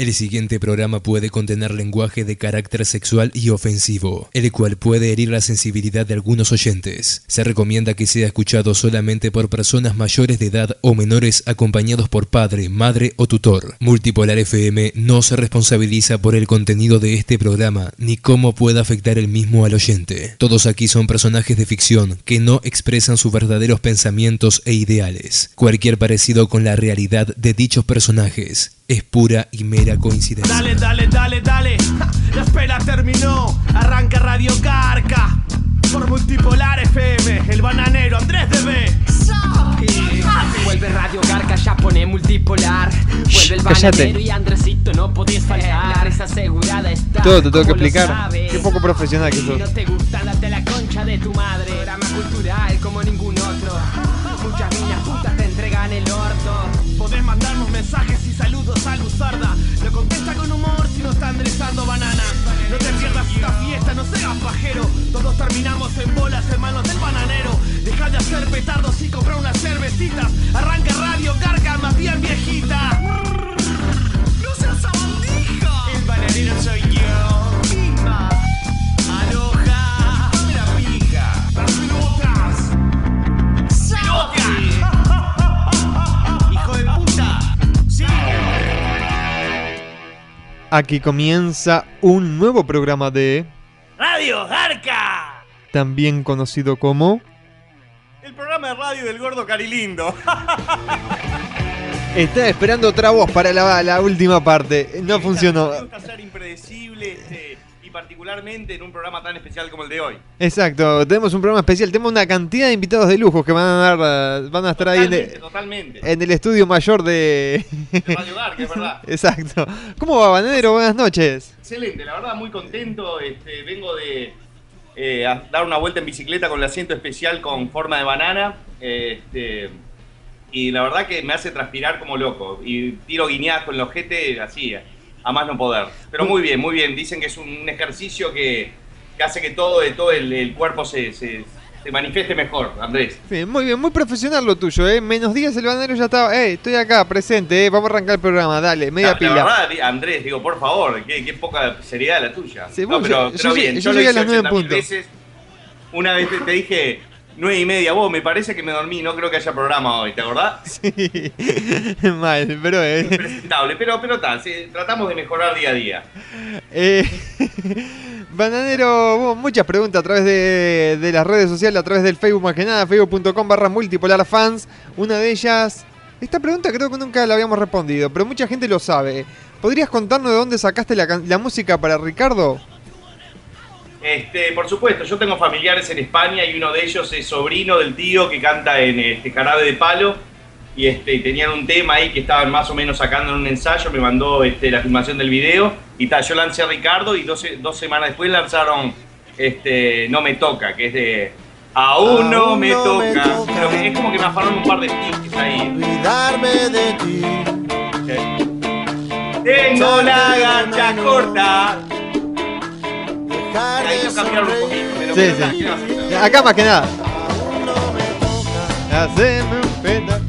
El siguiente programa puede contener lenguaje de carácter sexual y ofensivo, el cual puede herir la sensibilidad de algunos oyentes. Se recomienda que sea escuchado solamente por personas mayores de edad o menores acompañados por padre, madre o tutor. Multipolar FM no se responsabiliza por el contenido de este programa ni cómo pueda afectar el mismo al oyente. Todos aquí son personajes de ficción que no expresan sus verdaderos pensamientos e ideales. Cualquier parecido con la realidad de dichos personajes es pura y mera coincidencia. Dale, dale, dale, dale. Ja, La espera terminó. Arranca Radio Carca. Por Multipolar FM. El bananero Andrés DB. Vuelve Radio Garca, ya pone multipolar. Vuelve el cállate. bananero y Andresito, no podés fallar. La risa asegurada está. Todo te tengo que explicar. Qué poco profesional que Si sos. no te gusta, date la concha de tu madre. Programa cultural como ningún otro. Mensajes y saludos a Luzarda. No contesta con humor si no está enderezando banana. No te pierdas esta fiesta, no seas pajero. Todos terminamos en bolas en manos del bananero. Deja de hacer petardos y comprar unas cervecitas. Arranca Radio Carca, más bien viejita. No seas sabandija. El bananero soy yo. Aquí comienza un nuevo programa de, ¡Radio Garca! también conocido como... El programa de radio del gordo Carilindo. Estaba esperando otra voz para la, la última parte. No funcionó. Me gusta ser impredecible este, y particularmente en un programa tan especial como el de hoy. Exacto, tenemos un programa especial. Tenemos una cantidad de invitados de lujo que van a dar, van a estar ahí en el, totalmente. en el estudio mayor de... De Radio Garca, es verdad. Exacto. ¿Cómo va, Bananero? Buenas noches. Excelente, la verdad muy contento. Este, vengo de eh, a dar una vuelta en bicicleta con el asiento especial con forma de banana. Este, y la verdad que me hace transpirar como loco. Y tiro guiñadas con el ojete así, a más no poder. Pero muy bien, muy bien. Dicen que es un ejercicio que, que hace que todo, todo el, el cuerpo se, se- se manifieste mejor, Andrés. Bien, muy bien, muy profesional lo tuyo, ¿eh? Menos días el bananero ya estaba... ¡Eh, estoy acá, presente, ¿eh? Vamos a arrancar el programa, dale, media La- pila. La verdad, Andrés, digo, por favor, qué, qué poca seriedad la tuya. Sí, no, pero, yo- pero yo- bien, yo llegué a las nueve 80.000 puntos. veces. Una vez te dije nueve y media, vos, me parece que me dormí, no creo que haya programa hoy, ¿te acordás? Sí, mal, pero... Eh, Impresentable, pero, pero tal, sí, tratamos de mejorar día a día. eh, Bananero, hubo muchas preguntas a través de, de las redes sociales, a través del Facebook más que nada, facebook.com barra multipolar fans. Una de ellas... Esta pregunta creo que nunca la habíamos respondido, pero mucha gente lo sabe. ¿Podrías contarnos de dónde sacaste la, la música para Ricardo? Este, por supuesto, yo tengo familiares en España y uno de ellos es sobrino del tío que canta en este Jarabe de Palo. Y este, tenían un tema ahí que estaban más o menos sacando en un ensayo, me mandó este, la filmación del video. Y tal, yo lancé a Ricardo y dos, dos semanas después lanzaron este, No Me Toca, que es de Aún no me toca. Pero es como que me afaron un par de tickets ahí. olvidarme de ti. Tengo la garcha corta. Un poquito, pero Sí, pero sí. Acá más que nada. Aún no me toca Haceme un peta-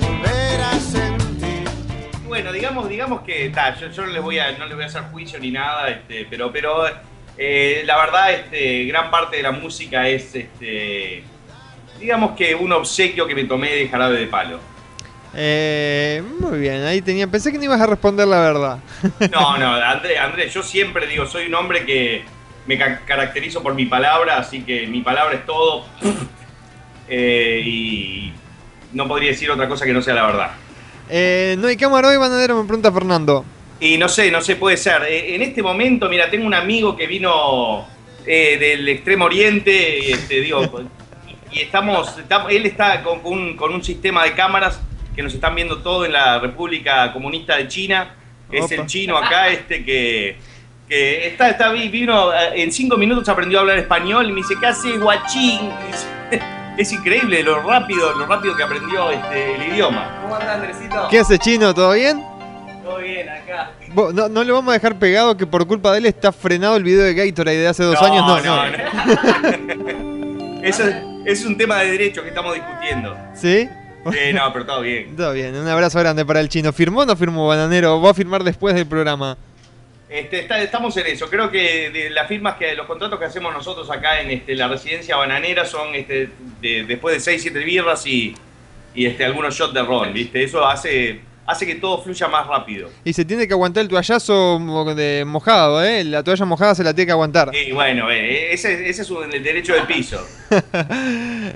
volver a sentir. Bueno, digamos, digamos que ta, yo, yo no les voy a, no les voy a hacer juicio ni nada, este, pero, pero eh, la verdad, este, gran parte de la música es, este, digamos que un obsequio que me tomé de jarabe de palo. Eh, muy bien, ahí tenía. Pensé que no ibas a responder la verdad. No, no, Andrés, Andrés, yo siempre digo, soy un hombre que me ca- caracterizo por mi palabra, así que mi palabra es todo. Eh, y no podría decir otra cosa que no sea la verdad. Eh, no hay cámara hoy, bananero, me pregunta Fernando. Y no sé, no sé, puede ser. Eh, en este momento, mira, tengo un amigo que vino eh, del Extremo Oriente, este, digo, y estamos, estamos- él está con un, con un sistema de cámaras que nos están viendo todo en la República Comunista de China. Es Opa. el chino acá, este que, que está, está, vi- vino, eh, en cinco minutos aprendió a hablar español y me dice, ¿qué haces, guachín? Es increíble lo rápido, lo rápido que aprendió este, el idioma. ¿Cómo anda Andresito? ¿Qué hace chino? ¿Todo bien? Todo bien, acá. No, no le vamos a dejar pegado que por culpa de él está frenado el video de Gatorade de hace dos años. No, no. no. Eso es, es un tema de derecho que estamos discutiendo. ¿Sí? Sí, no, pero todo bien. Todo bien, un abrazo grande para el chino. ¿Firmó o no firmó Bananero? ¿Va a firmar después del programa? Este, está- estamos en eso. Creo que de las firmas que los contratos que hacemos nosotros acá en este, la residencia bananera son este, de- después de 6, 7 birras y, y este, algunos shots de ron, ¿viste? Eso hace, hace que todo fluya más rápido. Y se tiene que aguantar el toallazo de mojado, ¿eh? La toalla mojada se la tiene que aguantar. Y bueno, eh, ese, ese es un, el derecho del piso.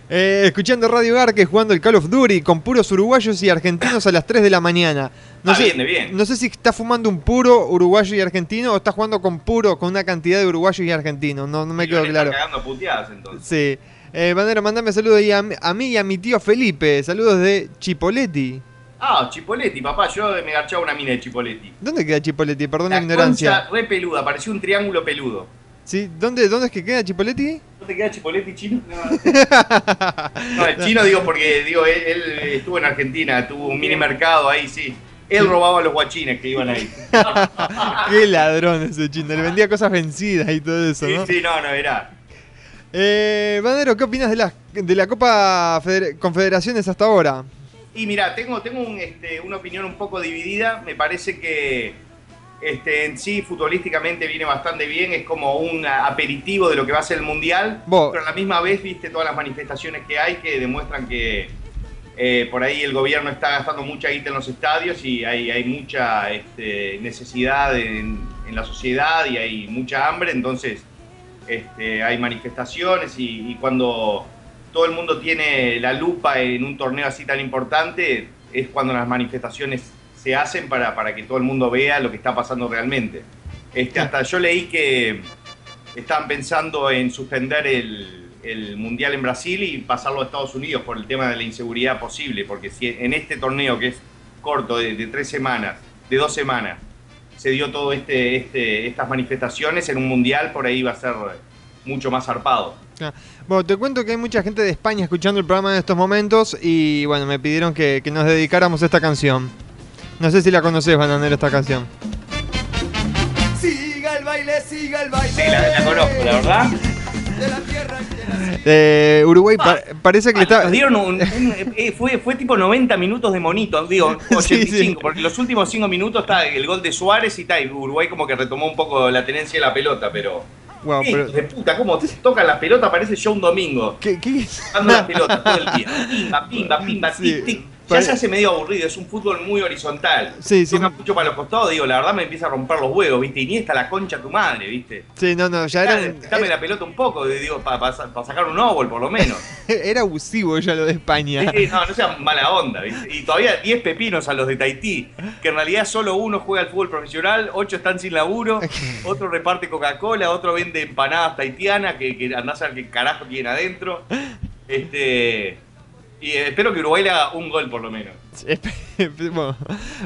Eh, escuchando Radio Garque jugando el Call of Duty con puros uruguayos y argentinos a las 3 de la mañana. No Ah, sé, bien, de bien. no sé si está fumando un puro uruguayo y argentino o está jugando con puro, con una cantidad de uruguayos y argentinos. No, no me quedó claro. cagando puteadas entonces. Sí. Eh, Bandero, mandame saludos ahí a, mí- a mí y a mi tío Felipe. Saludos de Chipoletti. Ah, Chipoletti, papá, yo me garchaba una mina de Chipoletti. ¿Dónde queda Chipoletti? Perdón la La ignorancia. re peluda, parecía un triángulo peludo. ¿Sí? ¿Dónde, ¿Dónde es que queda Chipoletti? ¿No te queda Chipoletti chino? No, el chino digo porque digo él, él estuvo en Argentina, tuvo un mini mercado ahí, sí. Él robaba a los guachines que iban ahí. Qué ladrón ese chino. Le vendía cosas vencidas y todo eso, Sí, ¿no? sí, no, no, era. Eh, Bandero, ¿qué opinas de la, de la Copa Feder- Confederaciones hasta ahora? Y mira, tengo, tengo un, este, una opinión un poco dividida. Me parece que este, en sí, futbolísticamente viene bastante bien. Es como un aperitivo de lo que va a ser el Mundial. Vos- Pero a la misma vez, viste todas las manifestaciones que hay que demuestran que eh, por ahí el gobierno está gastando mucha guita en los estadios y hay, hay mucha este, necesidad en, en la sociedad y hay mucha hambre. Entonces, este, hay manifestaciones y, y cuando todo el mundo tiene la lupa en un torneo así tan importante, es cuando las manifestaciones se hacen para, para que todo el mundo vea lo que está pasando realmente. Este, hasta yo leí que estaban pensando en suspender el, Mundial en Brasil y pasarlo a Estados Unidos por el tema de la inseguridad posible, porque si en este torneo que es corto, de, de tres semanas, de dos semanas, se dio todo este, este, estas manifestaciones en un mundial, por ahí va a ser mucho más zarpado. Ah, Bueno, te cuento que hay mucha gente de España escuchando el programa en estos momentos y bueno, me pidieron que, que nos dedicáramos a esta canción. No sé si la conoces, Bananero, esta canción. Siga el baile, siga el baile. Sí, la, la conozco, la verdad. De la tierra y de la. De Uruguay pa- parece que le Ah, está... nos dieron un, un- eh, fue, fue tipo 90 minutos de monito, digo, Sí, 85, sí. porque los últimos 5 minutos está el gol de Suárez y tal, y Uruguay como que retomó un poco la tenencia de la pelota, pero... Hijos pero- de puta, cómo tocan la pelota, parece yo un domingo. ¿Qué, qué? Tocando la pelota todo el día. Pimba, pimba, pimba, Sí. tic, tic. Ya se hace medio aburrido, es un fútbol muy horizontal. Sí, sí. Mucho para los costados, digo, la verdad me empieza a romper los huevos, ¿viste? Y ni está la concha tu madre, ¿viste? Sí, no, no, ya era, Dame la pelota un poco, digo, para sacar un óvol por lo menos. era abusivo ya lo de España. Sí, no, no sea mala onda, ¿viste? Y todavía 10 pepinos a los de Tahití, que en realidad solo uno juega al fútbol profesional, 8 están sin laburo, otro reparte Coca-Cola, otro vende empanadas tahitianas, que, que andás a ver qué carajo tienen adentro. Este. Y eh, espero que Uruguay le haga un gol por lo menos. bueno,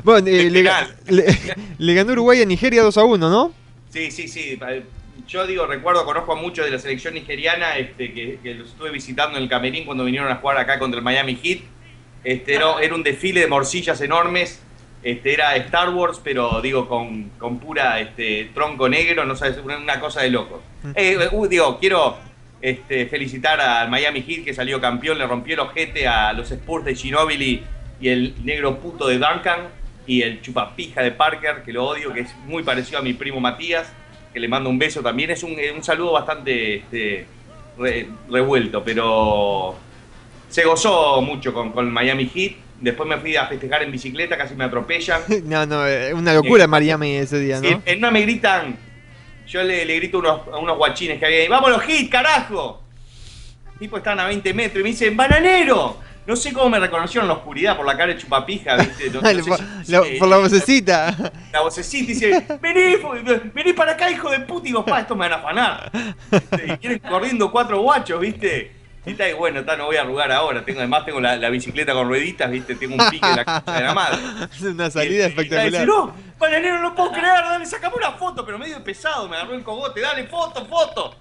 bueno, eh, le, Penal. le- le ganó Uruguay a Nigeria 2 a 1, ¿no? Sí, sí, sí. eh, Yo digo, recuerdo, conozco a muchos de la selección nigeriana, este, que, que los estuve visitando en el Camerín cuando vinieron a jugar acá contra el Miami Heat. Este, era, era un desfile de morcillas enormes. Este, era Star Wars, pero digo, con, con pura este, tronco negro, no sabes, una, una cosa de loco. Eh, uh, digo, quiero este, felicitar al Miami Heat que salió campeón, le rompió el ojete a los Spurs de Ginobili y el negro puto de Duncan y el chupapija de Parker, que lo odio, que es muy parecido a mi primo Matías, que le mando un beso también. Es un, eh, un saludo bastante este, re- revuelto, pero se gozó mucho con, con el Miami Heat. Después me fui a festejar en bicicleta, casi me atropellan. No, no, eh, una locura en Miami ese día, ¿no? en una me gritan, yo le, le grito a unos, a unos guachines que había ahí, ¡vamos los hits, carajo! Tipo estaban a 20 metros y me dicen, ¡bananero! No sé cómo me reconocieron en la oscuridad por la cara de chupapija, ¿viste? No- no sé por, si- la, si- por la vocecita. La vocecita dice, vení, vení para acá, hijo de puta, y digo, pa, esto me van a afanar. Y quieren corriendo cuatro guachos, ¿viste? Y está, y bueno, está, no voy a arrugar ahora. Tengo, además tengo la, la bicicleta con rueditas, ¿viste? Tengo un pique de la concha de la madre. Es una salida Y- y- y espectacular. dice, no, bananero, no puedo creer, dale, sacame una foto, pero medio pesado, me agarró el cogote, dale, foto, foto.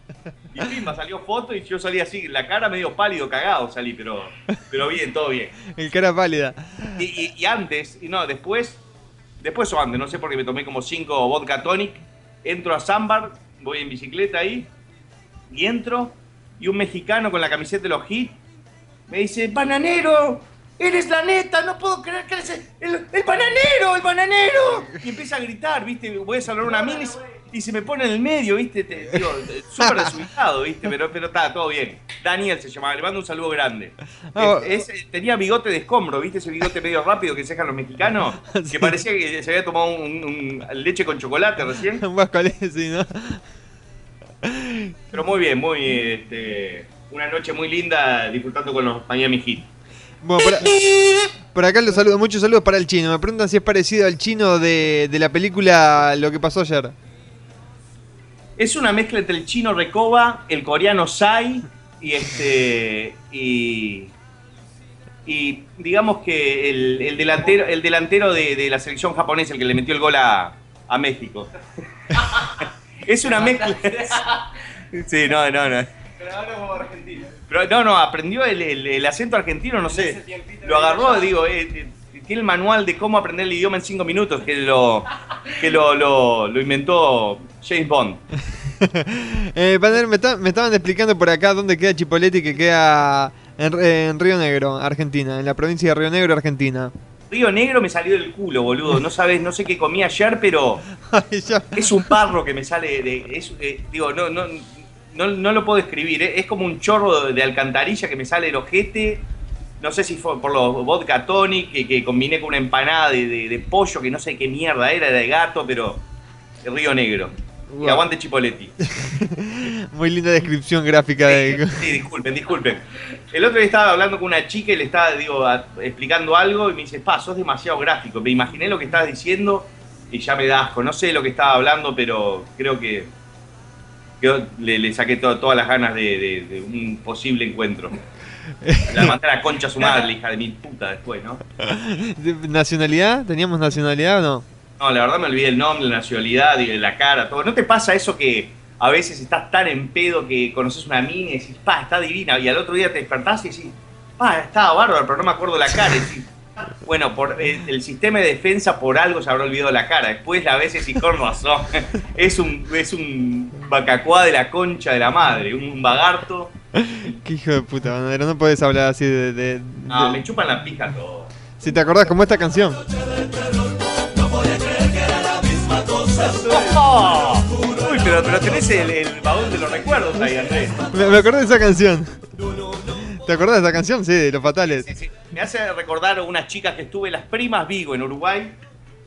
Y pimba, salió foto y yo salí así, la cara medio pálido, cagado salí, pero, pero bien, todo bien. El cara pálida. Y, y- y antes, y no, después, después o antes, no sé por qué me tomé como cinco vodka tonic, entro a Zambar, voy en bicicleta ahí, y entro, y un mexicano con la camiseta de los hits me dice, bananero, eres la neta, no puedo creer que eres el, el- el bananero, el bananero. Y empieza a gritar, ¿viste? Voy a saludar una mini y se me pone en el medio, ¿viste? Te- digo, súper desubicado, ¿viste? Pero, pero está, todo bien. Daniel se llamaba, le mando un saludo grande. Es- es- tenía bigote de escombro, ¿viste? Ese bigote medio rápido que se dejan los mexicanos, Sí. que parecía que se había tomado un, un- leche con chocolate recién. Un Vascalesi, ¿no? Pero muy bien, muy, este, una noche muy linda disfrutando con los Miami Heat. Bueno, por, por acá los saludo, muchos saludos para el chino. Me preguntan si es parecido al chino de, de la película Lo que pasó ayer. Es una mezcla entre el chino Recoba, el coreano Sai y este y, y digamos que el, el delantero el delantero de, de la selección japonesa, el que le metió el gol a, a México. es una mezcla. sí, no, no, no. Pero no, no, aprendió el, el- el acento argentino, no sé. Lo agarró, digo, eh, eh, tiene el manual de cómo aprender el idioma en cinco minutos, que lo, que lo, lo, lo inventó James Bond. Eh, Paner, me, está- me estaban explicando por acá dónde queda Chipoleti, que queda en, en Río Negro, Argentina, en la provincia de Río Negro, Argentina. Río Negro me salió del culo, boludo. No sabes, no sé qué comí ayer, pero es un barro que me sale de. es, eh, digo, no, no, no, no lo puedo describir. eh. Es como un chorro de, de alcantarilla que me sale el ojete. No sé si fue por los vodka tonic que, que combiné con una empanada de, de- de pollo que no sé qué mierda era, era de gato, pero Río Negro. Y aguante Chipoletti. Muy linda descripción gráfica de... Sí, disculpen, disculpen. El otro día estaba hablando con una chica y le estaba, digo, a- explicando algo y me dice, pa, sos demasiado gráfico. Me imaginé lo que estabas diciendo y ya me da asco. No sé lo que estaba hablando, pero creo que, que le, le saqué to- todas las ganas de, de- de un posible encuentro. La mandé a la concha a su madre, la hija de mi puta, después, ¿no? ¿Nacionalidad? ¿Teníamos nacionalidad o no? No, la verdad me olvidé el nombre, la nacionalidad, y la cara, todo. ¿No te pasa eso que a veces estás tan en pedo que conoces una mina y decís, pa, está divina, y al otro día te despertás y decís, pa, estaba bárbaro, pero no me acuerdo la cara. Y decís, bueno, por eh, el sistema de defensa por algo se habrá olvidado la cara. Después la ves y con razón. es un, es un bacacuá de la concha de la madre, un bagarto. Qué hijo de puta, Banadero, no podés hablar así de... de- No, de- me chupan la pija todo. Si te acordás, como esta canción. ¡Oh! Uy, pero, pero tenés el, el baúl de los recuerdos ahí, Andrés. Me, me acordé de esa canción. ¿Te acordás de esa canción? Sí, de los fatales. Sí, sí. Me hace recordar unas chicas que estuve, las primas Vigo en Uruguay,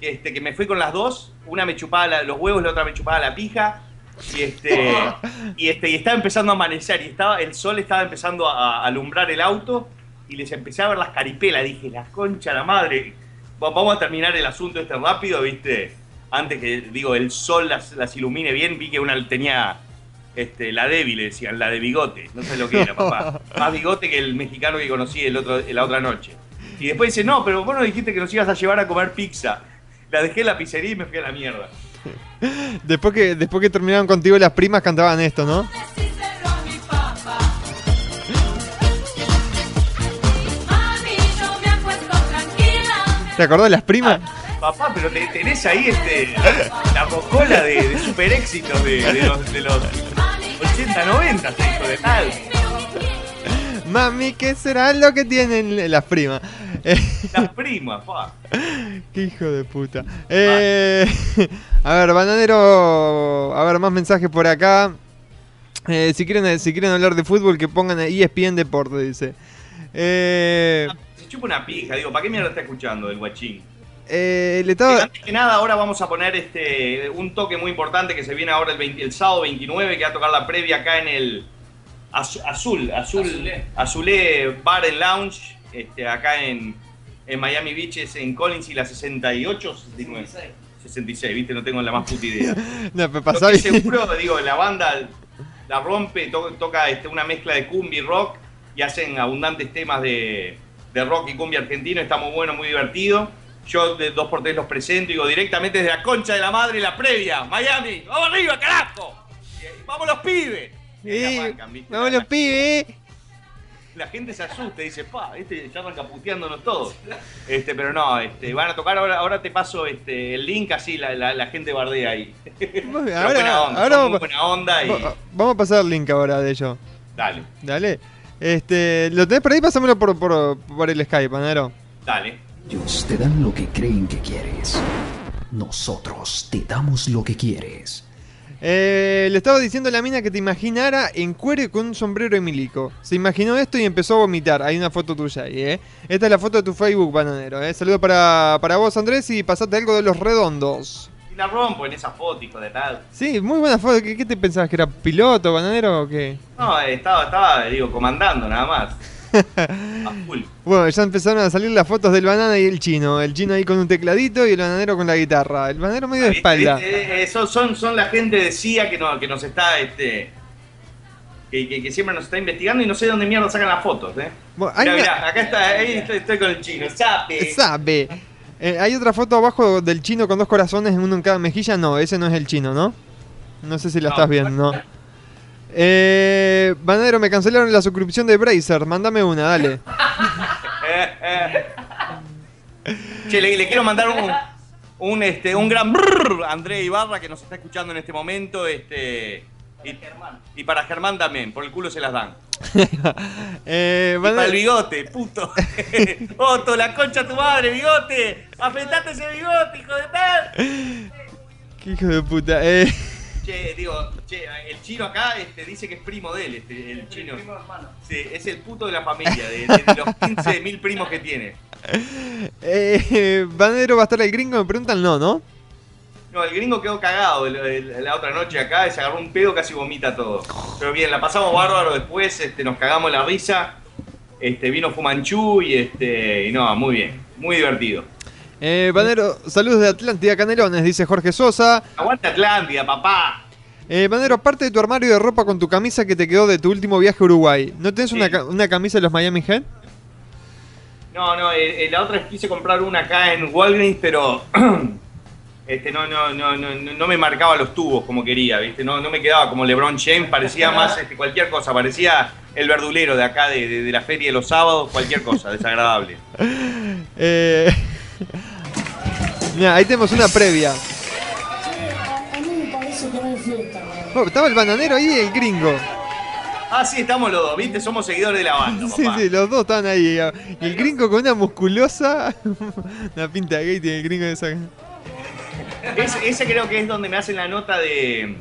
que, este, que me fui con las dos, una me chupaba la- los huevos, la otra me chupaba la pija, y este, y este, y estaba empezando a amanecer, y estaba, el sol estaba empezando a, a alumbrar el auto, y les empecé a ver las caripelas, dije, la concha, la madre, Va- vamos a terminar el asunto este rápido, viste, antes que, digo, el sol las, las ilumine bien, vi que una tenía... Este, la débil, le decían, la de bigote. No sé lo que era, papá. Más bigote que el mexicano que conocí el otro, la otra noche. Y después dice, no, pero vos no dijiste que nos ibas a llevar a comer pizza. La dejé en la pizzería y me fui a la mierda. Después que, después que terminaron contigo, las primas cantaban esto, ¿no? Decíselo a mi papá. Mami, yo me acuesto tranquila. ¿Te acordás de las primas? Papá, pero te- tenés ahí este, la rocola de, de super éxitos de, de los, de los 80, 90, hijo de tal. Mami, ¿qué será lo que tienen las primas? Eh, Las primas, pa. qué hijo de puta. Eh, a ver, bananero. A ver, más mensajes por acá. Eh, si, quieren, si quieren hablar de fútbol, que pongan a E ESPN Deporte, dice. Eh, Se chupa una pija, digo, ¿para qué mierda está escuchando el guachín? Eh, le estaba. Antes que nada, ahora vamos a poner este un toque muy importante que se viene ahora el, 20 el sábado 29, que va a tocar la previa acá en el Az- Azul, Azul, Azulé. Azulé Bar and Lounge, este, acá en, en Miami Beach, es en Collins y la 68, 69. 66, viste, no tengo la más puta idea. No, pero Lo que seguro, digo, la banda la rompe, to- toca este, una mezcla de cumbia y rock y hacen abundantes temas de, de rock y cumbia argentino, está muy bueno, muy divertido. Yo de dos por tres los presento, digo, directamente desde la concha de la madre, la previa, Miami, ¡vamos arriba, carajo! Y- ¡Vamos los pibes! Y Eh, ¿viste? vamos La- los pibes. la gente se asusta y dice, pa, este ya arranca puteándonos todos. Este, pero no, este, van a tocar ahora, ahora te paso este, el link así la, la, la gente bardea ahí. Pero buena onda, ahora vamos, buena onda y va- vamos a pasar el link ahora de ello. dale. Dale. Este, ¿Lo tenés por ahí? Pásamelo por, por, por el Skype, Bananero. Dale. Ellos te dan lo que creen que quieres. Nosotros te damos lo que quieres. Eh, le estaba diciendo a la mina que te imaginara en cuero y con un sombrero de milico. Se imaginó esto y empezó a vomitar. Hay una foto tuya ahí, ¿eh? Esta es la foto de tu Facebook, bananero, ¿eh? Saludo para, para vos, Andrés, y pasate algo de los redondos. Y la rompo en esa foto, hijo de tal. Sí, muy buena foto. ¿Qué, qué te pensabas? ¿Que era piloto, bananero o qué? No, eh, estaba, estaba, digo, comandando nada más. Bueno, ya empezaron a salir las fotos del banana y el chino. El chino ahí con un tecladito y el bananero con la guitarra. El bananero medio de espalda. Eh, eh, son, son, son la gente de CIA que, no, que nos está, este... Que, que- que siempre nos está investigando y no sé de dónde mierda sacan las fotos, eh. Bueno, Mirá, acá está, ahí estoy, estoy con el chino, sape. Sabe. Eh, hay otra foto abajo del chino con dos corazones, uno en cada mejilla. No, ese no es el chino, ¿no? No sé si la No. estás viendo, ¿no? Eh, Banadero, me cancelaron la suscripción de Bracer. Mándame una, dale. Che, le, le quiero mandar un, un, este, un gran brrr a André Ibarra que nos está escuchando en este momento. Este, y, y para Germán también, por el culo se las dan. Eh, Y para el bigote, puto. Otto, la concha de tu madre, bigote. Afeitate ese bigote, hijo de tal. Qué hijo de puta. Eh, Che, digo, che, el chino acá este, dice que es primo de él, este, el chino. Sí, es el puto de la familia, de, de los 15.000 primos que tiene. eh, va a estar el gringo, me preguntan, no, ¿no? No, el gringo quedó cagado el- el- la otra noche acá, se agarró un pedo, casi vomita todo. Pero bien, la pasamos bárbaro después, este, nos cagamos la risa. Este, vino Fumanchu y este. Y no, muy bien, muy divertido. Eh, Banero, saludos de Atlántida Canelones, dice Jorge Sosa. Aguanta Atlántida, papá. Eh, Banero, aparte de tu armario de ropa con tu camisa que te quedó de tu último viaje a Uruguay, ¿no tenés Sí. una, ca- una camisa de los Miami Heat? No, no, eh, eh, la otra quise comprar una acá en Walgreens, pero este, no, no, no, no, no no me marcaba los tubos como quería, ¿viste? No, no me quedaba como LeBron James, parecía más este, cualquier cosa, parecía el verdulero de acá, de, de- de la feria de los sábados, cualquier cosa, desagradable. Eh, Mira, ahí tenemos una previa. A mí me parece que no hay fiesta. Estaba el bananero ahí y el gringo. Ah, sí, estamos los dos, ¿viste? Somos seguidores de la banda, Sí, papá. sí, los dos estaban ahí. Y el gringo con una musculosa. Una pinta gay tiene el gringo de esa. Ese, ese creo que es donde me hacen la nota de,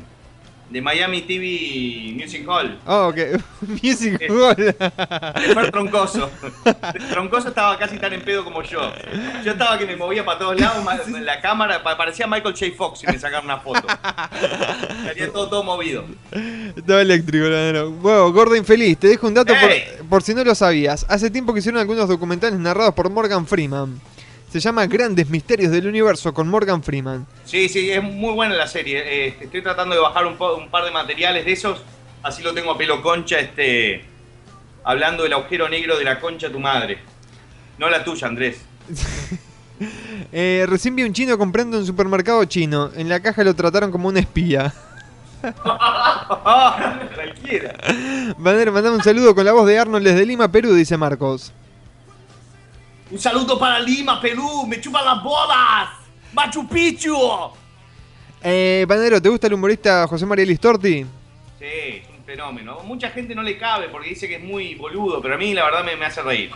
de Miami TV Music Hall. Oh, ok. Music Eh. Hall. Fue troncoso. Troncoso estaba casi tan en pedo como yo. Yo estaba que me movía para todos lados, la cámara pa- parecía Michael J. Fox si me sacaron una foto. Estaría todo, todo movido. Estaba eléctrico, el bananero. Bueno, gordo infeliz, te dejo un dato por, por si no lo sabías. Hace tiempo que hicieron algunos documentales narrados por Morgan Freeman. Se llama Grandes Misterios del Universo con Morgan Freeman. Sí, sí, es muy buena la serie. Eh, estoy tratando de bajar un, po- un par de materiales de esos, así lo tengo a pelo concha, este, hablando del agujero negro de la concha de tu madre. No la tuya, Andrés. Eh, recién vi un chino comprando en un supermercado chino. En la caja lo trataron como un espía. Cualquiera. Banero, mandame un saludo con la voz de Arnold desde Lima, Perú, dice Marcos. Un saludo para Lima, Perú, me chupan las bolas. Machu Picchu. Eh, Banero, ¿te gusta el humorista José María Listorti? Sí, es un fenómeno. Mucha gente no le cabe porque dice que es muy boludo, pero a mí la verdad me, me hace reír.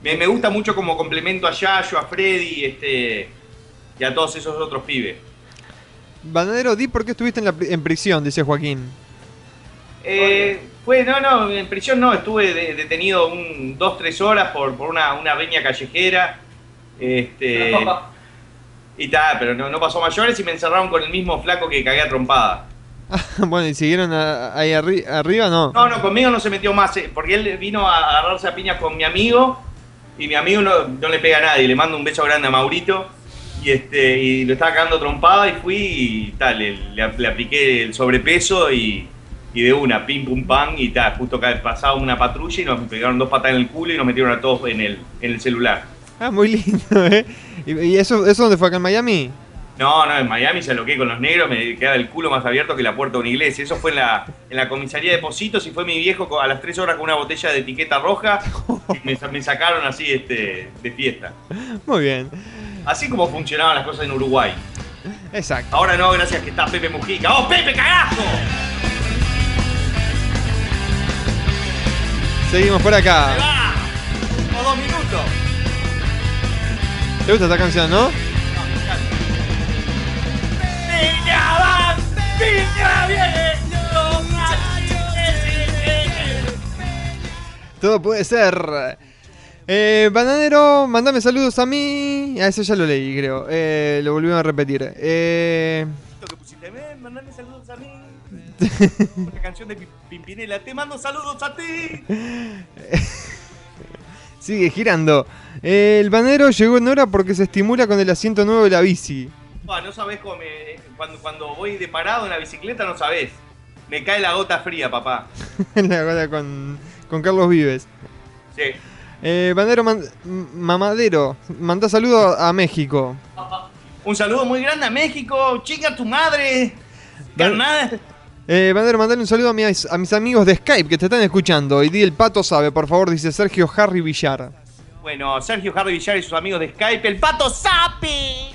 Me, me gusta mucho como complemento a Yayo, a Freddy este, y a todos esos otros pibes. Banero, di por qué estuviste en, la en prisión, dice Joaquín. Eh, no, no, en prisión no, estuve de- detenido un, dos, tres horas por, por una, una riña callejera. Este, y tal, pero no, no pasó mayores y me encerraron con el mismo flaco que cagué a trompada. bueno, ¿y siguieron a- ahí arri- arriba? No. No, no, conmigo no se metió más, eh, porque él vino a agarrarse a piñas con mi amigo y mi amigo no, no le pega a nadie. Le mando un beso grande a Maurito y este y lo estaba cagando trompada y fui y tal, le, le- le apliqué el sobrepeso y, y de una, pim pum pam y tal. Justo acá pasaba una patrulla y nos pegaron dos patas en el culo y nos metieron a todos en el, en el celular. Ah, muy lindo, ¿eh? ¿Y, y eso, eso dónde fue acá en Miami? No, no, en Miami se aloqué con los negros, me quedaba el culo más abierto que la puerta de una iglesia. Eso fue en la, en la comisaría de Positos y fue mi viejo a las 3 horas con una botella de etiqueta roja y me sacaron así este, de fiesta. Muy bien. Así como funcionaban las cosas en Uruguay. Exacto. Ahora no, gracias que está Pepe Mujica. ¡Oh, Pepe, cagazo! Seguimos por acá. ¡Va! O dos minutos. ¿Te gusta esta canción, no? ¡Niña va! ¡Niña viene! Todo puede ser. Eh, bananero, mandame saludos a mí. Ah, eso ya lo leí, creo. Eh, lo volvimos a repetir. Eh, que pusiste, mandame saludos a. Una canción de Pi- Pimpinela, te mando saludos a ti. sigue girando. Eh, el bananero llegó en hora porque se estimula con el asiento nuevo de la bici. No sabés cómo me- cuando, cuando voy de parado en la bicicleta, no sabés. Me cae la gota fría, papá. la gota con, con Carlos Vives. Sí. Eh, man- m- mamadero, manda saludos a México. Un saludo muy grande a México. Chica, tu madre. Carnal. Eh, Bandero, mandale un saludo a mis, a mis amigos de Skype que te están escuchando. Y di el pato sabe, por favor, dice Sergio Harry Villar. Bueno, Sergio Harry Villar y sus amigos de Skype, el pato Sapi.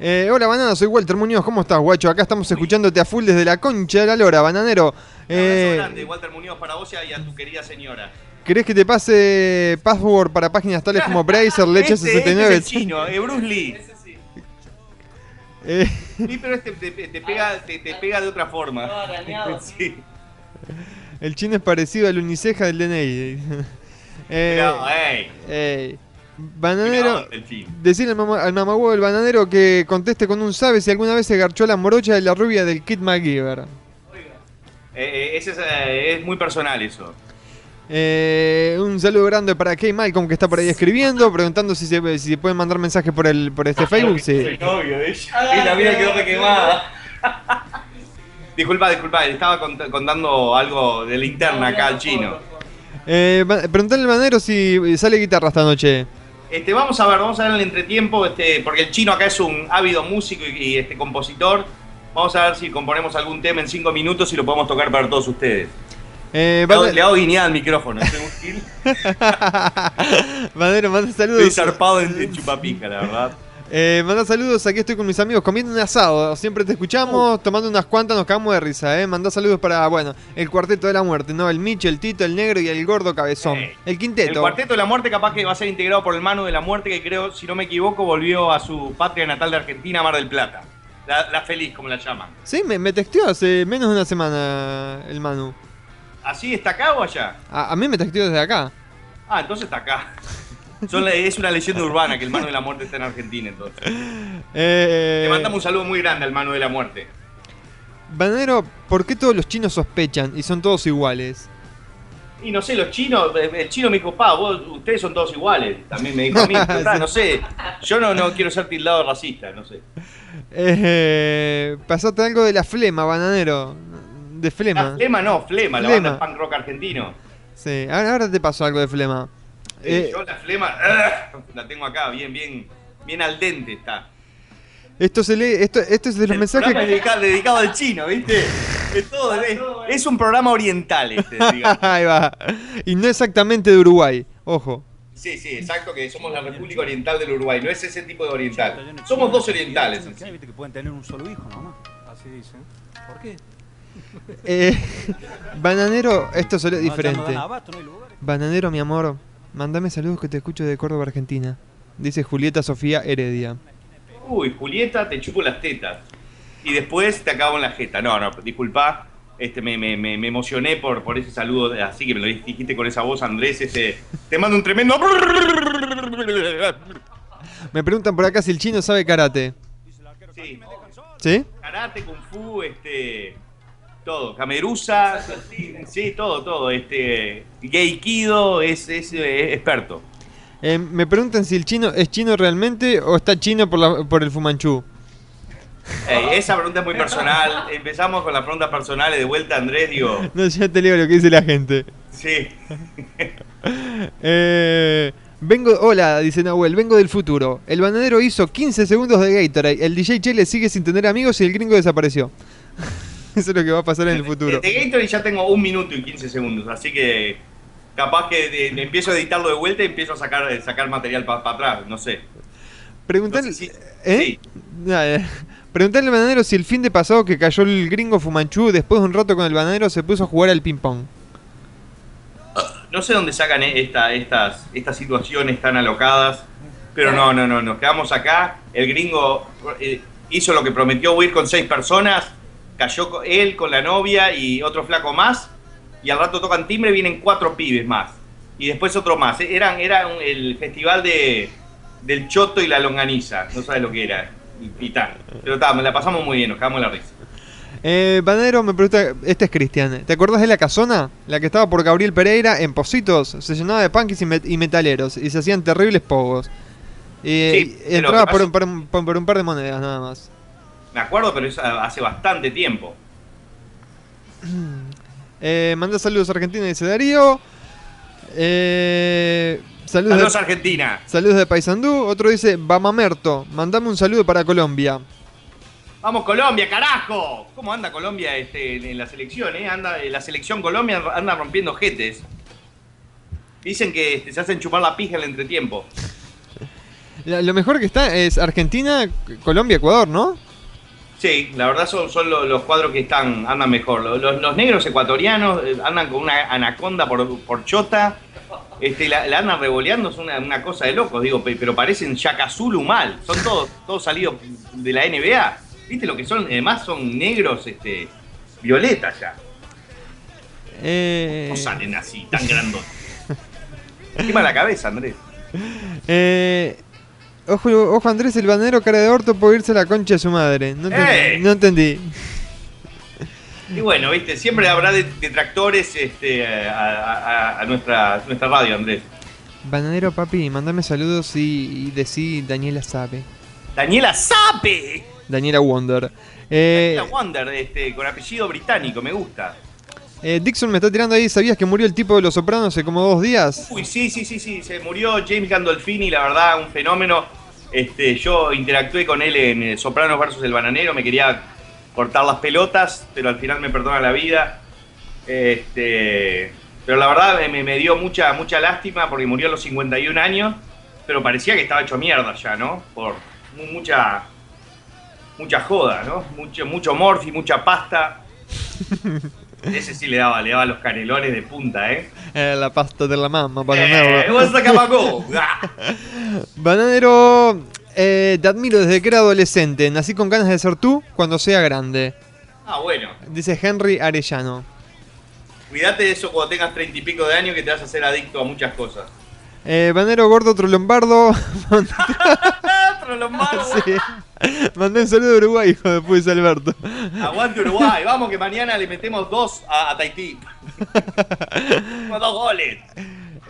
Eh, hola, banana, soy Walter Muñoz. ¿Cómo estás, guacho? Acá estamos escuchándote a full desde la concha de la lora, bananero. Un abrazo Eh, grande, Walter Muñoz, para vos y a tu querida señora. ¿Querés que te pase password para páginas tales como Bracer, Leche Este- 69? Este es el chino, eh, Bruce Lee. Eh, Sí, pero este te, te pega, te, te pega de otra forma. Sí. el chino es parecido al uniceja del DNI. Eh, Pero, cuidado, Bananero, decirle al, mamá, al mamagüevo del bananero que conteste con un sabe si alguna vez se garchó la morocha de la rubia del Kid MacGyver. Eh, eh, ese es, eh, es muy personal eso. Eh, un saludo grande para Kay Malcolm que está por ahí escribiendo, preguntando si se, si se pueden mandar mensajes por el por este Facebook. Sí. Soy novio de ella. Y la mía quedó requemada. disculpa, disculpa, le estaba cont- contando algo de la interna acá al chino. Eh, preguntale al banero si sale guitarra esta noche. Este, vamos a ver, vamos a ver en el entretiempo, este, porque el chino acá es un ávido músico y, y, este compositor. Vamos a ver si componemos algún tema en cinco minutos y lo podemos tocar para todos ustedes. Eh, Le hago, Bane- le hago guiñada al micrófono. Gil. Banero, manda Estoy saludos. zarpado en, en chupapica, la verdad. Eh, manda saludos, aquí estoy con mis amigos comiendo un asado. Siempre te escuchamos, tomando unas cuantas, nos cagamos de risa, eh. Manda saludos para, bueno, el cuarteto de la muerte, ¿no? El Micho, el Tito, el Negro y el Gordo Cabezón. Eh, El El quinteto. Cuarteto de la Muerte capaz que va a ser integrado por el Manu de la Muerte, que creo, si no me equivoco, volvió a su patria natal de Argentina, Mar del Plata. La, la feliz, como la llaman. Sí, me, me texteó hace menos de una semana el Manu. ¿Así está acá o allá? A, a mí me texteó desde acá. Ah, entonces está acá. Son es una leyenda urbana que el Manu de la Muerte está en Argentina, entonces. Eh, Le mandamos un saludo muy grande al Manu de la Muerte. Banero, ¿por qué todos los chinos sospechan y son todos iguales? Y no sé, los chinos, el chino me dijo, pa, vos, ustedes son todos iguales. También me dijo a mí, ta, no sé. Yo no, no quiero ser tildado racista, no sé. Eh, pasate algo de la flema, bananero. De flema. Ah, flema no, Flema, la Flema. banda de punk rock argentino. Sí, ahora, ahora te paso algo de flema. Eh, Eh, yo la flema, ¡ah! la tengo acá, bien, bien, bien al dente está. esto se lee, esto, esto es de los El mensajes. programa es dedicado, dedicado al chino, ¿viste? Es, todo, es, es un programa oriental este, digamos. Ahí va. Y no exactamente de Uruguay, ojo. Sí, sí, exacto, que somos la República Oriental del Uruguay, no es ese tipo de oriental. Somos dos orientales. que pueden tener un solo hijo nomás. Así dicen. ¿Por qué? Eh, bananero, esto ya no diferente. Bananero, mi amor, mandame saludos que te escucho de Córdoba, Argentina. Dice Julieta Sofía Heredia. Uy, Julieta, te chupo las tetas. Y después te acabo en la jeta. No, no, disculpa. Este, me, me, me, me emocioné por, por ese saludo, así que me lo dijiste con esa voz, Andrés. Este, te mando un tremendo. Me preguntan por acá si el chino sabe karate. Sí, ¿Sí? karate, kung fu, este, todo, camerusa, sí, todo, todo, este, geikido, es, es, eh, experto. Eh, me preguntan si el chino es chino realmente o está chino por, la- por el Fumanchu. Ey, esa pregunta es muy personal. Empezamos con las preguntas personales de vuelta, Andrés, digo, No, ya te leo lo que dice la gente. sí. Eh, vengo, hola, dice Nahuel, vengo del futuro. El bananero hizo 15 segundos de Gatorade. El DJ Chele sigue sin tener amigos y el gringo desapareció. Eso es lo que va a pasar en el futuro. De, de Gatorade ya tengo un minuto y 15 segundos, así que capaz que de- de- empiezo a editarlo de vuelta y empiezo a sacar, eh, sacar material para atrás, no sé. Preguntale, No sé si- ¿eh? sí. Nada, Preguntale al bananero si el fin de pasado que cayó el gringo Fumanchu, después de un rato con el bananero se puso a jugar al ping pong. no sé dónde sacan e- esta, estas, estas situaciones tan alocadas, pero no, no, no, nos quedamos acá. El gringo eh, hizo lo que prometió ir con seis personas, cayó él con la novia y otro flaco más, y al rato tocan timbre vienen cuatro pibes más, y después otro más. Eran, era el festival de, del choto y la longaniza, no sabes lo que era, y, y tal. Pero la pasamos muy bien, nos en la risa. Eh, Banero me pregunta, este es Cristian, ¿te acordás de la casona? La que estaba por Gabriel Pereira en Positos, se llenaba de punkies y, met- y metaleros y se hacían terribles pogos. Y, Sí, y entraba ¿qué por, pasa? un- por un- por- por un par de monedas nada más. Me acuerdo, pero es hace bastante tiempo. Eh, manda saludos a Argentina, dice Darío. Eh, saludos, Saludos de, Argentina. saludos de Paysandú. Otro dice, Bamamerto, mandame un saludo para Colombia. Vamos Colombia, carajo. ¿Cómo anda Colombia este, en- la selección? Eh? Anda, la selección Colombia anda rompiendo jetes. Dicen que este, se hacen chupar la pija en el entretiempo. Lo mejor que está es Argentina, Colombia, Ecuador, ¿no? Sí, la verdad son, son lo- los cuadros que están andan mejor. Los, los- negros ecuatorianos eh, andan con una anaconda por, por chota. Este, la, la andan revoleando, es una, una cosa de locos, digo, pe- pero parecen Shaka Zulu mal. Son todos, todos salidos de la NBA. ¿Viste lo que son? Además son negros, este, violetas ya. Eh, No salen así, tan grandotes. Quema la cabeza, Andrés. eh, ojo, ojo Andrés, el banero cara de orto puede irse a la concha de su madre. No, enten- ¡Ey! no entendí. Y bueno, viste, siempre habrá de- detractores este, a, a- a nuestra, nuestra radio, Andrés. Bananero papi, mandame saludos y, y decí Daniela sabe. Daniela Sape. Daniela Wonder. Eh, Daniela Wonder, este, con apellido británico, me gusta. Eh, Dixon me está tirando ahí, ¿sabías que murió el tipo de los sopranos hace como dos días? Uy, sí, sí, sí, sí, se murió James Gandolfini, la verdad, un fenómeno. Este, yo interactué con él en eh, Sopranos versus El Bananero, me quería cortar las pelotas, pero al final me perdona la vida. Este, pero la verdad me, me dio mucha, mucha lástima porque murió a los 51 años, pero parecía que estaba hecho mierda ya, ¿no? Por mu- mucha, mucha joda, ¿no? Mucho, mucho morfi, mucha pasta. Ese sí le daba, le daba los canelones de punta, ¿eh? Eh, la pasta de la mamá, Eh, bananero. what's the cabaco? Ah. Bananero, eh, te admiro desde que era adolescente. Nací con ganas de ser tú cuando sea grande. Ah, bueno. Dice Henry Arellano. Cuídate de eso cuando tengas treinta y pico de años que te vas a hacer adicto a muchas cosas. Eh, Banero Gordo. Otro lombardo. sí. Mandé un saludo de Uruguay, hijo de Alberto. Aguante Uruguay. Vamos que mañana le metemos dos a, a Tahití. Con dos goles.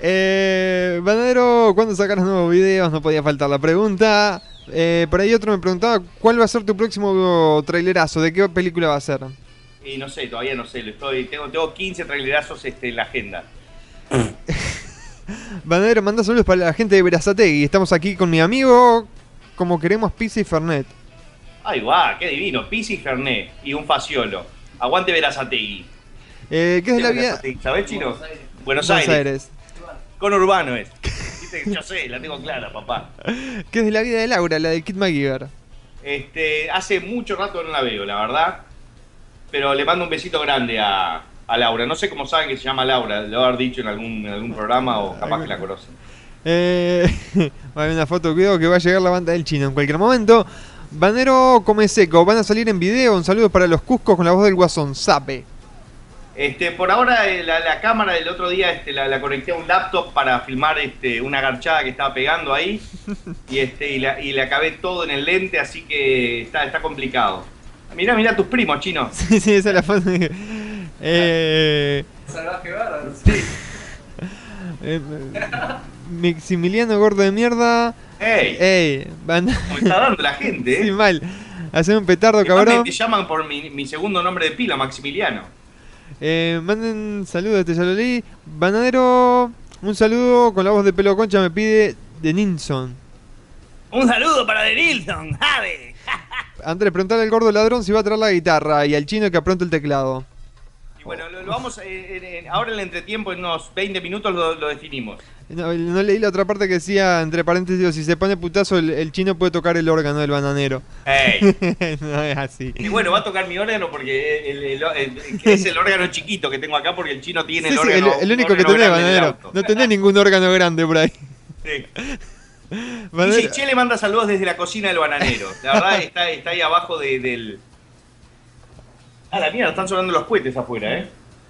Eh, Banero, ¿cuándo sacarás nuevos videos? No podía faltar la pregunta. Eh, por ahí otro me preguntaba, ¿cuál va a ser tu próximo trailerazo? ¿De qué película va a ser? Y no sé, todavía no sé. Lo estoy, tengo, tengo 15 trailerazos este, en la agenda. Banero, manda saludos para la gente de Verazategui. Estamos aquí con mi amigo, como queremos Pizza y Fernet. Ay, guau, qué divino. Pisi y Fernet y un faciolo. Aguante Verazategui. Eh, ¿Qué es de la vida? ¿Sabés, chino? Buenos Buenos Aires. Aires. Con Urbano es. Viste que Yo sé, la tengo clara, papá. ¿Qué es de la vida de Laura, la de Kit McGiver? Este, hace mucho rato no la veo, la verdad. Pero le mando un besito grande a, a Laura. No sé cómo saben que se llama Laura. Lo haber dicho en algún, en algún programa o capaz que la conocen. Eh, hay una foto, cuidado que va a llegar la banda del chino en cualquier momento. Banero come seco, van a salir en video. Un saludo para los Cuscos con la voz del guasón, Sape. Este, por ahora eh, la, la cámara del otro día este, la, la conecté a un laptop para filmar este, una garchada que estaba pegando ahí. Y, este, y, la, y acabé todo en el lente, así que está, está complicado. Mirá, mirá tus primos, chino. Sí, sí, esa es la foto. Eh, Salvaje bárbaro. eh, Maximiliano gordo de mierda. ¡Ey! Ey, van... Me está dando la gente, sí, ¿eh? mal. Hacer un petardo, cabrón. me llaman por mi, mi segundo nombre de pila, Maximiliano. Eh, manden saludos, este ya lo leí. Banadero, un saludo con la voz de pelo concha me pide de Ninson. Un saludo para De Nilsson, ¡Jave! Andrés, preguntale al gordo ladrón si va a traer la guitarra y al chino que apronte el teclado. Y bueno, lo, lo vamos, eh, ahora en el entretiempo, en unos 20 minutos lo, lo definimos. No, no leí la otra parte que decía, entre paréntesis, si se pone putazo, el, el chino puede tocar el órgano del bananero. Ey. no es así. Y bueno, va a tocar mi órgano porque el- el- es el órgano chiquito que tengo acá porque el chino tiene Sí, el sí, el, órgano. el único un que órgano tenés, bananero. No tenés ningún órgano grande por ahí. Sí. Che le manda saludos desde la cocina del bananero. La verdad está, está ahí abajo de- del. Ah, la mierda, están sonando los cohetes afuera, ¿eh?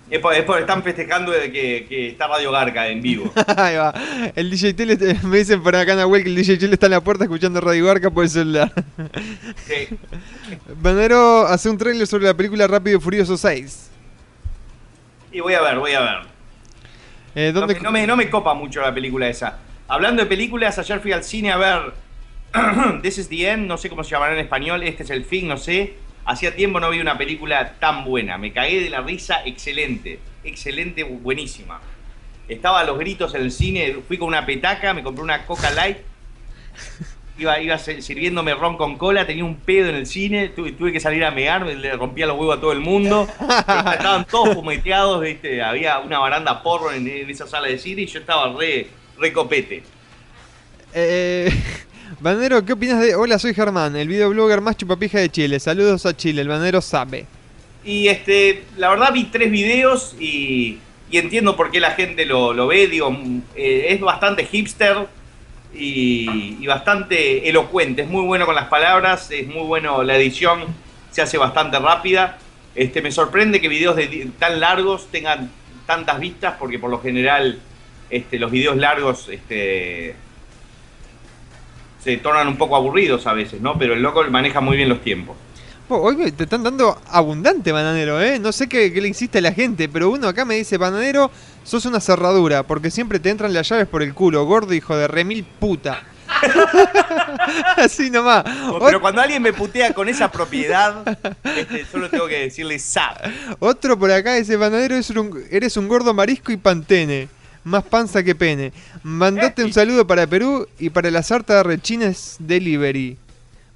Es por, es por- están festejando de que, que está Radio Garca en vivo. Ahí va. El DJ Tele, me dicen por acá web que el DJ Tele está en la puerta escuchando Radio Barca por el celular. Sí. Banero hace un trailer sobre la película Rápido y Furioso 6. Y voy a ver, voy a ver. Eh, No ¿dónde- me, no, me, no me copa mucho la película esa. Hablando de películas, ayer fui al cine a ver This is the End, no sé cómo se llamará en español, este es el fin, no sé. Hacía tiempo no vi una película tan buena. Me cagué de la risa, excelente. Excelente, buenísima. Estaba a los gritos en el cine, fui con una petaca, me compré una Coca Light. Iba, sirviéndome ron con cola, tenía un pedo en el cine, tuve, tuve que salir a mear, le rompía los huevos a todo el mundo. Estaban todos fumeteados, ¿viste? había una baranda porro en, en esa sala de cine y yo estaba re, re copete. Eh, Banero, ¿qué opinas de Hola, soy Germán, el videoblogger más chupapija de Chile? Saludos a Chile, el Banero sabe. Y este, la verdad vi tres videos y, entiendo por qué la gente lo, ve. Digo, mm, eh, es bastante hipster y, bastante elocuente. Es muy bueno con las palabras, es muy bueno la edición, se hace bastante rápida. Este, me sorprende que videos tan largos tengan tantas vistas porque por lo general este, los videos largos este, se tornan un poco aburridos a veces, ¿no? Pero el loco maneja muy bien los tiempos. Po, hoy te están dando abundante bananero, ¿eh? No sé qué, qué le insiste a la gente, pero uno acá me dice, bananero, sos una cerradura, porque siempre te entran las llaves por el culo, gordo hijo de remil puta. Así nomás. Pero cuando alguien me putea con esa propiedad, este, solo tengo que decirle zap. Otro por acá dice, bananero, eres un, eres un gordo marisco y pantene. Más panza que pene. Mandate un saludo para Perú y para la sarta de Rechines Delivery.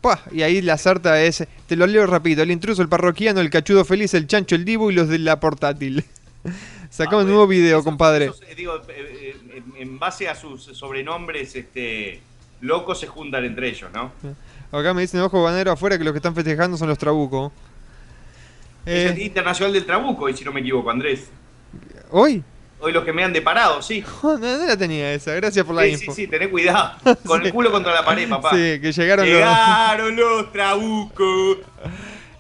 Pua, y ahí la sarta es, te lo leo rápido, el intruso, el parroquiano, el cachudo feliz, el chancho, el divo y los de la portátil. Sacamos un nuevo video, compadre. Esos, eh, digo, eh, eh, en- base a sus sobrenombres este, locos se juntan entre ellos, ¿no? Acá me dicen, ojo, bananero afuera, que los que están festejando son los trabucos. Es el Eh, Internacional del Trabuco, y si no me equivoco, Andrés. ¿Hoy? Hoy los que me han deparado, sí. No, no la tenía esa, gracias por la Sí, sí, info. sí, tené cuidado. Con el culo contra la pared, papá. Sí, que llegaron los... Llegaron los trabucos.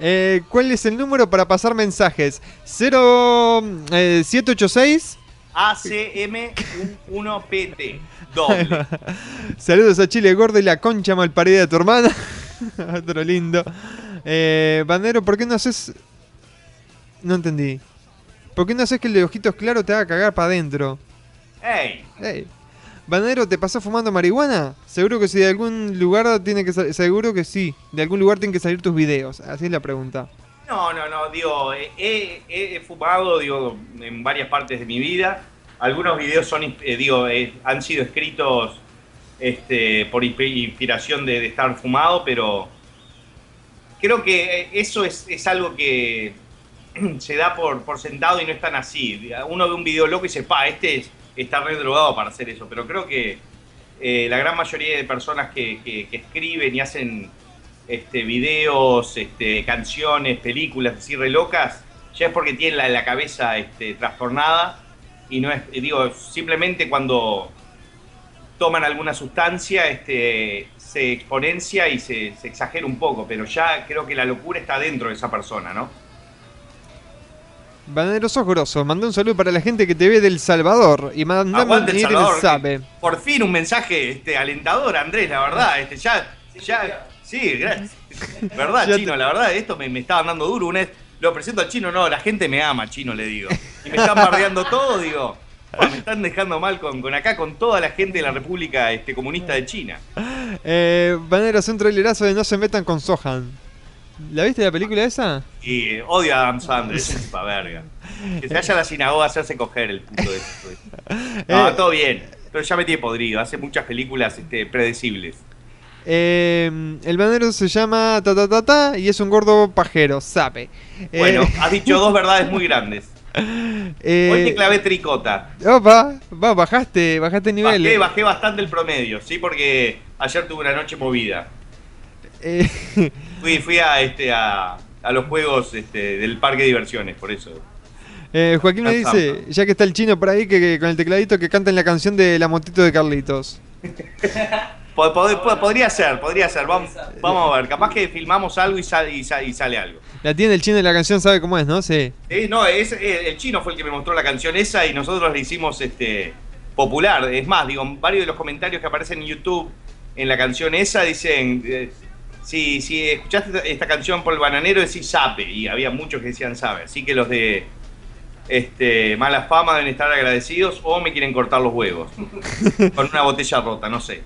Eh, ¿Cuál es el número para pasar mensajes? 0 eh, 786 ACM1PT. Doble. Saludos a Chile Gordo y la concha malparida de tu hermana. Otro lindo. Eh, Bandero, ¿por qué no haces.? No entendí. ¿Por qué no haces que el de ojitos claros te haga cagar para adentro? ¡Ey! Ey. Bandero, ¿te pasó fumando marihuana? Seguro que si de algún lugar tiene que seguro que sí. De algún lugar tienen que salir tus videos. Así es la pregunta. No, no, no, digo, he, he- he fumado, digo, en varias partes de mi vida. Algunos videos son, eh, digo, eh, han sido escritos este, por inspi- inspiración de, de estar fumado, pero creo que eh, eso es, es algo que se da por, por sentado y no es tan así. Uno ve un video loco y dice, pa, este es- está re drogado para hacer eso, pero creo que eh, la gran mayoría de personas que, que- escriben y hacen este, videos, este, canciones, películas así re locas, ya es porque tienen la, la cabeza este, trastornada y no es, digo, simplemente cuando toman alguna sustancia este, se exponencia y se, se exagera un poco, pero ya creo que la locura está dentro de esa persona, ¿no? Bandero, sos grosso. Mandé un saludo para la gente que te ve del Salvador. Y mandame Aguante El Salvador. sabe. Por fin un mensaje este, alentador, Andrés, la verdad. Este, ya, ya, sí, gracias. Verdad, Ya chino, la verdad, esto me, me estaba dando duro. Una vez lo presento al chino, no, la gente me ama, chino, le digo. Y me están bardeando todo, digo. "Ah, Me están dejando mal con, con acá, con toda la gente de la República este, Comunista de China. Eh, Bandero, hace un trailerazo de No se metan con Sohan. ¿La viste la película esa? Y eh, odio a Adam Sandler, es un chupa verga. Que se vaya a la sinagoga a hacerse coger el puto de eso. No, Eh. todo bien. Pero ya me tiene podrido, hace muchas películas este, predecibles. Eh, el bandero se llama ta ta ta ta y es un gordo pajero, sabe. Eh, Bueno, has dicho dos verdades muy grandes. Eh, Hoy te clavé tricota. Opa, va, bajaste, bajaste nivel. Bajé, bajé bastante el promedio, sí, porque ayer tuve una noche movida. Eh, Fui, fui a este a, a los juegos este, del parque de diversiones, por eso. eh, Joaquín me dice, ya que está el chino por ahí, que, que con el tecladito que canta en la canción de la motito de Carlitos. Po- pod- po- podría ser, podría ser. Vamos, vamos a ver, capaz que filmamos algo y sale, y sa- y sale algo. La tiene el chino de la canción, sabe cómo es, ¿no? Sí. Eh, no, es, eh, el chino fue el que me mostró la canción esa y nosotros la hicimos este, popular. Es más, digo, varios de los comentarios que aparecen en YouTube en la canción esa dicen, si, si escuchaste esta- canción por el bananero decís sape, y había muchos que decían sabe. Así que los de este, mala fama deben estar agradecidos o me quieren cortar los huevos. Con una botella rota, no sé.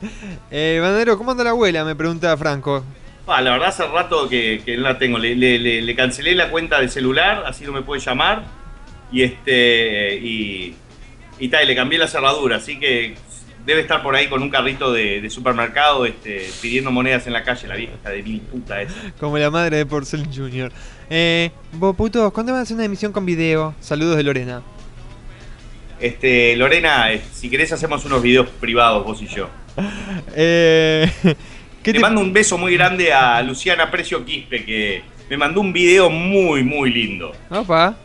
Eh, Bandero, ¿cómo anda la abuela? Me pregunta Franco. Ah, la verdad hace rato que, que no la tengo. Le, le- le- le cancelé la cuenta de celular, así no me puede llamar. Y este. Y. Y tal, y le cambié la cerradura, así que debe estar por ahí con un carrito de, de supermercado este, pidiendo monedas en la calle, la vieja de mil puta esa. Como la madre de Porcel Jr. Eh, vos putos, ¿cuándo van a hacer una emisión con video? Saludos de Lorena. Este, Lorena, eh, si querés hacemos unos videos privados, vos y yo. Eh, ¿qué Le te- mando un beso muy grande a Luciana Precio Quispe, que me mandó un video muy, muy lindo. Opa.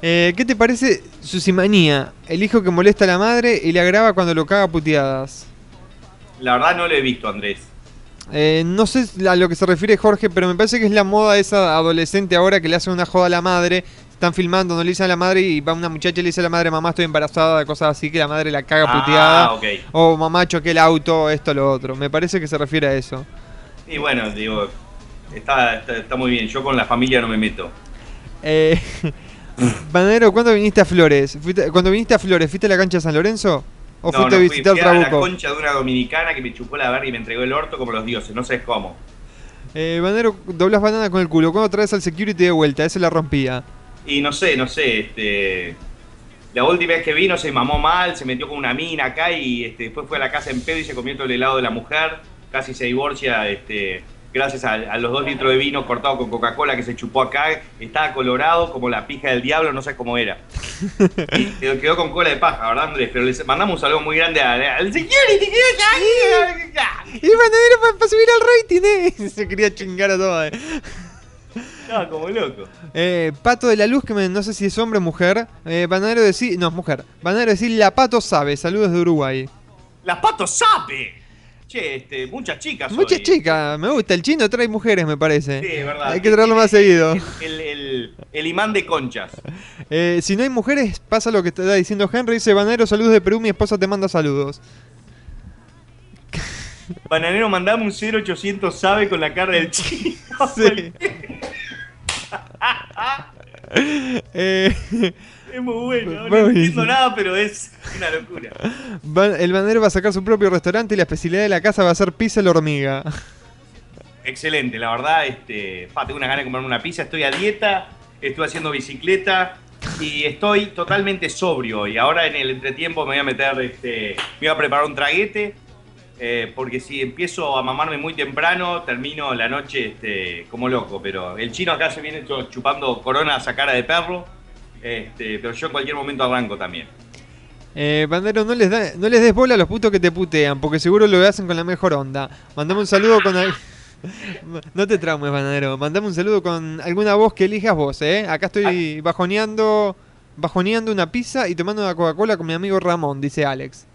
Eh, ¿Qué te parece Susimanía? El hijo que molesta a la madre y le agrava cuando lo caga puteadas. La verdad no lo he visto, Andrés. Eh, no sé a lo que se refiere Jorge, pero me parece que es la moda esa adolescente ahora que le hacen una joda a la madre. Están filmando, no le dicen a la madre y va una muchacha y le dice a la madre, mamá estoy embarazada, cosas así, que la madre la caga Ah, puteada. ok. O mamá choqué el auto, esto, lo otro. Me parece que se refiere a eso. Y bueno, digo, está, está, está muy bien. Yo con la familia no me meto. Eh, Banero, ¿cuándo viniste a Flores? ¿Fuiste- cuando viniste a Flores, ¿fuiste a la cancha de San Lorenzo? ¿O no, fuiste no, a fui- visitar fui a la Trabuco? concha de una dominicana que me chupó la verga y me entregó el orto como los dioses. No sé cómo. Eh, doblas banana con el culo. ¿Cuándo traes al security de vuelta? Ese la rompía. Y no sé, no sé, este... La última vez que vino se mamó mal, se metió con una mina acá y este, después fue a la casa en pedo y se comió todo el helado de la mujer. Casi se divorcia, este, gracias a, a los dos litros de vino cortado con Coca-Cola que se chupó acá. Estaba colorado como la pija del diablo, no sé cómo era. Y quedó, quedó con cola de paja, ¿verdad, Andrés? Pero les mandamos un saludo muy grande al, security. que- Y Banero para subir al rating, eh. Se quería chingar a todo, eh. Como loco. Eh, Pato de la Luz, que me- no sé si es hombre o mujer. Eh, Banero decir. No, es mujer. Banero decir La Pato sabe. Saludos de Uruguay. ¡La pato sape! Che, este, muchas chicas. Muchas hoy. chicas, me gusta. El chino trae mujeres, me parece. Sí, es verdad. Hay que traerlo más seguido. El, el- el imán de conchas. Eh, si no hay mujeres, pasa lo que está diciendo Henry. Dice Banero, saludos de Perú. Mi esposa te manda saludos. Bananero, mandame un 0800 sabe con la cara del chino. Sí. Eh, Es muy bueno. No entiendo nada, pero es una locura. Van- el Banero va a sacar su propio restaurante y la especialidad de la casa va a ser pizza la hormiga. Excelente, la verdad. Este, pa, tengo unas ganas de comerme una pizza. Estoy a dieta, estoy haciendo bicicleta y estoy totalmente sobrio. Y ahora en el entretiempo me voy a meter, este, me voy a preparar un traguete. eh, porque si empiezo a mamarme muy temprano, termino la noche este, como loco. Pero el chino acá se viene chu- chupando coronas a cara de perro. Este, pero yo en cualquier momento arranco también. Eh, Bandero, no les, da- no les des bola a los putos que te putean, porque seguro lo hacen con la mejor onda. Mandame un saludo con... No te traumes, Bandero. Mandame un saludo con alguna voz que elijas vos, ¿eh? Acá estoy bajoneando, bajoneando una pizza y tomando una Coca-Cola con mi amigo Ramón, dice Alex.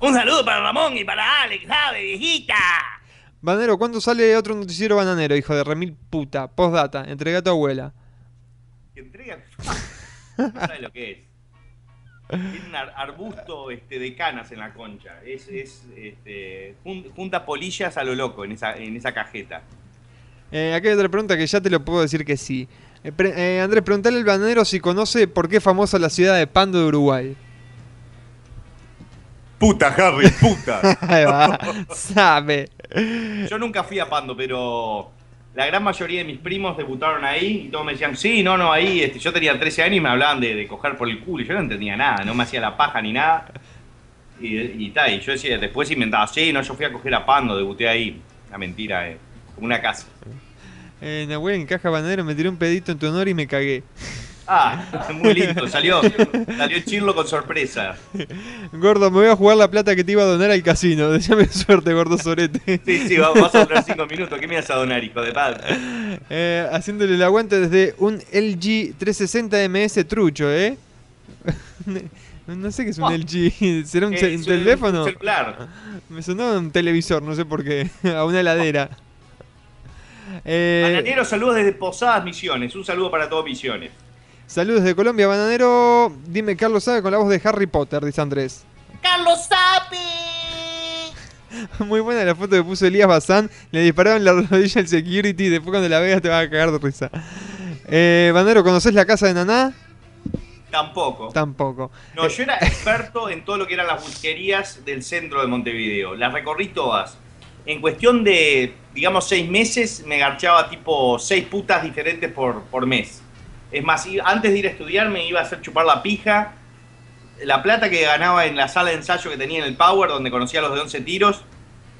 Un saludo para Ramón y para Alex, ¿sabe, viejita? Bandero, ¿cuándo sale otro noticiero bananero, hijo de remil puta? Postdata, entrega a tu abuela. entrega. No sabes lo que es. Tiene un ar- arbusto este, de canas en la concha. Es, es este, jun- junta polillas a lo loco en esa, en esa cajeta. Eh, acá hay otra pregunta que ya te lo puedo decir que sí. Eh, pre- eh, Andrés, preguntale al bananero si conoce por qué es famosa la ciudad de Pando de Uruguay. Puta, Harry, puta. Ahí va, sabe. Yo nunca fui a Pando, pero la gran mayoría de mis primos debutaron ahí y todos me decían, sí, no, no, ahí. Este, yo tenía 13 años y me hablaban de, coger por el culo y yo no entendía nada, no me hacía la paja ni nada. Y, y tal, y yo decía, después inventaba, sí, no, yo fui a coger a Pando, debuté ahí. Una mentira, eh, como una casa. Eh, Nahuel en caja bananero me tiré un pedito en tu honor y me cagué. Ah, muy lindo, salió, salió Chirlo con sorpresa. Gordo, me voy a jugar la plata que te iba a donar al casino. Deseame suerte, gordo sorete. Sí, sí, va- vas a durar cinco minutos. ¿Qué me vas a donar, hijo de padre? Eh, haciéndole el aguante desde un LG 360 MS trucho, ¿eh? No- sé qué es un LG. ¿Será un, Eh, teléfono? Un celular. Me sonó a un televisor, no sé por qué. A una heladera. Eh, Bananero, saludos desde Posadas Misiones. Un saludo para todos Misiones. Saludos de Colombia, Bananero. Dime, Carlos sabe con la voz de Harry Potter, dice Andrés. Carlos Sapi. Muy buena la foto que puso Elías Bazán. Le dispararon la rodilla al security. Después cuando la veas te vas a cagar de risa. Eh, Bananero, ¿conoces la casa de Naná? Tampoco. Tampoco. No, yo era experto en todo lo que eran las whiskerías del centro de Montevideo. Las recorrí todas. En cuestión de, digamos, seis meses, me garchaba tipo seis putas diferentes por, por mes. Es más, antes de ir a estudiar me iba a hacer chupar la pija. La plata que ganaba en la sala de ensayo que tenía en el Power, donde conocía a los de 11 tiros,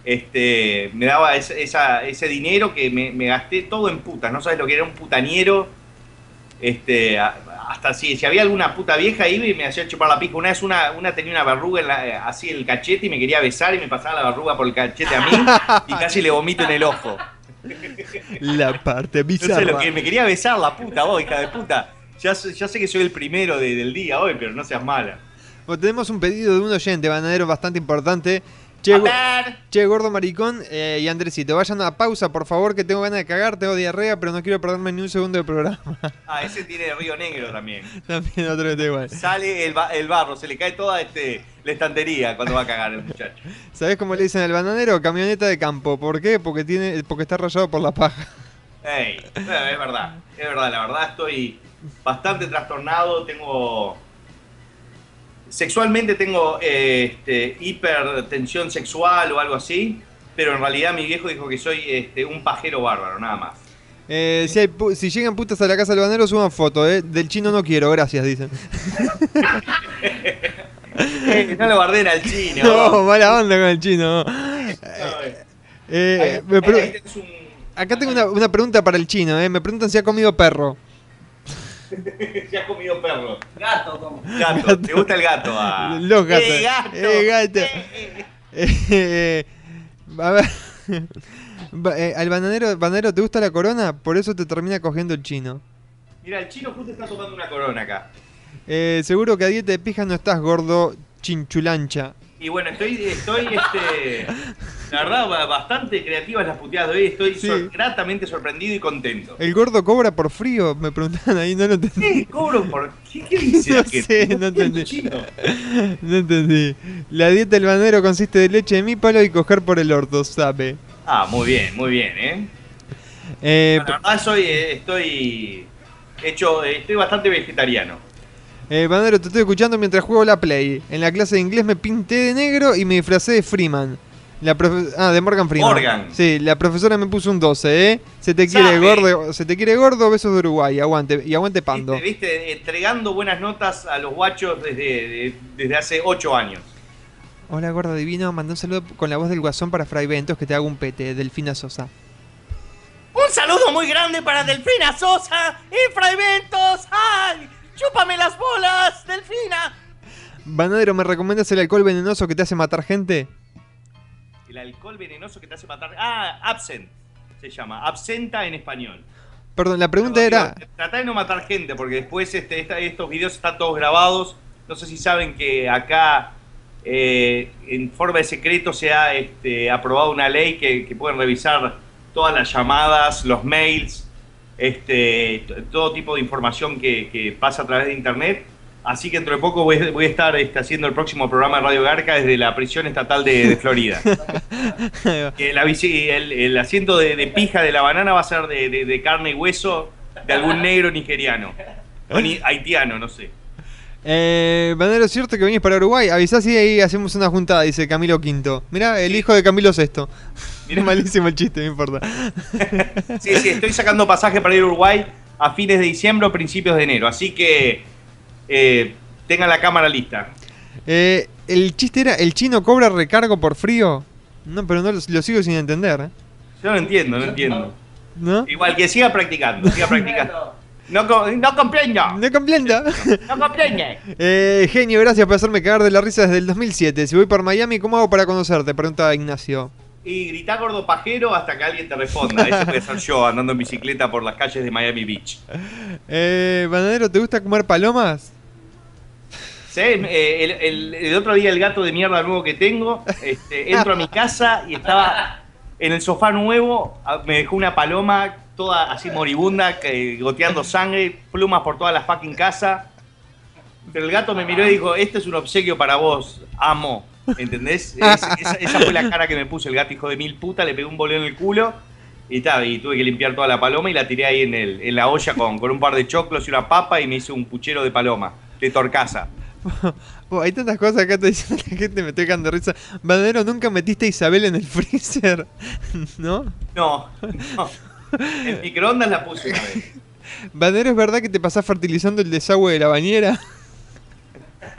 este, me daba ese, esa- ese dinero que me, me gasté todo en putas. No sabes lo que era un putaniero. Este, hasta si, si había alguna puta vieja iba y me hacía chupar la pija. Una vez una, una tenía una verruga en la- así en el cachete y me quería besar y me pasaba la verruga por el cachete a mí y casi le vomito en el ojo. La parte No sé bizarra. lo que me quería besar la puta vos, hija de puta. Ya, sé- ya sé que soy el primero de- del día hoy, pero no seas mala. Bueno, tenemos un pedido de un oyente, bananero, bastante importante. Che, che, gordo maricón eh, y Andresito, vayan a pausa, por favor, que tengo ganas de cagar, tengo diarrea, pero no quiero perderme ni un segundo de programa. Ah, ese tiene Río Negro también. También otro que igual. Sale el, ba- el barro, se le cae toda este, la estantería cuando va a cagar el muchacho. ¿Sabés cómo le dicen al bananero? Camioneta de campo. ¿Por qué? Porque tiene, porque está rayado por la paja. Ey, eh, es verdad, es verdad, la verdad estoy bastante trastornado, tengo... Sexualmente tengo eh, este, hipertensión sexual o algo así, pero en realidad mi viejo dijo que soy este, un pajero bárbaro, nada más. Eh, si, hay pu- si llegan putas a la casa del bananero, suban foto, ¿eh? Del chino no quiero, gracias, dicen. Eh, no lo guarden al chino. No, mala onda con el chino. Eh, Ahí tenés un- Acá tengo una, una pregunta para el chino, ¿eh? Me preguntan si ha comido perro. Se ha comido perro. Gato, como. Gato, ¿te gusta el gato? Ah. Los gatos. ¡Eh, gato! Eh, gato. Eh, a ver. Eh, al bananero, bananero, ¿te gusta la corona? Por eso te termina cogiendo el chino. Mira, el chino justo está tomando una corona acá. Eh, seguro que a dieta de pija no estás gordo chinchulancha. Y bueno, estoy, estoy, este, la verdad, ba- bastante creativas las puteadas de hoy. Estoy Sí. sor- gratamente sorprendido y contento. ¿El gordo cobra por frío? Me preguntaban ahí, no lo entendí. ¿Qué cobro por qué? ¿Qué dice No gente? sé, no entendí. chino. No entendí. La dieta del bananero consiste de leche de mi palo y coger por el orto, sabe. Ah, muy bien, muy bien, ¿eh? Eh, La verdad soy, eh, estoy hecho, estoy bastante vegetariano. Eh, Banero, te estoy escuchando mientras juego la Play. En la clase de inglés me pinté de negro y me disfracé de Freeman. La profe- ah, de Morgan Freeman. Morgan. Sí, la profesora me puso un 12, ¿eh? Se te quiere Sabe. gordo, se te quiere gordo, besos de Uruguay, aguante y aguante Pando. Viste, viste, entregando buenas notas a los guachos desde, de- desde hace ocho años. Hola gordo divino, mandé un saludo con la voz del guasón para Fray Ventos que te hago un pete, Delfina Sosa. Un saludo muy grande para Delfina Sosa y Fragmentos. ¡Ay! ¡Chúpame las bolas, Delfina! Banadero, ¿me recomiendas el alcohol venenoso que te hace matar gente? El alcohol venenoso que te hace matar. Ah, absent se llama. Absenta en español. Perdón, la pregunta era... Tratá de no matar gente, porque después este, esta- estos videos están todos grabados. No sé si saben que acá, eh, en forma de secreto, se ha este, aprobado una ley que, que pueden revisar todas las llamadas, los mails, este, todo tipo de información que, que pasa a través de internet. Así que dentro de poco voy, voy a estar este, haciendo el próximo programa de Radio Garca desde la prisión estatal de, de Florida. El, el asiento de, de pija de la banana va a ser de, de- de carne y hueso de algún negro nigeriano. O ni- haitiano, no sé. Eh, Banadero, ¿es cierto que venís para Uruguay? Avisás y ahí hacemos una juntada, dice Camilo Quinto. Mirá, el hijo de Camilo Sexto. Mirá. Malísimo el chiste, no importa. Sí, sí, estoy sacando pasaje para ir a Uruguay a fines de diciembre o principios de enero. Así que eh, tengan la cámara lista. Eh, el chiste era, ¿el chino cobra recargo por frío? No, pero no lo, lo sigo sin entender, ¿eh? Yo no entiendo, no entiendo. ¿No? Igual que siga practicando, siga practicando. No, no comprendo. No comprendo. No comprendo. Eh, genio, gracias por hacerme cagar de la risa desde el 2007. Si voy por Miami, ¿cómo hago para conocerte? Pregunta Ignacio. Y grita gordo pajero hasta que alguien te responda. Eso a ser yo andando en bicicleta por las calles de Miami Beach. Eh, Bananero, ¿te gusta comer palomas? ¿Sabes? Eh, el, el- el otro día el gato de mierda nuevo que tengo, este, entro a mi casa y estaba en el sofá nuevo, me dejó una paloma toda así moribunda, que- goteando sangre, plumas por toda la fucking casa. Pero el gato me miró y dijo, este es un obsequio para vos, amo. ¿Entendés? Es- esa, esa fue la cara que me puso el gato hijo de mil puta, le pegué un boleo en el culo y, ta, y tuve que limpiar toda la paloma y la tiré ahí en, el, en la olla con, con un par de choclos y una papa y me hice un puchero de paloma, de torcaza. Hay tantas cosas acá te dicen la gente me estoy cagando de risa. Bananero, ¿nunca metiste a Isabel en el freezer? ¿No? No, no. En microondas la puse una vez. Bananero, ¿es verdad que te pasás fertilizando el desagüe de la bañera?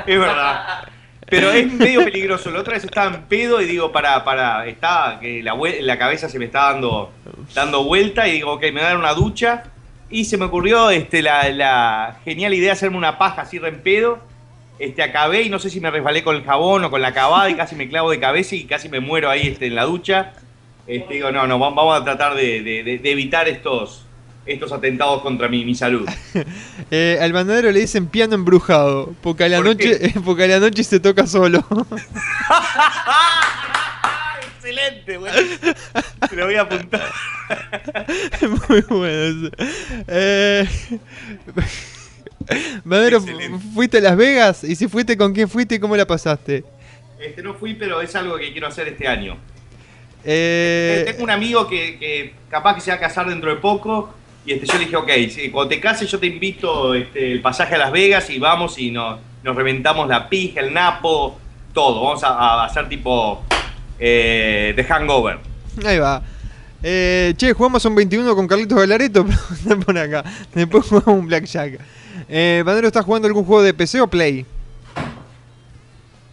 Es verdad. Pero es medio peligroso. La otra vez estaba en pedo y digo, para, para, estaba, que la, la cabeza se me está dando, dando vuelta y digo, ok, me voy a dar una ducha. Y se me ocurrió este, la, la genial idea de hacerme una paja así re en pedo. Este, acabé y no sé si me resbalé con el jabón o con la acabada y casi me clavo de cabeza y casi me muero ahí este, en la ducha. Este, digo, no, no, va- vamos a tratar de, de- de- de evitar estos, estos atentados contra mi, mi salud. Eh, al bananero le dicen piano embrujado, porque a la ¿Por noche, porque a la noche se toca solo. Excelente, güey. Te lo voy a apuntar. Muy bueno. Eh, Excelente. ¿fuiste a Las Vegas? Y si fuiste, ¿con quién fuiste y cómo la pasaste? Este, no fui, pero es algo que quiero hacer este año. Eh, Tengo un amigo que, que capaz que se va a casar dentro de poco. Y este, yo le dije, ok, si- cuando te cases yo te invito este, el pasaje a Las Vegas y vamos y nos, nos reventamos la pija, el napo, todo. Vamos a, a hacer tipo eh, The Hangover. Ahí va. Eh, che, jugamos un 21 con Carlitos Galareto, pero por acá. Después jugamos un Blackjack. Eh, Banero, ¿estás jugando algún juego de PC o Play?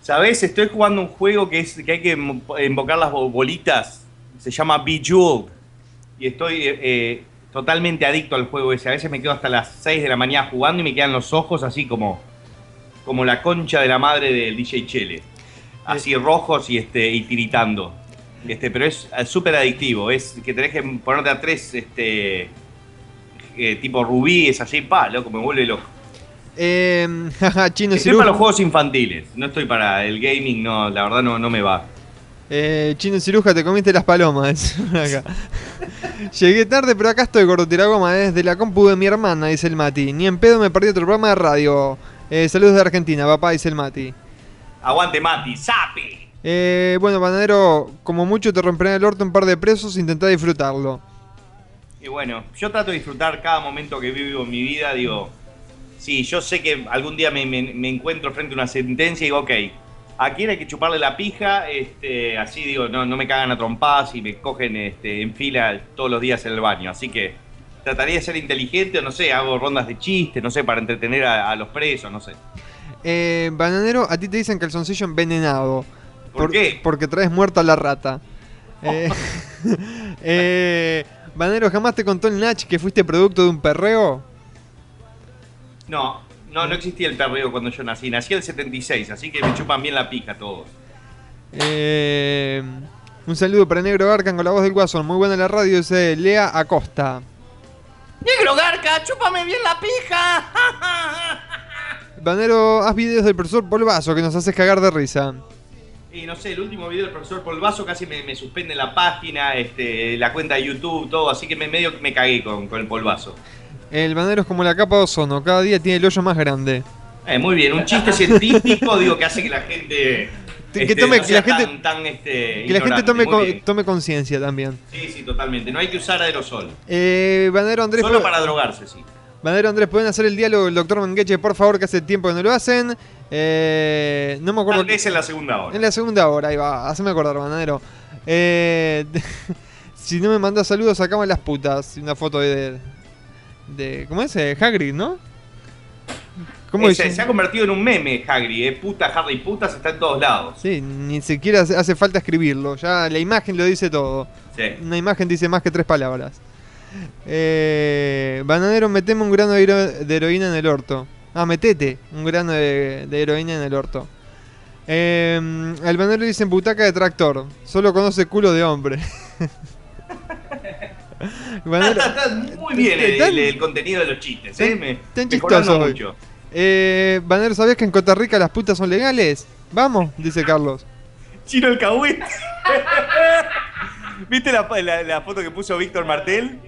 ¿Sabes? Estoy jugando un juego que, es, que hay que invocar las bo- bolitas. Se llama Bejeweled. Y estoy eh, eh, totalmente adicto al juego ese. A veces me quedo hasta las 6 de la mañana jugando y me quedan los ojos así como, como la concha de la madre del DJ Chele. Así rojos y, este, y tiritando. Este, pero es eh, súper adictivo. Es que tenés que ponerte a tres este, eh, tipo rubíes así, pa, loco, me vuelve loco. Eh, Chino Estoy para los juegos infantiles. No estoy para el gaming, no, la verdad no, no me va. Eh, Chino Ciruja, te comiste las palomas. acá. Llegué tarde, pero acá estoy, gordo tiragoma, desde la compu de mi hermana, dice el Mati. Ni en pedo me perdí otro programa de radio. Eh, saludos de Argentina, papá, dice el Mati. Aguante Mati, sapi. Eh, bueno, panadero, como mucho te romperán el orto un par de presos, intentá disfrutarlo. Y bueno, yo trato de disfrutar cada momento que vivo en mi vida. Digo, sí, yo sé que algún día me, me- me encuentro frente a una sentencia y digo, ok, a quién hay que chuparle la pija, este, así digo, no, no me cagan a trompadas y me cogen este, en fila todos los días en el baño. Así que trataría de ser inteligente, o no sé, hago rondas de chistes, no sé, para entretener a, a los presos, no sé. Eh, bananero, a ti te dicen calzoncillo envenenado. ¿Por qué? Porque traes muerta la rata. Eh, eh, bananero, ¿jamás te contó el Nach que fuiste producto de un perreo? No, no, no existía el perreo cuando yo nací. Nací en el 76, así que me chupan bien la pija todos. Eh, un saludo para Negro Garcan con la voz del Guasón. Muy buena la radio, dice Lea Acosta. Negro Garca, chúpame bien la pija. Banero, haz videos del profesor Polvazo que nos haces cagar de risa. Y no sé, el último video del profesor Polvazo casi me, me suspende la página, este, la cuenta de YouTube, todo, así que me, medio me cagué con, con el Polvazo. El banero es como la capa de ozono, cada día tiene el hoyo más grande. Eh, muy bien, un chiste científico, digo, que hace que la gente... Que este, tome- no que sea la gente- tan, tan, este, Que la gente tome, conciencia también. Sí, sí, totalmente. No hay que usar aerosol. Eh, Banero Andrés, Solo ¿puede- para drogarse, sí. Banero Andrés, ¿pueden hacer el diálogo del doctor Mengeche, por favor, que hace tiempo que no lo hacen? Eh, no me acuerdo. Tal vez en la segunda hora. En la segunda hora, ahí va, haceme acordar, Bananero. Eh, si no me mandas saludos, sacame las putas. Una foto de. De ¿Cómo es? Eh, Hagrid, ¿no? ¿Cómo Eh, se, ha convertido en un meme, Hagrid, eh. Puta, Harry putas está en todos lados. Sí, ni siquiera hace hace falta escribirlo. Ya la imagen lo dice todo. Sí. Una imagen dice más que tres palabras. Eh, bananero, meteme un grano de, hero- de heroína en el orto. Ah, metete un grano de, de heroína en el orto. Eh, el bananero dice en butaca de tractor. Solo conoce culo de hombre. Está muy bien el, Tan- el- el contenido de los chistes, ¿eh? Me, tan mejorando chistoso hoy. mucho. Eh, ¿sabías que en Costa Rica las putas son legales? Vamos, dice Carlos. Chino el Cahuete. ¿Viste la, la- la foto que puso Víctor Martel?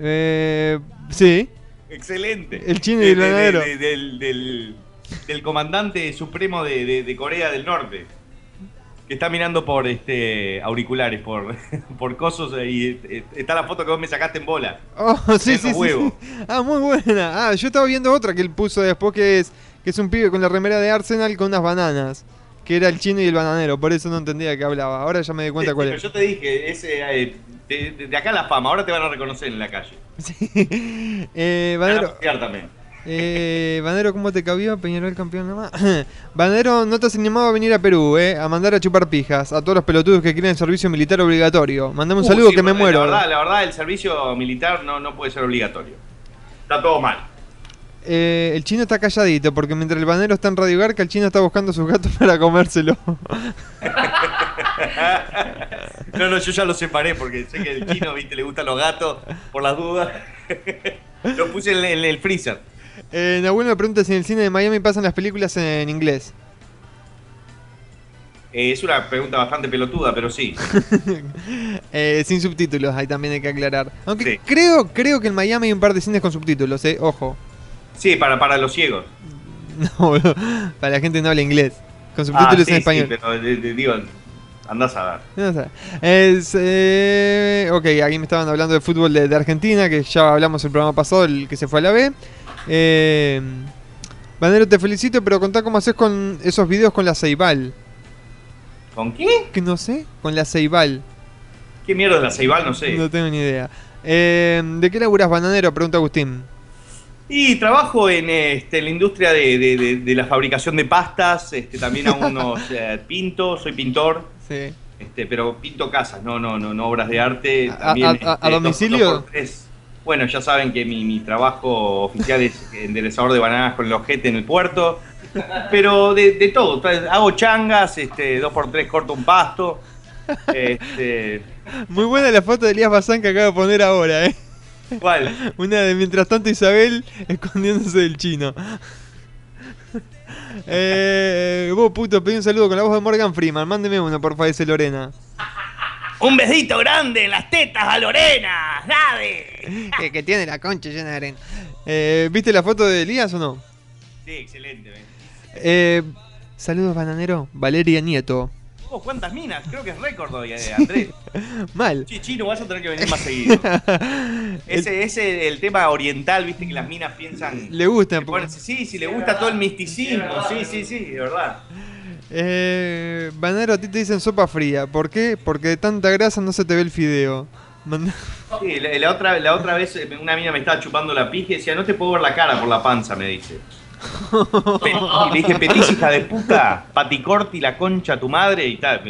Eh, sí. Excelente. El chino y el De- de- del, del- del comandante supremo de Corea del Norte. Que está mirando por este auriculares, por, por cosos. Y eh, está la foto que vos me sacaste en bola. Oh, sí, sí, sí, sí. Ah, muy buena. Ah, yo estaba viendo otra que él puso después que es que es un pibe con la remera de Arsenal con unas bananas. Que era el chino y el bananero, por eso no entendía qué hablaba. Ahora ya me di cuenta Sí, cuál pero es. yo te dije, ese, eh, de, de- acá la fama, ahora te van a reconocer en la calle. Eh, a Banero, putear también. Eh, Banero, ¿cómo te cabió? Peñarol campeón nomás. Banero, no te has animado a venir a Perú, eh, a mandar a chupar pijas a todos los pelotudos que quieren el servicio militar obligatorio. Mandame un Uh, saludo sí, que me la muero. verdad, la verdad, el servicio militar no, no puede ser obligatorio. Está todo mal. Eh, el chino está calladito porque mientras el banero está en Radio Garca, el chino está buscando a sus gatos para comérselo. No, no, yo ya lo separé porque sé que el chino, viste, le gustan los gatos, por las dudas. Lo puse en el freezer. Eh, Nahuel me pregunta si en el cine de Miami pasan las películas en inglés. Eh, es una pregunta bastante pelotuda, pero sí. Eh, sin subtítulos, ahí también hay que aclarar. Aunque Sí. creo, creo que en Miami hay un par de cines con subtítulos, eh, ojo. Sí, para, para los ciegos. No, boludo, para la gente que no habla inglés. Con Ah, subtítulos sí, en sí, español. pero eh, eh, digo, andás a ver. No sé. Es, eh, ok, aquí me estaban hablando de fútbol de, de Argentina, que ya hablamos el programa pasado, el que se fue a la B. Eh, Banero, te felicito, pero contá cómo haces con esos videos con la Ceibal. ¿Con qué? Que no sé, con la Ceibal. ¿Qué mierda es la Ceibal? No sé. No tengo ni idea. Eh, ¿De qué laburas, Bananero? Pregunta Agustín. Y trabajo en, este, en la industria de, de- de- de la fabricación de pastas, este, también a unos eh, pinto, soy pintor, Sí. este, pero pinto casas, no, no, no, no obras de arte. ¿A- También, a- a- este, a dos- domicilio? dos por tres. Bueno, ya saben que mi, mi trabajo oficial es enderezador de bananas con el ojete en el puerto, pero de, de todo, hago changas, este, dos por tres corto un pasto, este, Muy buena la foto de Elías Bazán que acabo de poner ahora, eh. ¿cuál? Una de mientras tanto Isabel escondiéndose del chino. Eh, vos puto, pedí un saludo con la voz de Morgan Freeman. Mándeme uno, por favor, dice Lorena. Un besito grande en las tetas a Lorena, ¡Dale! que, que tiene la concha llena de arena. Eh, ¿Viste la foto de Elías o no? Sí, excelente. Eh, saludos, bananero. Valeria Nieto. Oh, ¿Cuántas minas? Creo que es récord hoy, eh, Andrés. Mal. Sí, chino, vas a tener que venir más seguido. Ese, ese, el tema oriental, viste que las minas piensan. Le gusta. ponen- sí, sí, le gusta todo el misticismo. Sí, sí, sí, de verdad. Eh, bananero, a ti te dicen sopa fría. ¿Por qué? Porque de tanta grasa no se te ve el fideo. Sí, la, la otra, la otra vez eh, una mina me estaba chupando la pija y decía, no te puedo ver la cara por la panza, me dice. Y le dije, petis hija de puta, paticorti la concha a tu madre y tal.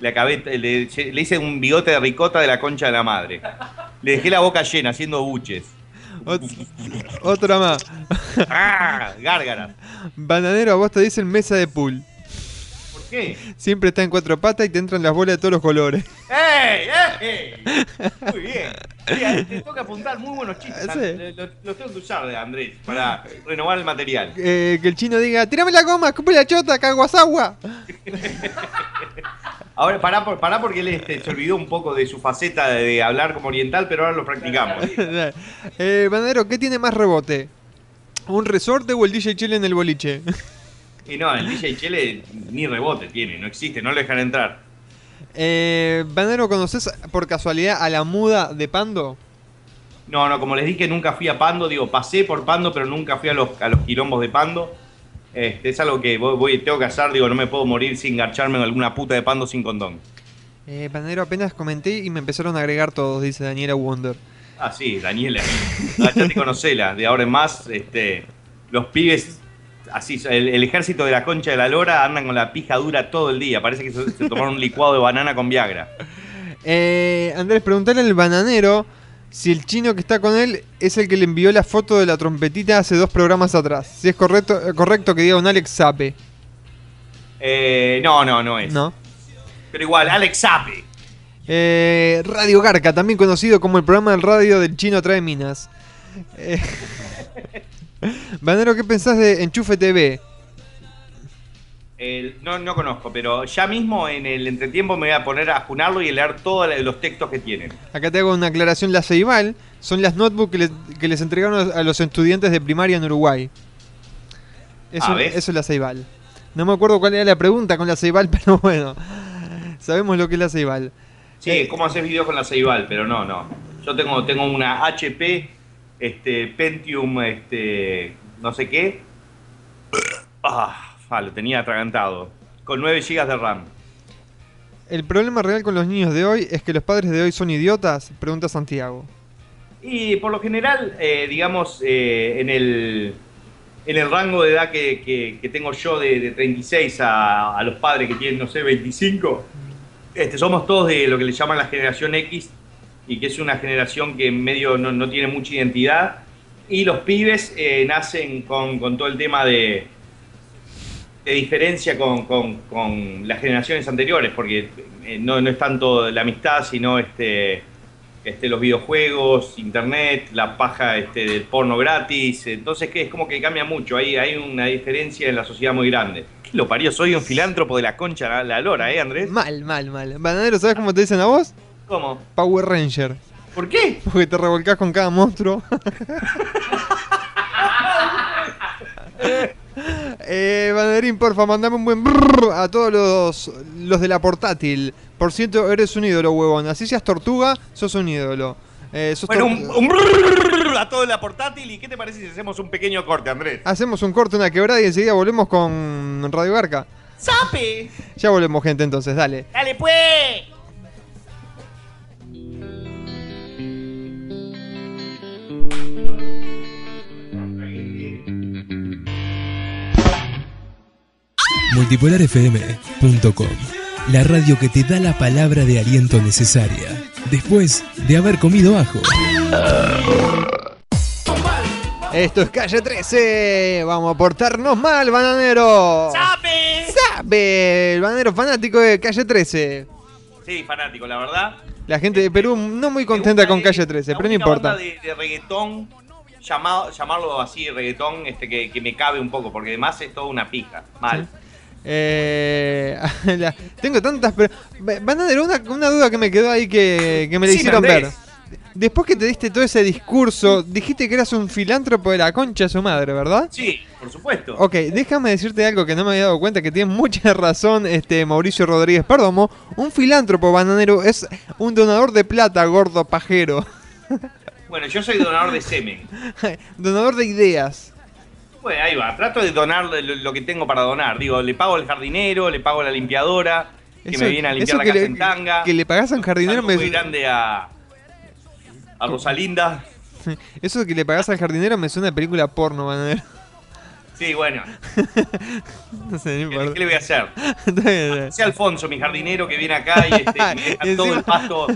Le acabé, le, le hice un bigote de ricota de la concha de la madre. Le dejé la boca llena haciendo buches. Ot- otra más. ¡Ah! Gárgaras. Bananero, a vos te dicen mesa de pool. ¿Por qué? Siempre está en cuatro patas y te entran las bolas de todos los colores. ¡Ey! ¡Ey! Muy bien. Ahí te toca apuntar muy buenos chistes. Sí. Los, los tengo que usar de Andrés para renovar el material. Eh, que el chino diga, tirame la goma, escupe la chota, caguasagua. Ahora, pará, por- pará porque él este, se olvidó un poco de su faceta de, de hablar como oriental, pero ahora lo practicamos. eh, Bananero, ¿qué tiene más rebote? ¿Un resorte o el DJ Chile en el boliche? Y no, el DJ Chele ni rebote tiene, no existe, no lo dejan entrar. eh, Bananero, ¿conoces por casualidad a la muda de Pando? No, no, como les dije, nunca fui a Pando, digo, pasé por Pando, pero nunca fui a los, a los quilombos de Pando. Este, es algo que voy, voy- tengo que hacer, digo, no me puedo morir sin garcharme en alguna puta de Pando sin condón. Eh, Bananero, apenas comenté y me empezaron a agregar todos, dice Daniela Wonder. Ah, sí, Daniela. Agachate y conocela. De ahora en más, este, los pibes, así, el, el ejército de la concha de la lora andan con la pija dura todo el día. Parece que se, se tomaron un licuado de banana con Viagra. Eh, Andrés, preguntale al bananero si el chino que está con él es el que le envió la foto de la trompetita hace dos programas atrás. Si es correcto, eh, correcto que diga un Alex Sape. Eh, no, no, no es. ¿No? Pero igual, Alex Sape. Eh, radio Garca, también conocido como el programa del radio del chino trae minas. Eh, Banero, ¿qué pensás de Enchufe TV? El- no, no conozco, pero ya mismo en el entretiempo me voy a poner a junarlo y a leer todos los textos que tienen. Acá te hago una aclaración. La Ceibal son las notebooks que, les- que les entregaron a los estudiantes de primaria en Uruguay. Eso, Ah, eso es la Ceibal. No me acuerdo cuál era la pregunta con la Ceibal, pero bueno. Sabemos lo que es la Ceibal. Sí, Eh, cómo hacer videos con la Ceibal, pero no, no. Yo tengo, tengo una HP, este, Pentium, este, no sé qué. Ah, ah, lo tenía atragantado. Con 9 GB de RAM. El problema real con los niños de hoy es que los padres de hoy son idiotas, pregunta Santiago. Y por lo general, eh, digamos, eh, en, el, en el rango de edad que, que- que tengo yo de, de 36 a, a los padres que tienen, no sé, 25, este, somos todos de lo que le llaman la generación X y que es una generación que en medio no, no tiene mucha identidad. Y los pibes eh, nacen con, con todo el tema de, de diferencia con, con- las generaciones anteriores, porque eh, no, no es tanto la amistad, sino este, este, los videojuegos, internet, la paja este, del porno gratis. Entonces, que es como que cambia mucho. Hay, hay una diferencia en la sociedad muy grande. ¿Qué lo parió? Soy un filántropo de la concha la, la lora, ¿eh, Andrés? Mal, mal, mal. Bananero, ¿sabes cómo te dicen a vos? ¿Cómo? Power Ranger. ¿Por qué? Porque te revolcás con cada monstruo. eh, Banderín, porfa, mandame un buen brrr a todos los, los de la portátil. Por cierto, eres un ídolo, huevón. Así seas tortuga, sos un ídolo. Eh, sos Bueno, un, un a todo la portátil. ¿Y qué te parece si hacemos un pequeño corte, Andrés? Hacemos un corte, una quebrada y enseguida volvemos con Radio Garca. ¡Sape! Ya volvemos, gente, entonces, dale. ¡Dale, pues! multipolarfm.com La radio que te da la palabra de aliento necesaria después de haber comido ajo. Esto es Calle 13. Vamos a portarnos mal, bananero. ¡Sape! Sabe, el bananero fanático de Calle 13. Sí, fanático, la verdad. La gente de Perú no muy contenta con de- Calle 13, la pero no importa. banda De, de reggaetón, llamado, llamarlo así, reggaetón, este, que, que me cabe un poco, porque además es toda una pija. Mal. Eh, la- tengo tantas. Pero, Ba- Bananero, una, una duda que me quedó ahí que, que me la Sí, hicieron Andrés. ver. Después que te diste todo ese discurso, dijiste que eras un filántropo de la concha de su madre, ¿verdad? Sí, por supuesto. Ok, déjame decirte algo que no me había dado cuenta, que tiene mucha razón este Mauricio Rodríguez Perdomo. Un filántropo bananero es un donador de plata, gordo pajero. Bueno, yo soy donador de semen. donador de ideas. Ahí va. Trato de donar lo, que tengo para donar. Digo, le pago al jardinero, le pago a la limpiadora, que Eso- me viene a limpiar la casa le- en tanga. que le pagás a un jardinero me- muy grande a, a Rosalinda. Eso de que le pagás al jardinero me suena a película porno, bananero. Sí, bueno. No sé, no ¿Qué, importa. qué le voy a hacer? Sea Alfonso, mi jardinero, que viene acá y, este, me deja Y todo encima- el pasto,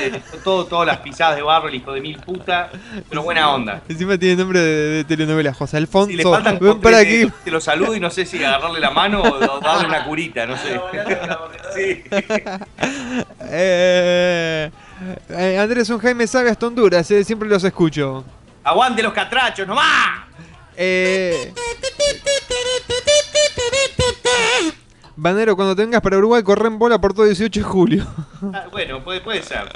eh, todo, todas las pisadas de barro, el hijo de mil puta, pero buena onda. Encima tiene nombre de, de telenovela, José Alfonso. Si le faltan ven para aquí. te, lo saludo y no sé si agarrarle la mano o, darle una curita, no sé. Sí. Eh, eh, Andrés, un Jaime Sabe hasta Honduras, eh, siempre los escucho. ¡Aguante los catrachos, nomás! Eh, Banero, cuando te vengas para Uruguay, corre en bola por todo 18 de julio. Ah, Bueno, puede, puede ser.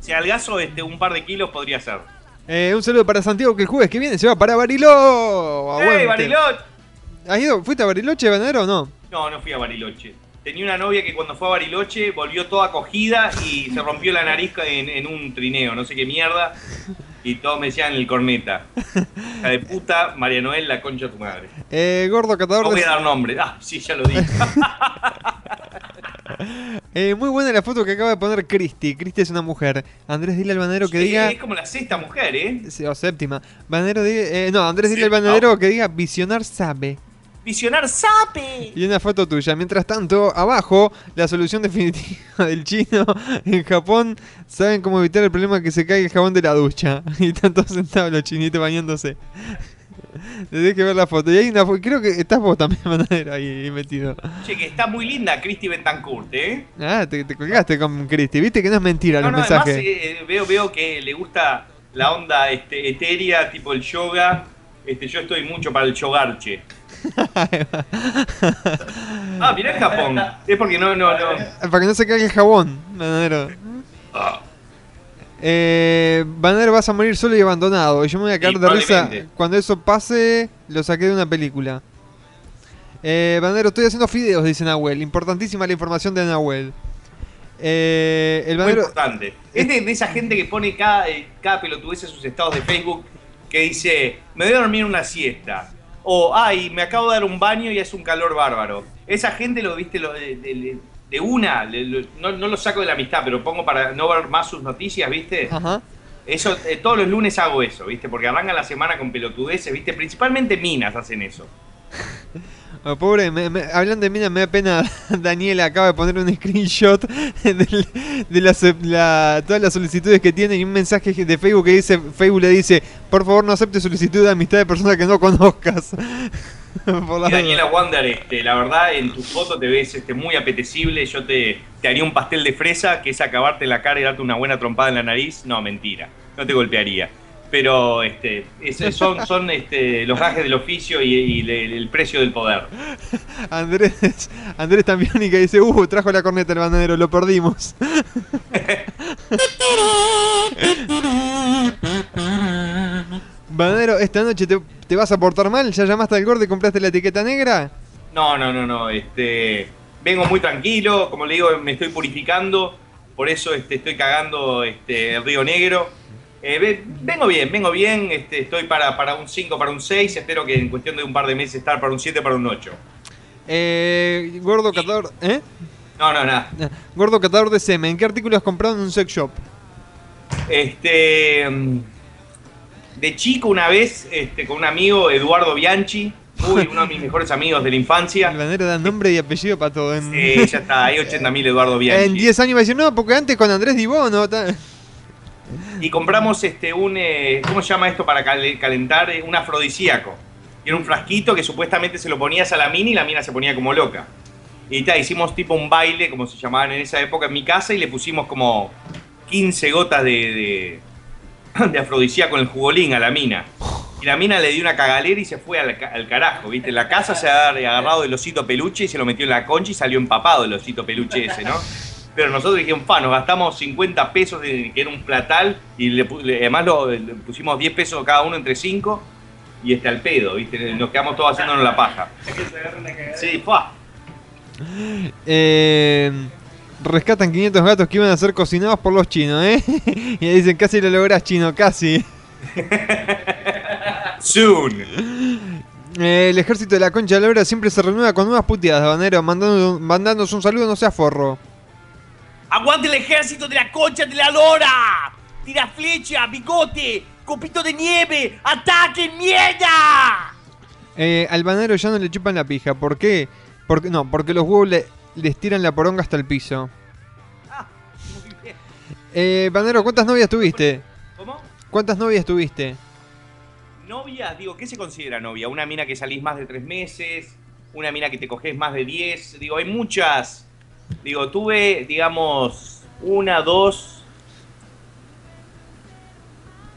Si al gaso este, un par de kilos podría ser. Eh, un saludo para Santiago que el jueves que viene se va para Bariló. ¡Ey, Aguante. Bariloche! ¿Has ido? ¿Fuiste a Bariloche, Banero o no? No, no fui a Bariloche. Tenía una novia que cuando fue a Bariloche volvió toda cogida y se rompió la nariz en, en un trineo, no sé qué mierda. Y todos me decían el corneta. Hija de puta, María Noel, la concha de tu madre. Eh, gordo catador No voy a dar nombre. Ah, sí, ya lo dije. Eh, muy buena la foto que acaba de poner Cristi. Cristi es una mujer. Andrés, dile al banero que Sí, diga... Es como la sexta mujer, ¿eh? Sí, O séptima. Banero, di- eh, no, Andrés, dile al Sí, bananero que diga visionar sabe. Visionar sape. Y una foto tuya. Mientras tanto, abajo, la solución definitiva del chino en Japón. Saben cómo evitar el problema que se caiga el jabón de la ducha. Y están todos sentados los chinitos bañándose. Tenés que ver la foto. Y hay una fo- creo que estás vos también, Manadero, ahí metido. Che, que está muy linda Christy Bentancourt, ¿eh? Ah, te, te colgaste con Cristi. Viste que no es mentira No, los no, mensajes. eh, veo, veo que le gusta la onda este, etérea, tipo el yoga. Este, yo estoy mucho para el yogarche. ah, mirá el Japón. Es porque no, no, no. Para que no se caiga el jabón, Banadero. Ah. Eh, vas a morir solo y abandonado. Y yo me voy a caer Sí, de risa. Cuando eso pase, lo saqué de una película. Eh, estoy haciendo fideos, dice Nahuel. Importantísima la información de Nahuel. Eh, el Muy Banadero. importante. Es de, de esa gente que pone cada, eh, cada pelotudez en sus estados de Facebook que dice, me voy a dormir una siesta. O, ay, me acabo de dar un baño y es un calor bárbaro. Esa gente lo viste lo, de, de- de una, le- no, no lo saco de la amistad, pero pongo para no ver más sus noticias, ¿viste? Ajá. Eso, eh, todos los lunes hago eso, ¿viste? Porque arrancan la semana con pelotudeces, ¿viste? Principalmente minas hacen eso. Oh, pobre, me- me- hablando de mina, me da pena. Daniela acaba de poner un screenshot de las, la- todas las solicitudes que tiene y un mensaje de Facebook que dice: Facebook le dice, por favor, no acepte solicitud de amistad de personas que no conozcas. Y Daniela. Wander, este, la verdad, en tu foto te ves este, muy apetecible. Yo te, te haría un pastel de fresa, que es acabarte la cara y darte una buena trompada en la nariz. No, mentira. No te golpearía. Pero este, es- son, son este, los gajes del oficio y, y le- el precio del poder. Andrés, Andrés Tambiónica dice: Uh, trajo la corneta el bananero, lo perdimos. Bananero, esta noche te, te vas a portar mal. ¿Ya llamaste al gordo y compraste la etiqueta negra? No, no, no, no. Este, vengo muy tranquilo, como le digo, me estoy purificando, por eso este, estoy cagando este, el Río Negro. Eh, ve- vengo bien, vengo bien, este, estoy para, para un 5, para un 6, espero que en cuestión de un par de meses estar para un 7, para un 8. Eh, gordo catador, ¿eh? No, no, nada. Gordo catador de semen, ¿qué artículo has comprado en un sex shop? Este, de chico una vez, este, con un amigo, Eduardo Bianchi, uy, uno de mis mejores amigos de la infancia. banero da nombre y apellido para todo. En, Eh, ya está, hay 80.000 Eduardo Bianchi. en 10 años va a decir, no, porque antes con Andrés Dibono. ta- y compramos este un eh, ¿cómo se llama esto para cal- calentar? Eh, un afrodisíaco. Y era un frasquito que supuestamente se lo ponías a la mina y la mina se ponía como loca. Y ta, hicimos tipo un baile, como se llamaban en esa época, en mi casa y le pusimos como 15 gotas de, de, de afrodisíaco en el jugolín a la mina. Y la mina le dio una cagalera y se fue al carajo, ¿viste? En la casa se había agarrado el osito peluche y se lo metió en la concha y salió empapado el osito peluche ese, ¿no? Pero nosotros dijimos, fa, nos gastamos 50 pesos, de, que era un platal, y le, además lo, le pusimos 10 pesos cada uno entre 5, y este al pedo, ¿viste? Nos quedamos todos haciéndonos la paja. Sí, fa. Eh, rescatan 500 gatos que iban a ser cocinados por los chinos, ¿eh? y ahí dicen, casi lo lográs, chino, casi. Soon. Eh, el ejército de la concha de la hora siempre se renueva con nuevas puteadas, banero, mandando, mandándonos un saludo, no sea forro. ¡Aguante el ejército de la concha de la lora! ¡Tira flecha, bigote, copito de nieve! ¡Ataquen, mierda! Eh, al banero ya no le chupan la pija, ¿por qué? Porque, no, porque los huevos le, les tiran la poronga hasta el piso. Eh, banero, ¿cuántas novias tuviste? ¿Cómo? ¿Cuántas novias tuviste? Novia, digo, ¿qué se considera novia? ¿Una mina que salís más de tres meses? ¿Una mina que te coges más de diez? Digo, hay muchas. Digo, tuve, digamos, una, dos.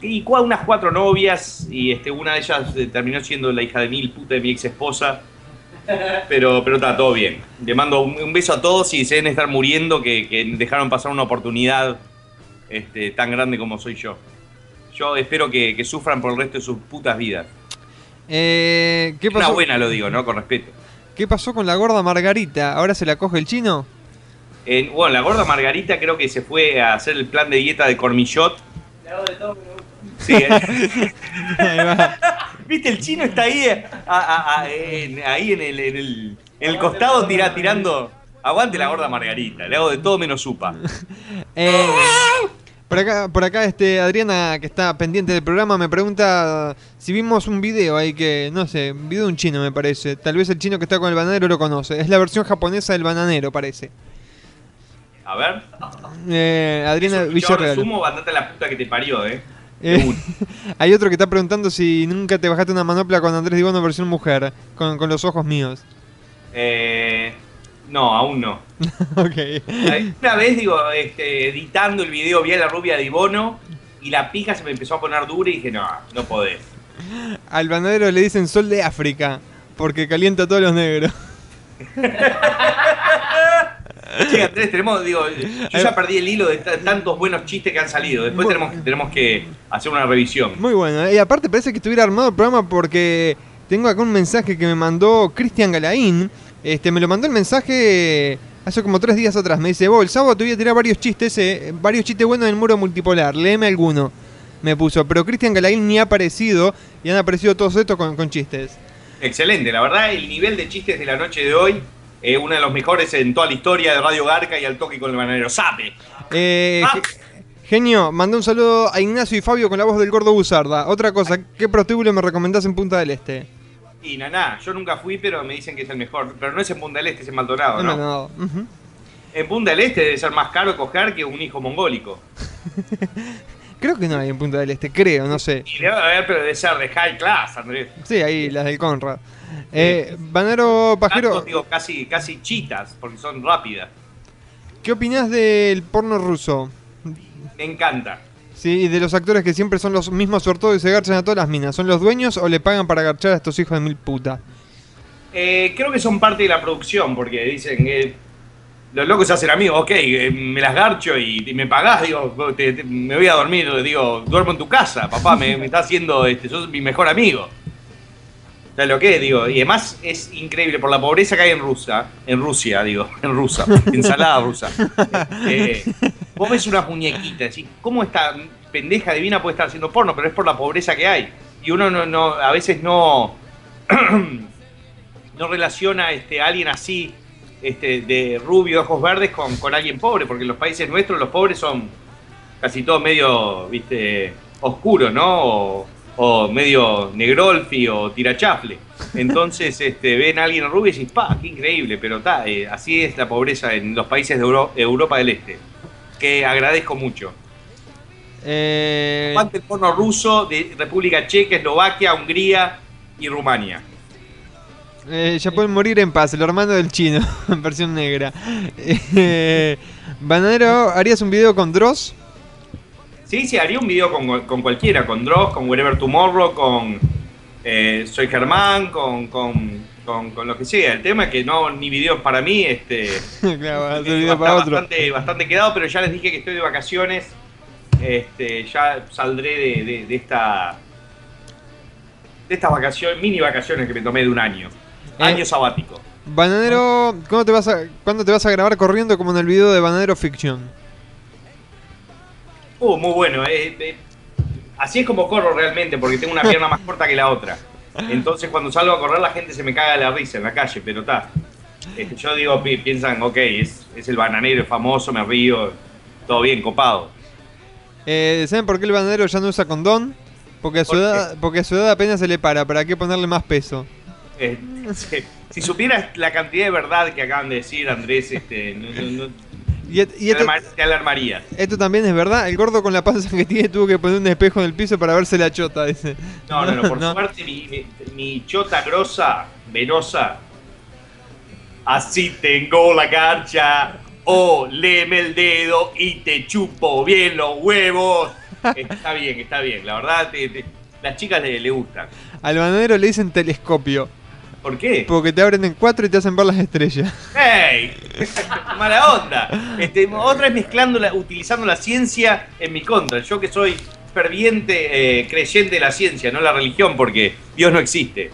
Y unas cuatro novias. Y este, una de ellas eh, terminó siendo la hija de mil puta de mi ex esposa. Pero, pero está todo bien. Le mando un, un beso a todos y se deben estar muriendo que, que dejaron pasar una oportunidad este, tan grande como soy yo. Yo espero que, que sufran por el resto de sus putas vidas. Eh, ¿qué, Una pasó, buena lo digo, ¿no? Con respeto. ¿Qué pasó con la gorda Margarita? ¿Ahora se la coge el chino? Eh, bueno, la gorda Margarita creo que se fue a hacer el plan de dieta de Cormillot. Sí, eh. Ahí va. Viste, el chino está ahí, eh, a- a- a- en, ahí en el, en el, en el costado tira, tirando. Aguante la gorda Margarita, le hago de todo menos supa. Eh, Por acá, por acá este, Adriana, que está pendiente del programa, me pregunta si vimos un video ahí que, no sé, un video de un chino me parece. Tal vez el chino que está con el bananero lo conoce. Es la versión japonesa del bananero, parece. A ver. Eh, Adriana Yo Villarreal. resumo, andate a la puta que te parió, eh. Eh, hay otro que está preguntando si nunca te bajaste una manopla con Andrés Dibono versión mujer, con, con los ojos míos. Eh, no, aún no. ok. Eh, Una vez, digo, este, editando el video, vi a la rubia de Ibono y la pija se me empezó a poner dura y dije, no, no podés. Al bananero le dicen sol de África, porque calienta a todos los negros. Andrés, tenemos, digo, yo ya perdí el hilo de tantos buenos chistes que han salido. Después tenemos, tenemos que hacer una revisión. Muy bueno. Y aparte parece que estuviera armado el programa porque tengo acá un mensaje que me mandó Cristian Galaín. Este, me lo mandó el mensaje hace como tres días atrás. Me dice, vos, el sábado te voy a tirar varios chistes, eh, varios chistes buenos del muro multipolar. Léeme alguno. Me puso. Pero Cristian Galaín ni ha aparecido y han aparecido todos estos con, con chistes. Excelente, la verdad, el nivel de chistes de la noche de hoy es uno de los mejores en toda la historia de Radio Garca y al toque con el bananero. ¡Sape! Eh, Ah. ge- Genio, mandé un saludo a Ignacio y Fabio con la voz del gordo Buzarda. Otra cosa, ¿qué prostíbulo me recomendás en Punta del Este? Y naná, yo nunca fui, pero me dicen que es el mejor. Pero no es en Punta del Este, es en Maldonado, No, ¿no? no, no. Ujú. En Punta del Este debe ser más caro coger que un hijo mongólico. Creo que no hay en Punta del Este, creo, no sé. Y debe haber, pero debe ser de high class, Andrés. Sí, ahí las del Conrad. Eh, Banero Pajero, digo, casi, casi chitas, porque son rápidas. ¿qué opinás del porno ruso? Me encanta. Sí, y de los actores que siempre son los mismos sortodos y se garchan a todas las minas. ¿Son los dueños o le pagan para garchar a estos hijos de mil puta? Eh, creo que son parte de la producción, porque dicen que los locos se hacen amigos, ok, eh, me las garcho y, me pagás, digo, te- me voy a dormir, digo, duermo en tu casa, papá, me, me está haciendo, este, sos mi mejor amigo. ¿Sabes lo que es? Digo, y además es increíble por la pobreza que hay en Rusia, en Rusia, digo, en rusa, ensalada rusa. Eh, vos ves unas muñequitas, decís, ¿cómo esta pendeja divina puede estar haciendo porno? Pero es por la pobreza que hay. Y uno no, no a veces no, no relaciona este, a alguien así, este, de rubio, ojos verdes, con, con alguien pobre, porque en los países nuestros los pobres son casi todos medio, viste, oscuros, ¿no? O, o medio negrolfi o tirachafle. Entonces este, ven a alguien rubio y decís, pa, qué increíble, pero ta, eh, así es la pobreza en los países de Euro- Europa del Este, que agradezco mucho. Eh, el porno ruso de República Checa, Eslovaquia, Hungría y Rumania. Eh, ya pueden morir en paz, el hermano del chino, en versión negra. Eh, Banero, ¿harías un video con Dross? Sí, sí, haría un video con, con cualquiera, con Dross, con Wherever Tomorrow, con eh, Soy Germán, con, con, con, lo que sea. El tema es que no, ni videos para mí, este, claro, video para otro. bastante, bastante quedado, pero ya les dije que estoy de vacaciones. Este, ya saldré de, de- de esta de estas vacaciones, mini vacaciones que me tomé de un año. Eh. Año sabático. Bananero, ¿cuándo te, vas a, ¿cuándo te vas a grabar corriendo como en el video de Bananero Fiction? Uh, muy bueno. eh, eh, así es como corro realmente, porque tengo una pierna más corta que la otra. Entonces cuando salgo a correr la gente se me caga la risa en la calle, pero está. Este, yo digo, pi- piensan, ok, es, es el bananero, es famoso, me río, todo bien, copado. Eh, ¿Saben por qué el bananero ya no usa condón? Porque a, su edad, porque a su edad apenas se le para. ¿Para qué ponerle más peso? Sí. si supieras la cantidad de verdad que acaban de decir, Andrés, este, no- no- no- Y, et- y te, esto, alarma- te alarmarías. esto también es verdad. El gordo con la panza que tiene tuvo que poner un espejo en el piso para verse la chota, dice. No, no, no, por suerte mi, mi- mi chota grosa, venosa, así tengo la garcha, o leme el dedo y te chupo bien los huevos. Está bien, está bien, la verdad, te- te- las chicas le, le gustan. Al bananero le dicen telescopio. ¿Por qué? Porque te abren en cuatro y te hacen ver las estrellas. ¡Ey! Mala onda. Este, otra vez mezclando, la- utilizando la ciencia en mi contra. Yo que soy ferviente eh, creyente de la ciencia, no la religión, porque Dios no existe.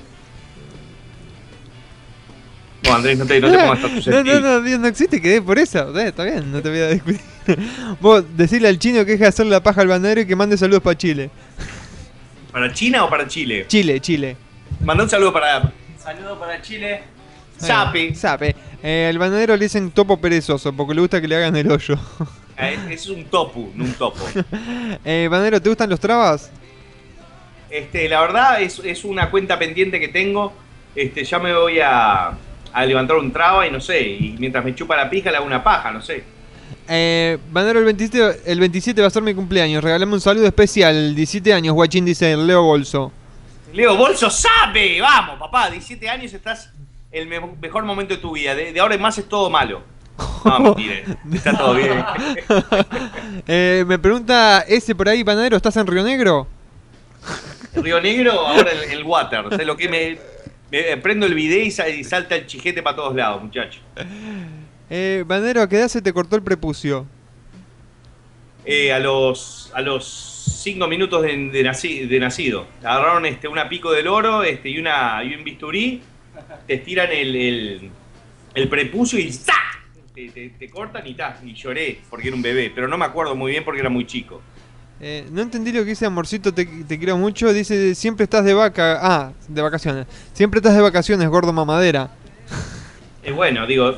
No, Andrés, no te, no te pongas tan no, no, no, Dios no existe, quedé por eso. Eh, está bien, no te voy a discutir. Vos, decirle al chino que deje de hacer la paja al bananero y que mande saludos para Chile. ¿Para China o para Chile? Chile, Chile. Manda un saludo para Saludo para Chile. Sapi. Sape. Eh, al bananero le dicen topo perezoso porque le gusta que le hagan el hoyo. Eh, Es un topu, no un topo. Eh, Banero, ¿te gustan los trabas? Este, la verdad es, es una cuenta pendiente que tengo. Este, ya me voy a, a levantar un traba y no sé. Y mientras me chupa la pija le hago una paja, no sé. Eh, Banero, el 27, el 27 va a ser mi cumpleaños. Regálame un saludo especial. 17 años, guachín dice Leo Bolso. Leo Bolso sabe, vamos, papá, 17 años estás el me- mejor momento de tu vida. De, de ahora en más es todo malo. No, mentira, está todo bien. Eh, me pregunta ese por ahí, Banero, ¿estás en Río Negro? Río Negro, ahora el, el water. ¿Sabes lo que me, me- prendo el video y, sa- y salta el chijete para todos lados, muchacho. Eh, Banero, ¿a qué edad se te cortó el prepucio? Eh, a los a los 5 minutos de, de naci- de nacido. Agarraron este, una pico del oro este, y, una, y un bisturí, te estiran el, el, el prepucio y ¡za! Te, te- te cortan y ta, y lloré porque era un bebé, pero no me acuerdo muy bien porque era muy chico. Eh, no entendí lo que dice Amorcito, te, te quiero mucho. Dice, siempre estás de vaca. Ah, de vacaciones. Siempre estás de vacaciones, gordo mamadera. Eh, bueno, digo,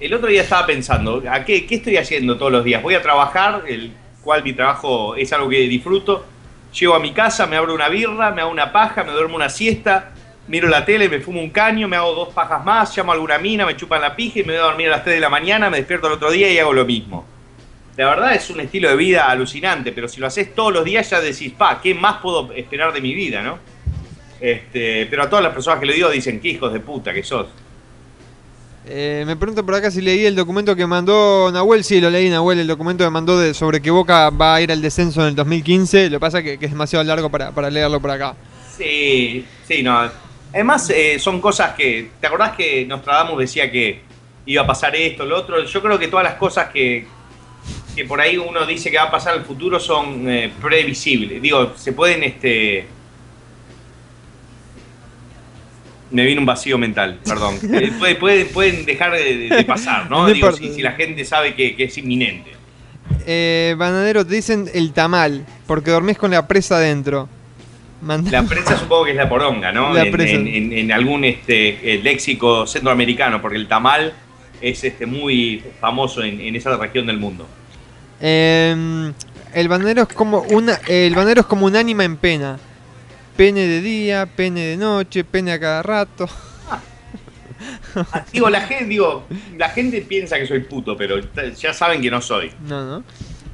el otro día estaba pensando, ¿a qué, qué estoy haciendo todos los días? Voy a trabajar, el cual mi trabajo es algo que disfruto. Llego a mi casa, me abro una birra, me hago una paja, me duermo una siesta, miro la tele, me fumo un caño, me hago dos pajas más, llamo a alguna mina, me chupan la pija y me voy a dormir a las 3 de la mañana, me despierto el otro día y hago lo mismo. La verdad es un estilo de vida alucinante, pero si lo haces todos los días ya decís, pa, ¿qué más puedo esperar de mi vida, no? Este, pero a todas las personas que lo digo dicen, qué hijos de puta que sos. Eh, me pregunta por acá si leí el documento que mandó Nahuel. Sí, lo leí, Nahuel. El documento que mandó de, sobre que Boca va a ir al descenso en el 2015. Lo que pasa es que, que es demasiado largo para, para leerlo por acá. Sí, sí, no. Además, eh, son cosas que. ¿Te acordás que Nostradamus decía que iba a pasar esto, lo otro? Yo creo que todas las cosas que, que por ahí uno dice que va a pasar en el futuro son eh, previsibles. Digo, se pueden. este Me vino un vacío mental, perdón. Eh, puede- puede- pueden dejar de, de pasar, ¿no? No Digo, importa. si, si la gente sabe que, que es inminente. Eh, Bananero, te dicen el tamal. Porque dormís con la presa adentro. La prensa supongo que es la poronga, ¿no? La en, presa. en- en- en algún este, eh, léxico centroamericano, porque el tamal es este, muy famoso en, en esa región del mundo. Eh, el bananero es como una, el bananero es como un ánima en pena. Pene de día, pene de noche, pene a cada rato. Ah, Digo, la gente, digo, la gente piensa que soy puto, pero ya saben que no soy. No, no.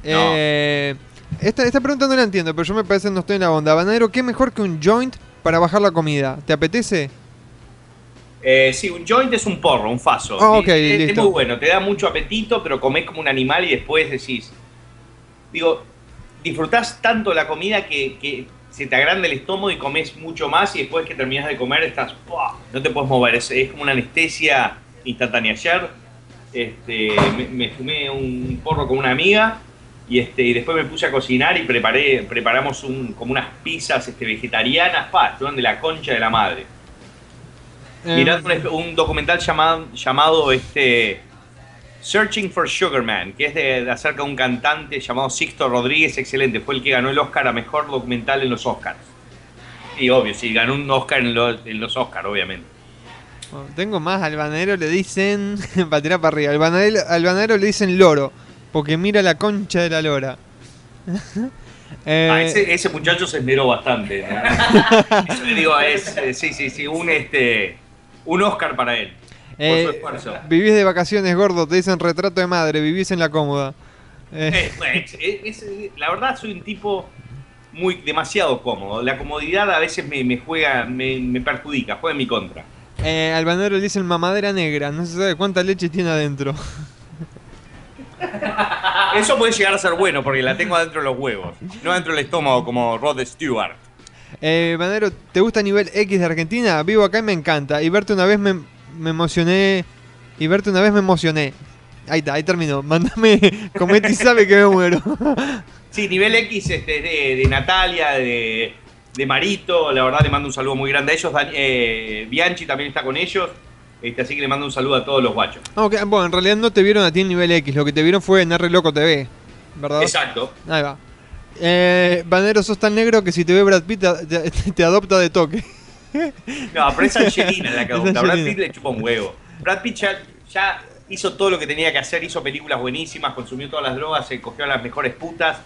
Eh, esta, esta pregunta no la entiendo, pero yo me parece que no estoy en la onda. Bananero, ¿qué mejor que un joint para bajar la comida? ¿Te apetece? Eh, sí, un joint es un porro, un faso. Ah, ok, es, es muy bueno, te da mucho apetito, pero comés como un animal y después decís. Digo, disfrutás tanto la comida que, que se te agranda el estómago y comes mucho más y después que terminas de comer estás. ¡pua! No te puedes mover, es, es como una anestesia instantánea. Ayer este, me, me fumé un porro con una amiga y, este, y después me puse a cocinar y preparé, preparamos un, como unas pizzas este, vegetarianas, pa, de la concha de la madre. Eh, Mirad un, un documental llamado, llamado este, Searching for Sugar Man, que es de, de acerca de un cantante llamado Sixto Rodríguez, excelente. Fue el que ganó el Oscar a Mejor Documental en los Oscars. Y obvio, sí, ganó un Oscar en, los- en los Oscars, obviamente. bueno, tengo más, al bananero le dicen. para tirar para arriba. Al bananero, al bananero le dicen loro. Porque mira la concha de la lora. Eh, Ah, ese, ese muchacho se esmeró bastante. ¿no? Eso le digo, es, eh, sí, sí, sí, un, este, un Oscar para él. Eh, su esfuerzo. vivís de vacaciones, gordo. Te dicen retrato de madre. Vivís en la cómoda. Eh, Eh, es- es- la verdad soy un tipo muy demasiado cómodo. La comodidad a veces me, me juega, me, me perjudica, juega en mi contra. eh, al bananero le dicen mamadera negra. No se sabe cuánta leche tiene adentro. Eso puede llegar a ser bueno porque la tengo adentro de los huevos, no adentro del estómago como Rod Stewart. Eh, Banero, ¿te gusta nivel X de Argentina? Vivo acá y me encanta. Y verte una vez me, me emocioné. Y verte una vez me emocioné. Ahí está, ahí terminó. Mándame, comete y sabe que me muero. Sí, nivel X este, de, de Natalia, de, de Marito, la verdad le mando un saludo muy grande a ellos. Dan- eh, Bianchi también está con ellos, este, así que le mando un saludo a todos los guachos. Bueno, en realidad no te vieron a ti en nivel X. Lo que te vieron fue en R Loco TV. ¿Verdad? Exacto. Ahí va. Eh, Banero, sos tan negro que si te ve Brad Pitt te, te- te adopta de toque. No, pero es Angelina la que adopta. Brad. Pitt le chupa un huevo. Brad Pitt ya, ya hizo todo lo que tenía que hacer, hizo películas buenísimas, consumió todas las drogas, se cogió a las mejores putas.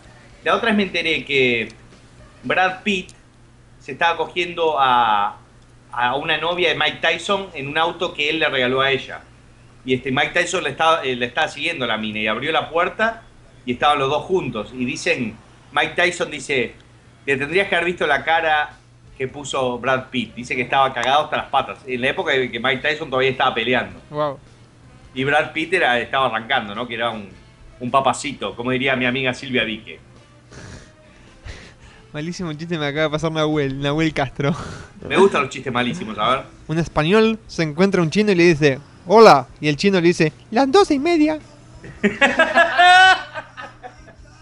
La otra vez me enteré que Brad Pitt se estaba cogiendo a, a una novia de Mike Tyson en un auto que él le regaló a ella. Y este Mike Tyson le estaba, eh, le estaba siguiendo a la mina y abrió la puerta y estaban los dos juntos. Y dicen, Mike Tyson dice, le tendrías que haber visto la cara que puso Brad Pitt. Dice que estaba cagado hasta las patas. En la época de que Mike Tyson todavía estaba peleando. Wow. Y Brad Pitt era, estaba arrancando, ¿no? Que era un, un papacito, como diría mi amiga Silvia Vique. Malísimo chiste me acaba de pasar Nahuel, Nahuel Castro. Me gustan los chistes malísimos, a ver. Un español se encuentra un chino y le dice, hola. Y el chino le dice, las doce y media.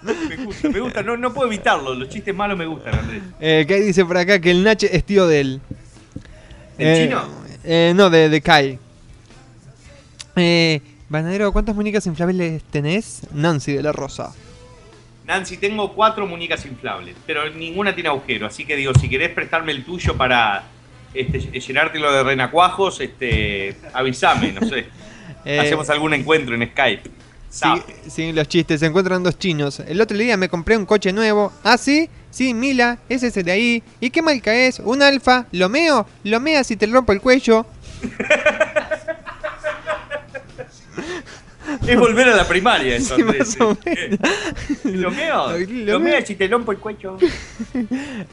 Me gusta, me gusta, no, no puedo evitarlo. Los chistes malos me gustan, Andrés. Eh, Kai dice por acá que el Nache es tío de él. ¿El Eh, chino? eh, no, de, de Kai. Eh, Banadero, ¿cuántas muñecas inflables tenés? Nancy de la Rosa. Nancy, tengo cuatro muñecas inflables, pero ninguna tiene agujero. Así que digo, si querés prestarme el tuyo para este, llenártelo de renacuajos, este, avísame, no sé. Hacemos algún encuentro en Skype. Sí, sí, los chistes. Se encuentran dos chinos. El otro día me compré un coche nuevo. ¿Ah, sí? Sí, Mila, es ese de ahí. ¿Y qué marca es? ¿Un alfa? ¿Lo meo? ¿Lo meas si te rompo el cuello? Es volver a la primaria eso, Sí, más o Eh, Lo meo, Lo meo. si te rompo el cuello.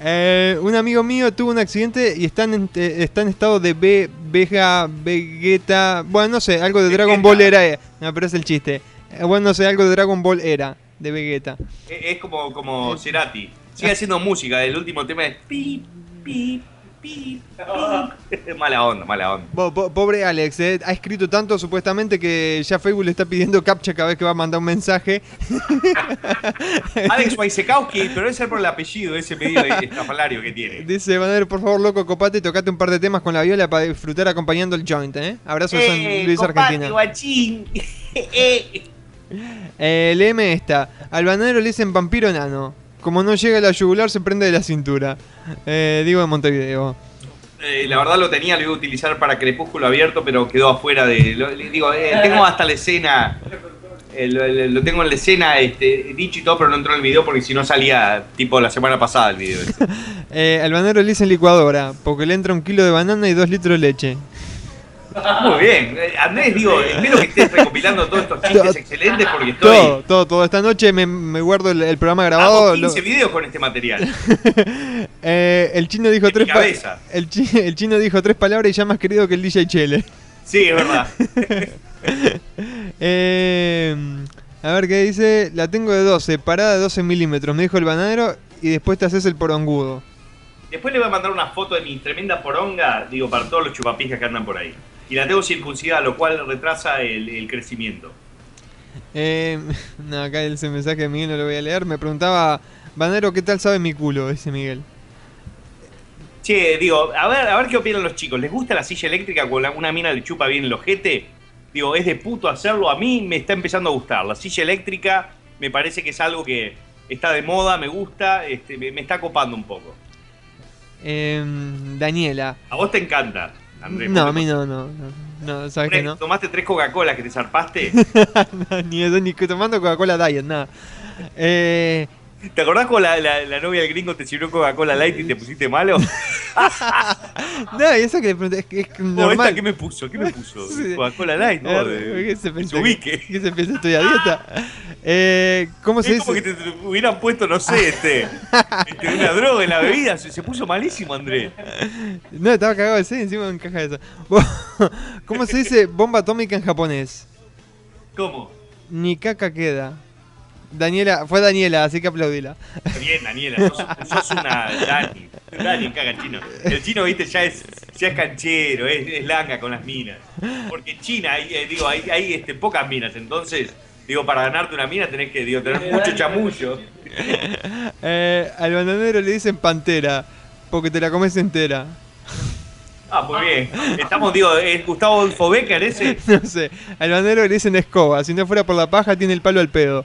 Eh, un amigo mío tuvo un accidente y está en, eh, está en estado de B, Vega, Vegeta. Bueno, no sé, algo de Dragon. Ball era. eh. No, pero es el chiste. Eh, bueno, no sé, algo de Dragon Ball era. De Vegeta. Es es como, como Cerati. Sigue haciendo música, el último tema es pip, pip, pip, pip. Mala onda, mala onda. Po- po- pobre Alex, eh, ha escrito tanto supuestamente que ya Facebook le está pidiendo captcha cada vez que va a mandar un mensaje. Alex Waisekowski, pero debe ser por el apellido, ese pedido estrafalario que tiene. Dice, Banner, por favor, loco, copate y tocate un par de temas con la viola para disfrutar acompañando el joint, ¿eh? Abrazo de San Eh, Luis, comparte, Argentina. guachín. Eh. Eh, léeme esta. Al bananero le dicen vampiro enano. Como no llega a la yugular, se prende de la cintura. Eh, digo de Montevideo. Eh, la verdad lo tenía, lo iba a utilizar para Crepúsculo Abierto, pero quedó afuera de... lo- digo, eh, tengo hasta la escena... lo, lo- tengo en la escena este, dicho y todo, pero no entró en el video porque si no salía tipo la semana pasada el video. ese. Al bananero le dicen licuadora, porque le entra un kilo de banana y dos litros de leche. Muy bien. Eh, Andrés, digo, espero que estés recopilando todos estos chistes excelentes porque estoy... Todo, todo, todo. Esta noche me, me guardo el, el programa grabado. Hago lo- 15 videos con este material. Eh, el chino dijo tres cabeza. el, chi- el chino dijo tres palabras y ya más querido que el DJ Chele. Sí, es verdad. Eh, a ver qué dice. La tengo de 12, parada de 12 milímetros, me dijo el bananero. Y después te haces el porongudo. Después le voy a mandar una foto de mi tremenda poronga, digo, para todos los chupapijas que andan por ahí. Y la tengo circuncidada, lo cual retrasa el, el crecimiento. Eh, no, acá ese mensaje de Miguel no lo voy a leer. Me preguntaba, Banero, ¿qué tal sabe mi culo? Dice Miguel. Che, digo, a ver, a ver qué opinan los chicos. ¿Les gusta la silla eléctrica con la- una mina le chupa bien el ojete? Digo, es de puto hacerlo. A mí me está empezando a gustar. La silla eléctrica me parece que es algo que está de moda, me gusta, este, me, me está copando un poco. Eh, Daniela. A vos te encanta, No, a mí no, no. No, no sabes que no. Tomaste tres Coca-Cola que te zarpaste. No, ni eso, ni que tomando Coca-Cola Diet, nada. Eh, ¿Te acordás cuando la, la- la novia del gringo te sirvió Coca-Cola Light y te pusiste malo? no, y eso que le pregunté, es, que es No, normal. esta, ¿qué me puso? ¿Qué me puso? Coca-Cola Light, ¿no? De- ¿Qué se pensó? se ubique. ¿Qué se piensa estudiar dieta? Eh, ¿Cómo se Es como dice? que te te hubieran puesto, no sé, este, este, una droga en la bebida. Se, se puso malísimo, Andrés. No, estaba cagado de sed encima una caja de eso. ¿Cómo se dice bomba atómica en japonés? ¿Cómo? Ni caca queda. Daniela, fue Daniela, así que aplaudila. Bien, Daniela, sos, sos una Dani. Dani, caga chino. El chino, viste, ya es, ya es canchero, es, es langa con las minas. Porque en China, hay, eh, digo, hay, hay este, pocas minas, entonces, digo, para ganarte una mina tenés que digo, tener mucho chamullo. Eh, al bananero le dicen pantera, porque te la comes entera. Ah, muy bien. Estamos, digo, ¿es Gustavo Adolfo Becker ese? No sé, al bananero le dicen escoba, si no fuera por la paja tiene el palo al pedo.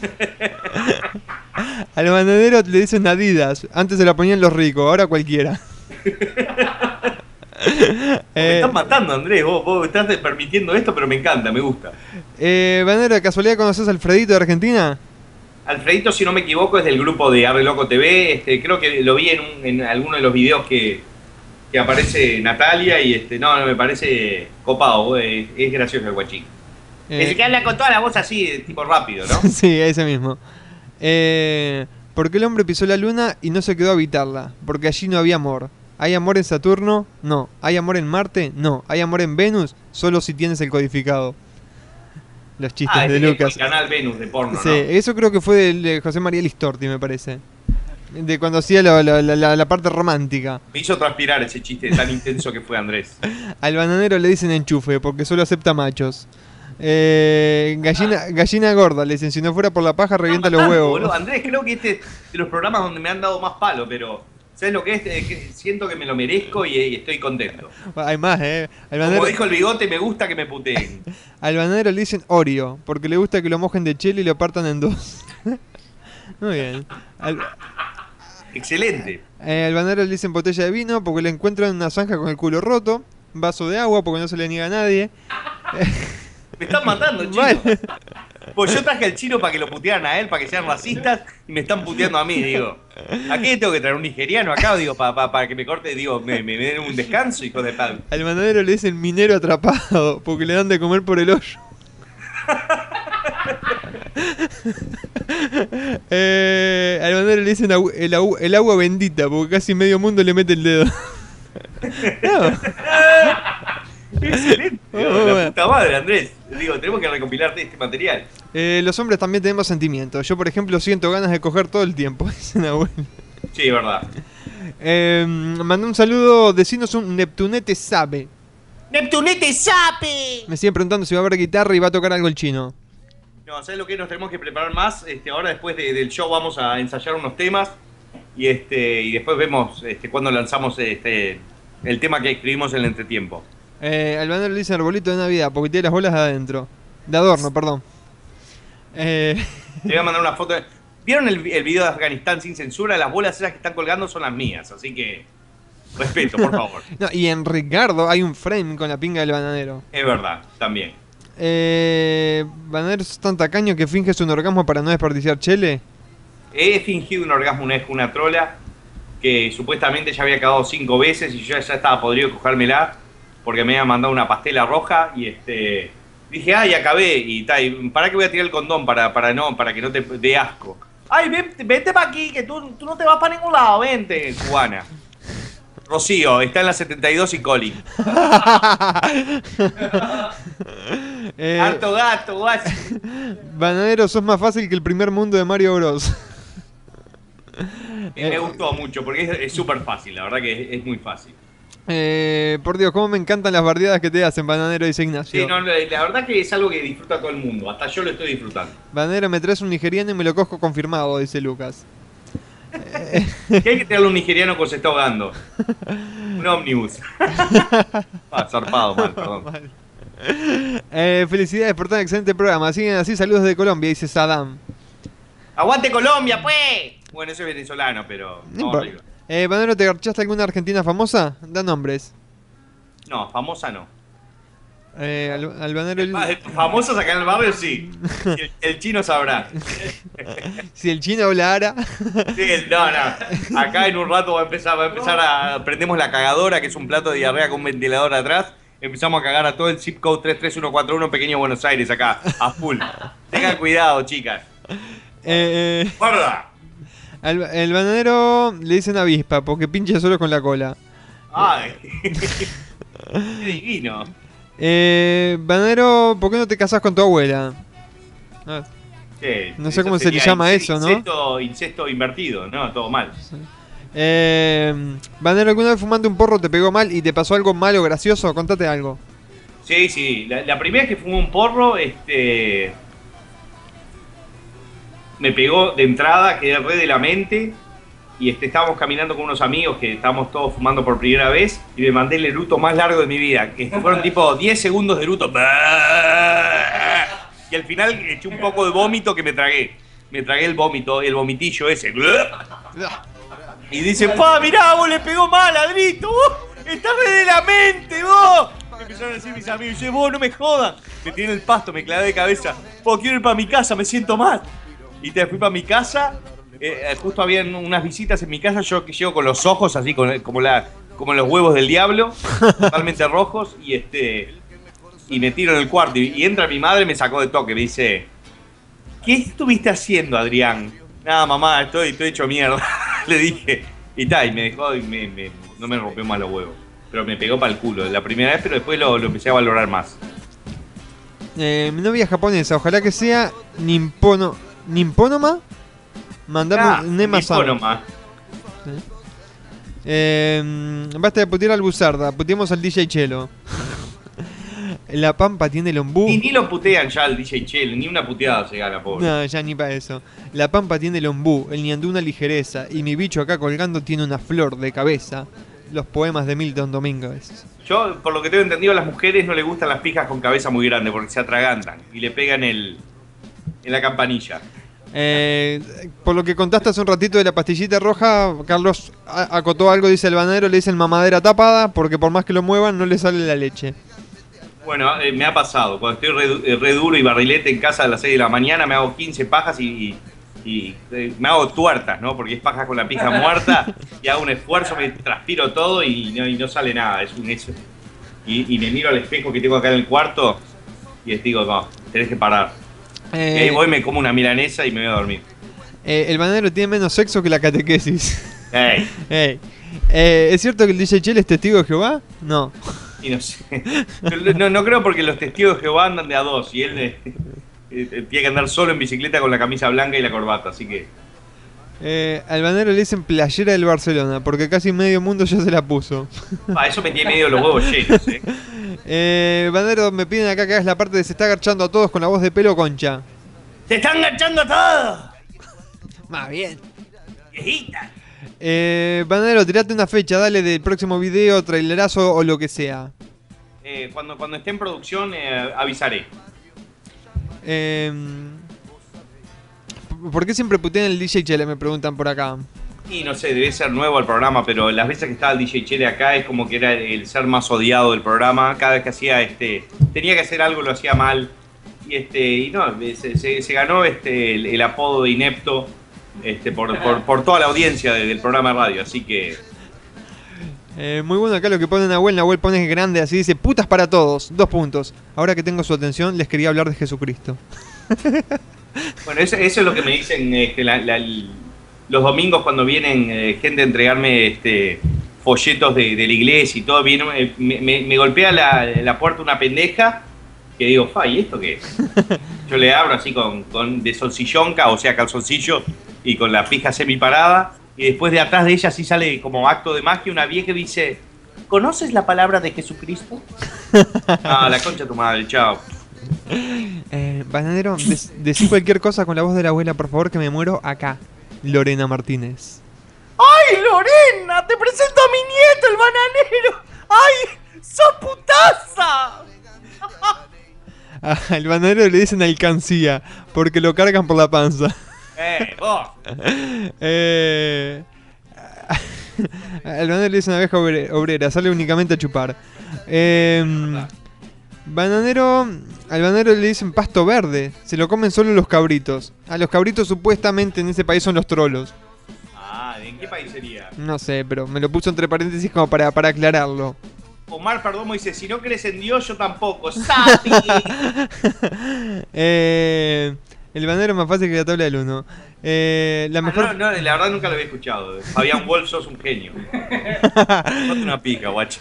al bananero le dicen adidas, antes se la ponían los ricos, ahora cualquiera. Me Eh, estás matando, Andrés. Vos, vos estás permitiendo esto, pero me encanta, me gusta. eh, Banero, ¿de casualidad conoces a Alfredito de Argentina? Alfredito, si no me equivoco, es del grupo de Arre Loco TV. Este, creo que lo vi en, un- en alguno de los videos que, que aparece Natalia y este, no, no, me parece copado. Es, es gracioso el guachín. Es el que habla con toda la voz así, tipo rápido, ¿no? sí, ese mismo. Eh, ¿Por qué el hombre pisó la luna y no se quedó a habitarla? Porque allí no había amor. ¿Hay amor en Saturno? No. ¿Hay amor en Marte? No. ¿Hay amor en Venus? Solo si tienes el codificado. Los chistes Ah, de Lucas. el canal Venus de porno, Sí, ¿no? eso creo que fue de José María Listorti, me parece. De cuando hacía la, la- la- la parte romántica. Me hizo transpirar ese chiste tan intenso que fue Andrés. Al bananero le dicen enchufe porque solo acepta machos. Eh, gallina, gallina gorda, le dicen, si no fuera por la paja revienta los huevos. boludo. Andrés, creo que este es de los programas donde me han dado más palo, pero ¿sabes lo que es? Eh, que siento que me lo merezco y, y estoy contento. Hay más, eh. Como dijo el bigote, me gusta que me puteen. al bananero le dicen Oreo porque le gusta que lo mojen de chile y lo partan en dos. Muy bien. Al, Excelente. eh, al bananero le dicen botella de vino porque le encuentran una zanja con el culo roto. Vaso de agua porque no se le niega a nadie. Me están matando, chino. Pues yo traje al chino para que lo putearan a él, para que sean racistas, y me están puteando a mí, digo. ¿A qué tengo que traer un nigeriano acá? Digo, para para que me corte, digo, me, me, den un descanso, hijo de tal. Al bananero le dicen minero atrapado porque le dan de comer por el hoyo. Eh, al bananero le dicen agu- el, agu- el agua bendita porque casi medio mundo le mete el dedo. No. Excelente. La puta madre, Andrés. Digo, tenemos que recopilarte este material. Eh, los hombres también tenemos sentimientos. Yo, por ejemplo, siento ganas de coger todo el tiempo. dice Nahuel. Sí, verdad. Eh, mandé un saludo, decinos un Neptunete sabe. ¡Neptunete sape! Me siguen preguntando si va a haber guitarra y va a tocar algo el chino. No, ¿sabes lo que nos tenemos que preparar más? Este, ahora después de- del show vamos a ensayar unos temas y este y después vemos este, cuando lanzamos este el tema que escribimos en el entretiempo. Eh, al bananero le dicen arbolito de Navidad porque tiene las bolas de adentro. De adorno, perdón. Eh, Te voy a mandar una foto. de- ¿Vieron el, el video de Afganistán sin censura? Las bolas esas que están colgando son las mías, así que respeto, por favor. no, y en Ricardo hay un frame con la pinga del bananero. Es verdad, también. Eh, bananero es tan tacaño que finges un orgasmo para no desperdiciar chele. He fingido un orgasmo una vez con una trola que supuestamente ya había acabado cinco veces y yo ya estaba podrido de cogérmela porque me había mandado una pastela roja y este dije, ay, acabé y tal, para que voy a tirar el condón para, para no, para que no te dé asco. Ay, ven, vente para aquí, que tú, tú no te vas para ningún lado, vente, cubana. Rocío, está en la 72 y Coli. Eh, Harto gato, guacho. bananero, sos más fácil que el primer mundo de Mario Bros. Me gustó mucho porque es- es súper fácil, la verdad que es, es muy fácil. Eh, por Dios, cómo me encantan las bardeadas que te hacen, bananero, dice Ignacio. Sí, no, la verdad que es algo que disfruta todo el mundo, hasta yo lo estoy disfrutando. Bananero, me traes un nigeriano y me lo cojo confirmado, dice Lucas. ¿Qué hay que tenerle un nigeriano que se está ahogando? Un ómnibus. Ah, zarpado, mal, perdón. Eh, felicidades por tan excelente programa. Siguen así, saludos de Colombia, dice Saddam. ¡Aguante Colombia, pues! Bueno, eso es venezolano, pero. No No. Eh, ¿te garchaste alguna argentina famosa? Da nombres. no famosa no. Eh, al, al Bananero, Ah, Famosos acá en el barrio, sí. El, el chino sabrá. si el chino hablara. Sí, el- no, no. Acá en un rato va a empezar, va a empezar a. Prendemos la cagadora, que es un plato de diarrea con un ventilador atrás. Empezamos a cagar a todo el zip code 33141 Pequeño Buenos Aires acá, a full. Tengan cuidado, chicas. Eh, eh, ¡Guarda! Al, el bananero le dicen avispa porque pincha solo con la cola. ¡Ay! ¡Qué divino! Eh, bananero, ¿por qué no te casás con tu abuela? Ah, Sí, No sé cómo se le llama eso, ¿no? Incesto, incesto invertido, ¿no? Todo mal. Eh, bananero, ¿alguna vez fumando un porro te pegó mal y te pasó algo malo, gracioso? Contate algo. Sí, sí. La, la primera vez que fumé un porro, este. Me pegó de entrada, quedé re de la mente. Y este, estábamos caminando con unos amigos que estábamos todos fumando por primera vez. Y me mandé el eruto más largo de mi vida. Que fueron tipo 10 segundos de eruto. Y al final eché un poco de vómito que me tragué. Me tragué el vómito, el vomitillo ese. Y dice, pa, mirá, vos le pegó mal al grito. ¡Estás re de la mente, vos! Me empezaron a decir mis amigos, yo, vos no me jodas. Me tiré en el pasto, me clavé de cabeza. Vos quiero ir para mi casa, me siento mal. Y te fui para mi casa. eh, eh, justo habían unas visitas en mi casa, yo que llego con los ojos así, con, como, la, como los huevos del diablo, totalmente rojos, y este. Y me tiro en el cuarto. Y, y entra mi madre, me sacó de toque, me dice. ¿Qué estuviste haciendo, Adrián? Nada, mamá, estoy, estoy hecho mierda. Le dije. Y tal, y me dejó y me, me- no me rompió más los huevos. Pero me pegó para el culo la primera vez, pero después lo, lo empecé a valorar más. Eh, mi novia japonesa, ojalá que sea Nimpono. ¿Nimponoma? Mandame Ah, un Nema Sama. Niponoma. Eh, basta de putear al Buzarda, puteemos al DJ Chelo. La Pampa tiene el ombú. Ni, ni lo putean ya al DJ Chelo, ni una puteada se gana, pobre. No, ya ni para eso. La Pampa tiene el ombú, el ñandú una ligereza, y mi bicho acá colgando tiene una flor de cabeza. Los poemas de Milton Domínguez. Yo, por lo que tengo entendido, a las mujeres no les gustan las pijas con cabeza muy grande porque se atragantan y le pegan el, en la campanilla. Eh, por lo que contaste hace un ratito de la pastillita roja, Carlos acotó algo, dice el banadero, le dicen mamadera tapada, porque por más que lo muevan no le sale la leche. Bueno, eh, me ha pasado. Cuando estoy eh, re duro y barrilete en casa a las 6 de la mañana, me hago 15 pajas y, eh, me hago tuertas, ¿no? Porque es paja con la pija muerta y hago un esfuerzo, me transpiro todo y no, y no sale nada. Es un. Y, y me miro al espejo que tengo acá en el cuarto y les digo, no, tenés que parar. Y ahí Eh, voy, me como una milanesa y me voy a dormir. eh, el banadero tiene menos sexo que la catequesis. Ey, Ey. Eh, ¿Es cierto que el DJ es testigo de Jehová? No. y no sé. No, no creo porque los testigos de Jehová andan de a dos y él tiene que andar solo en bicicleta con la camisa blanca y la corbata, así que... Eh, al banadero le dicen playera del Barcelona, porque casi medio mundo ya se la puso. Ah, eso me tiene medio los huevos llenos, eh. Eh, banadero, me piden acá que hagas la parte de se está agarchando a todos con la voz de pelo concha. ¡Se están enganchando todos! Más bien. ¡Viejita! Eh, banadero, tirate una fecha, dale del próximo video, trailerazo o lo que sea. Eh, cuando, cuando esté en producción eh, avisaré. Eh, ¿Por qué siempre putean el DJ Chele? Me preguntan por acá. Y no sé, debe ser nuevo el programa, pero las veces que estaba el DJ Chele acá es como que era el ser más odiado del programa. Cada vez que hacía este. tenía que hacer algo, lo hacía mal. Y este. Y no, se, se- se ganó este el, el apodo de inepto este, por, por, por toda la audiencia de- del programa de radio. Así que. Eh, muy bueno acá lo que pone Nahuel. Nahuel pone grande así, dice putas para todos. Dos puntos. Ahora que tengo su atención, les quería hablar de Jesucristo. Bueno, eso, eso es lo que me dicen este, la- la- los domingos cuando vienen eh, gente a entregarme este, folletos de, de la iglesia y todo. Viene, eh, me, me- me golpea la, la puerta una pendeja que digo, fa, ¿y esto qué es? Yo le abro así con, con de solsillonca, o sea, calzoncillo, y con la pija semiparada. Y después de atrás de ella sí sale como acto de magia una vieja que dice, ¿conoces la palabra de Jesucristo? Ah, la concha de tu madre, chao. Eh, bananero, dec- decí cualquier cosa con la voz de la abuela, por favor, que me muero acá. Lorena Martínez. ¡Ay, Lorena! ¡Te presento a mi nieto, el bananero! ¡Ay! ¡Sos putaza! Al bananero le dicen alcancía, porque lo cargan por la panza. Eh, vos. Eh, al bananero le dicen abeja obre- obrera, sale únicamente a chupar. Eh, bananero, al bananero le dicen pasto verde, se lo comen solo los cabritos. A los cabritos supuestamente en ese país son los trolos. Ah, ¿en qué país sería? No sé, pero me lo puso entre paréntesis como para, para aclararlo. Omar Perdomo dice, si no crees en Dios, yo tampoco. ¡Sapi! Eh, el bananero es más fácil que la tabla del 1. Eh, la mejor... Ah, No, no, la verdad nunca lo había escuchado. Fabián Wolf sos un genio. Ponte una pica, guacho.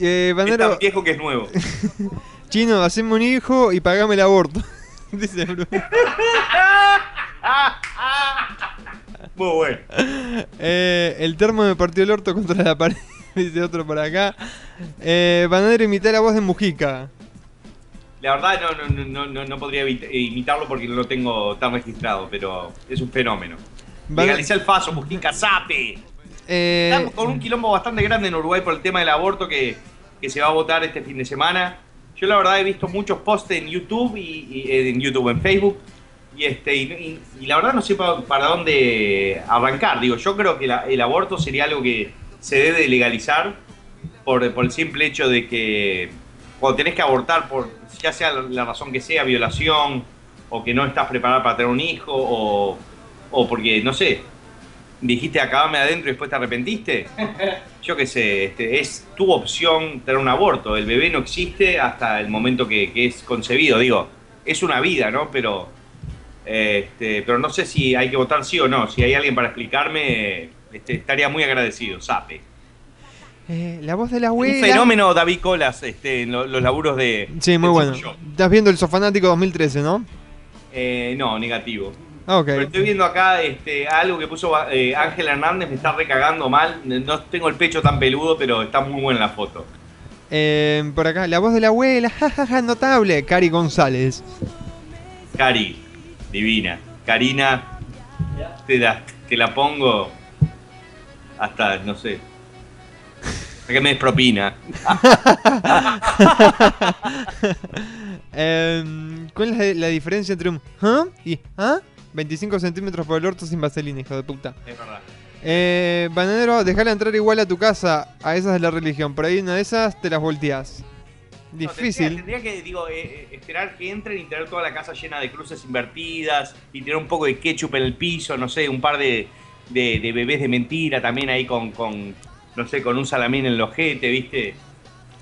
Eh, Es bananero, tan viejo que es nuevo. chino, haceme un hijo y pagame el aborto. Dice Bruno. Muy bueno. Eh, el termo me partió el orto contra la pared. Dice otro por acá. Eh, bananero imita la voz de Mujica. La verdad no, no, no, no, no podría imitarlo porque no lo tengo tan registrado, pero es un fenómeno. Van- Legaliza el faso, Mujica Sape. Eh, Estamos con un quilombo bastante grande en Uruguay por el tema del aborto que, que se va a votar este fin de semana. Yo la verdad he visto muchos posts en YouTube y, y- eh, en YouTube, en Facebook. Y este y, la verdad no sé pa- para, dónde arrancar. Digo, yo creo que la- el aborto sería algo que se debe de legalizar por, por el simple hecho de que cuando tenés que abortar por ya sea la razón que sea, violación, o que no estás preparada para tener un hijo, o, o porque, no sé, dijiste acabame adentro y después te arrepentiste. Yo qué sé, este, es tu opción tener un aborto. El bebé no existe hasta el momento que, que es concebido. Digo, es una vida, ¿no? Pero, este, pero no sé si hay que votar sí o no. Si hay alguien para explicarme, este, estaría muy agradecido. Sape. Eh, la voz de la Un abuela. fenómeno David Colas este, en lo- los laburos de. Sí, muy bueno. Estás viendo el Sofanático 2013, ¿no? Eh, no, negativo. Ah. Pero estoy viendo acá este, algo que puso eh, Ángel Hernández, me está recagando mal. No tengo el pecho tan peludo, pero está muy buena la foto. Eh, por acá, la voz de la abuela, jajaja, notable. Cari González. Cari, divina. Karina, te, la, te la pongo hasta, no sé. Que me des propina. Em, ¿Cuál es la, la diferencia entre un ¿ah? y ¿ah? 25 centímetros por el orto sin vaselina, hijo de puta. Es verdad. Eh, bananero, dejala entrar igual a tu casa, a esas de la religión. Por ahí una de esas te las volteas. No, Difícil. tendría, tendría que, digo, eh, eh, esperar que entren y tener toda la casa llena de cruces invertidas y tener un poco de ketchup en el piso, no sé, un par de, de- de bebés de mentira también ahí con, con, no sé, con un salamín en el ojete, ¿viste?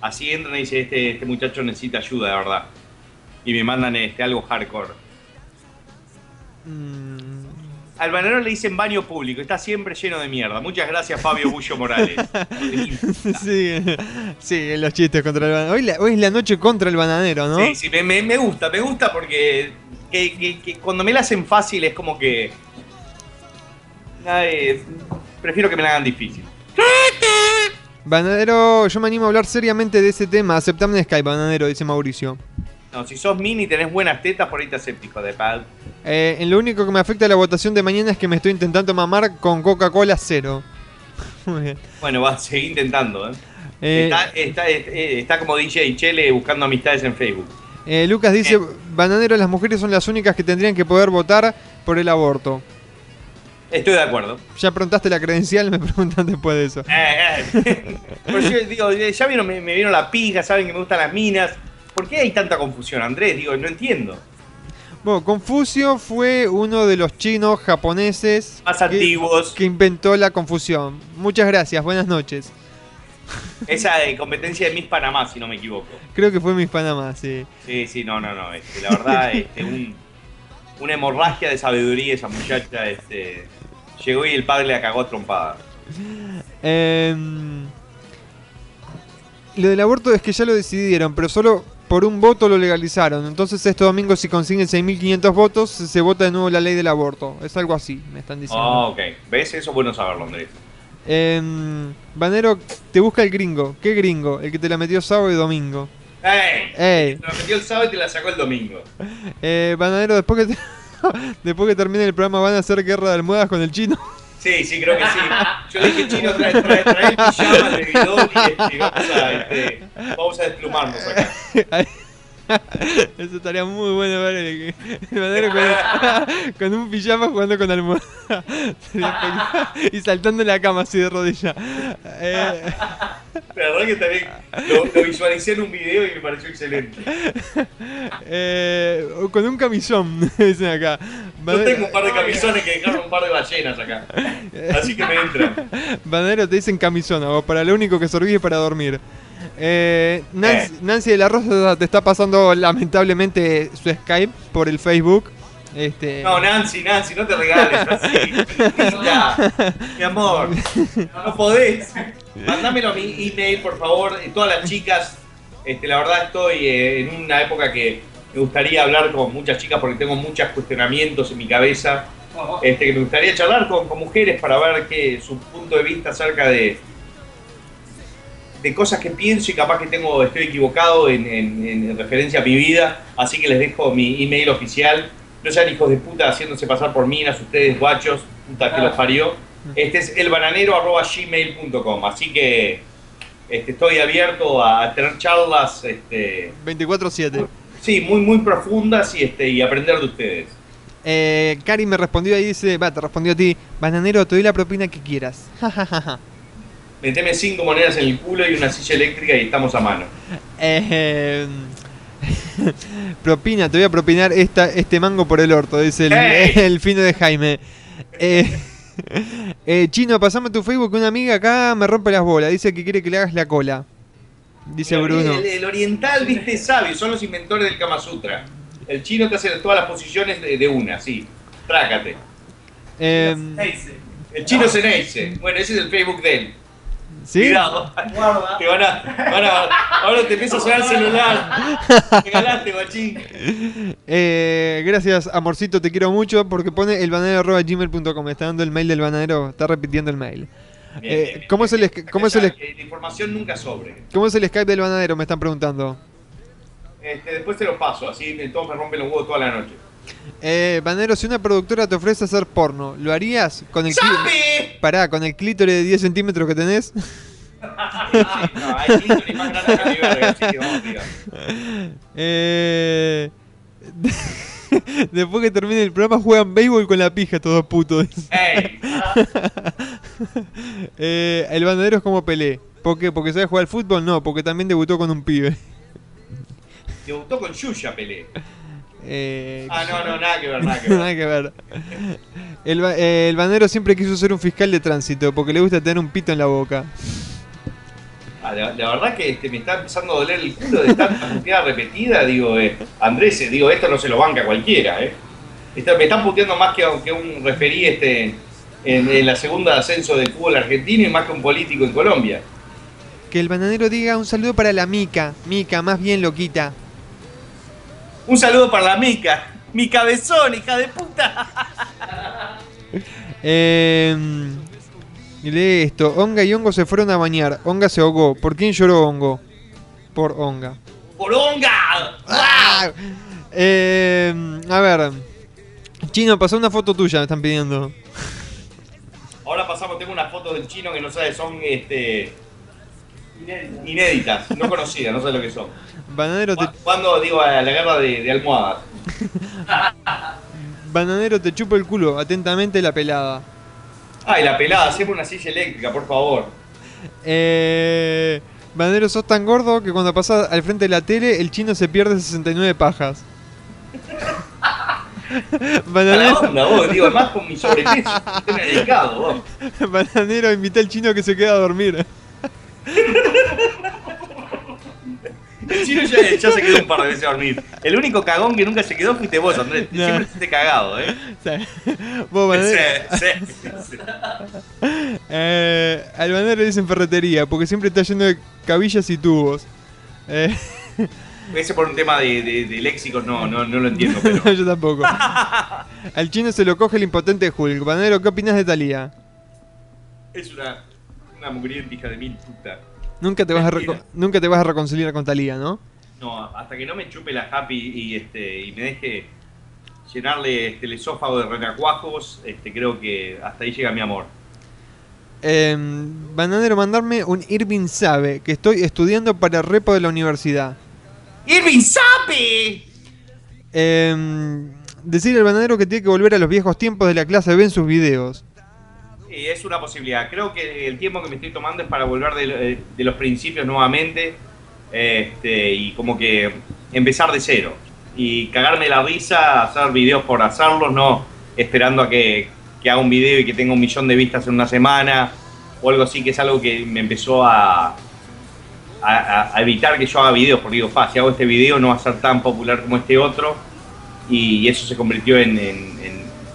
Así entran y dicen, este, este muchacho necesita ayuda, de verdad. Y me mandan este, algo hardcore. Mm, Al bananero le dicen baño público, está siempre lleno de mierda. Muchas gracias, Fabio Bullo Morales. sí, sí, los chistes contra el bananero. Hoy, la- hoy es la noche contra el bananero, ¿no? Sí, sí, me, me- me gusta, me gusta porque que, que- que cuando me la hacen fácil es como que. Ay, prefiero que me la hagan difícil. Bananero, yo me animo a hablar seriamente de ese tema. Aceptame Skype, bananero, dice Mauricio. No, si sos mini y tenés buenas tetas, por ahí te acepto, hijo de pal. Eh, en lo único que me afecta a la votación de mañana es que me estoy intentando mamar con Coca-Cola cero. Muy bien. Bueno, va, seguí intentando, ¿eh? Eh, Está, está, eh, está como DJ Chele buscando amistades en Facebook. Lucas dice, bananero, las mujeres son las únicas que tendrían que poder votar por el aborto. Estoy de acuerdo. Ya preguntaste la credencial, me preguntan después de eso. Eh, eh. Pero yo digo, ya vieron, me, me vieron la pija, saben que me gustan las minas. ¿Por qué hay tanta confusión, Andrés? Digo, no entiendo. Bueno, Confucio fue uno de los chinos japoneses Más que- antiguos. que inventó la confusión. Muchas gracias, buenas noches. Esa eh, competencia de Miss Panamá, si no me equivoco. Creo que fue Miss Panamá, sí. Sí, sí, no, no, no. este, la verdad, este, un- una hemorragia de sabiduría esa muchacha. Este, llegó y el padre la cagó trompada. Em, lo del aborto es que ya lo decidieron, pero solo por un voto lo legalizaron. Entonces este domingo si consiguen 6.500 votos, se vota de nuevo la ley del aborto. Es algo así, me están diciendo. Ah, ok. ¿Ves? Eso es bueno saberlo, Andrés. Em, Banero, te busca el gringo. ¿Qué gringo? El que te la metió sábado y domingo. ¡Ey! Ey. Te la metió el sábado y te la sacó el domingo. Eh, Bananero, después que, te- después que termine el programa van a hacer guerra de almohadas con el chino. Sí, sí, creo que sí. Yo dije, chino, trae, trae, trae el pijama de bidón y, este, vamos, a, este, vamos a desplumarnos acá. Eso estaría muy bueno ver el, el con, con un pijama jugando con almohada. Y saltando en la cama así de rodilla. Eh, La verdad que también lo, lo visualicé en un video y me pareció excelente. eh, con un camisón, dicen acá. Yo tengo un par de camisones que dejaron un par de ballenas acá. Así que me entran. Bananero te dicen camisón, o para lo único que servís es para dormir. Eh, Nancy, Nancy de la Rosa te está pasando lamentablemente su Skype por el Facebook. Este, No, Nancy, Nancy, no te regales así. Mi amor, no podés. Mándamelo a mi email, por favor. Eh, Todas las chicas, este, la verdad estoy eh, en una época que me gustaría hablar con muchas chicas porque tengo muchos cuestionamientos en mi cabeza. Este, que me gustaría charlar con, con mujeres para ver qué su punto de vista acerca de, de cosas que pienso y capaz que tengo estoy equivocado en, en- en referencia a mi vida. Así que les dejo mi email oficial. No sean hijos de puta haciéndose pasar por minas, ustedes guachos, puta que los parió. Este es elbananero.gmail.com. Así que este, estoy abierto a tener charlas este, 24-7. sí, muy, muy profundas y, este, y aprender de ustedes. Eh, Cari me respondió ahí, dice, va, te respondió a ti, Bananero, te doy la propina que quieras. meteme cinco monedas en el culo y una silla eléctrica y estamos a mano. Eh, propina, te voy a propinar esta, este mango por el orto, dice el, fino de Jaime. Eh, eh, Chino, pasame tu Facebook, una amiga acá me rompe las bolas, dice que quiere que le hagas la cola. Dice El- Bruno. El, el oriental, viste, es sabio, son los inventores del Kama Sutra. El chino te hace todas las posiciones de, de una, sí. Trácate. Eh, El chino se neise. Bueno, ese es el Facebook de él. ¿Sí? Cuidado. Te van a, van a- ahora te empieza a sonar el celular. Te ganaste, guachín. Eh, gracias, amorcito, te quiero mucho porque pone elbanadero.gmail.com. Está dando el mail del banadero, está repitiendo el mail. Bien, Eh, bien, bien. ¿cómo, es el, cómo, es el, La información nunca sobre. ¿Cómo es el Skype del banadero? Me están preguntando. Este, después te lo paso, así todos me rompen los huevos toda la noche. Eh, banadero, si una productora te ofrece hacer porno, ¿lo harías con el, clí- ¡Sabe! Pará, con el clítoris de 10 centímetros que tenés? No, hay clítoris más grande que mi verga, así que vamos, tío. Eh, Después que termine el programa juegan béisbol con la pija, todos putos. ¡Ey! Eh, el banadero es como Pelé. ¿Por qué? ¿Porque sabe jugar al fútbol? No, porque también debutó con un pibe. Debutó con Yuya, Pelé. Eh, Ah, no, no, nada que ver, nada que ver. Nada que ver. El, eh, el banero siempre quiso ser un fiscal de tránsito porque le gusta tener un pito en la boca. Ah, la, la verdad que este, me está empezando a doler el culo de tanta puteada repetida. Digo, eh, Andrés, eh, digo, esto no se lo banca cualquiera, ¿eh? Está- me están puteando más que, que un referí este, en, en la segunda ascenso del fútbol argentino y más que un político en Colombia. Que el bananero diga un saludo para la Mica. Mica, más bien loquita. Un saludo para la Mica. Mi cabezón, hija de puta. Eh, y lee esto. Onga y Hongo se fueron a bañar. Onga se ahogó. ¿Por quién lloró Hongo? Por Onga. ¡Poronga! Ah. Eh, a ver. Chino, pasó una foto tuya, me están pidiendo. Ahora pasamos, tengo una foto del chino que no sabe, son este, inéditas, no conocidas, no sé lo que son. Bananero te, Cuando digo a la guerra de, de almohadas. bananero te chupo el culo. Atentamente la pelada. Ay, la pelada, siempre una silla eléctrica, por favor. Eh, bananero, sos tan gordo que cuando pasas al frente de la tele, el chino se pierde 69 pajas. Bananero, onda, vos, digo, además con mi sobrepeso, estoy delicado, vos. bananero, invita al chino que se queda a dormir. El chino ya, ya se quedó un par de veces a dormir. El único cagón que nunca se quedó fuiste vos, Andrés. No. Siempre estuviste cagado, ¿eh? Sea, vos, Sí, sí, sí. eh, al bananero le dicen ferretería porque siempre está lleno de cabillas y tubos. Eh, Ese por un tema de, de, de léxicos no, no, no lo entiendo, pero... yo tampoco. Al chino se lo coge el impotente Hulk. Bananero, ¿qué opinas de Talía? Es una, una mugrienta hija de mil puta. Nunca te vas a nunca te vas a reconciliar con Talía, ¿no? No, hasta que no me chupe la happy y, este, y me deje llenarle este, el esófago de renacuajos, este, creo que hasta ahí llega mi amor. Eh, bananero, mandarme un Irving Sabe, que estoy estudiando para repo de la universidad. ¡Irving Sape! Eh, decirle al bananero que tiene que volver a los viejos tiempos de la clase B en sus videos. Es una posibilidad. Creo que el tiempo que me estoy tomando es para volver de, de los principios nuevamente este, y como que empezar de cero. Y cagarme la risa, hacer videos por hacerlos, no esperando a que, que haga un video y que tenga un millón de vistas en una semana o algo así, que es algo que me empezó a, a, evitar que yo haga videos, porque digo, fa, si hago este video no va a ser tan popular como este otro y eso se convirtió en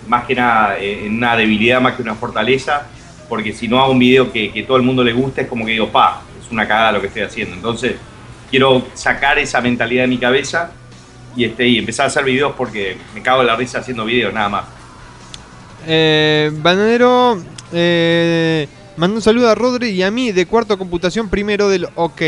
más que nada eh, en una debilidad más que una fortaleza, porque si no hago un video que, que todo el mundo le gusta es como que digo, pa, es una cagada lo que estoy haciendo. Entonces quiero sacar esa mentalidad de mi cabeza y, este, y empezar a hacer videos porque me cago en la risa haciendo videos, nada más. Eh, bananero, eh, manda un saludo a Rodri y a mí de cuarto computación primero del OK.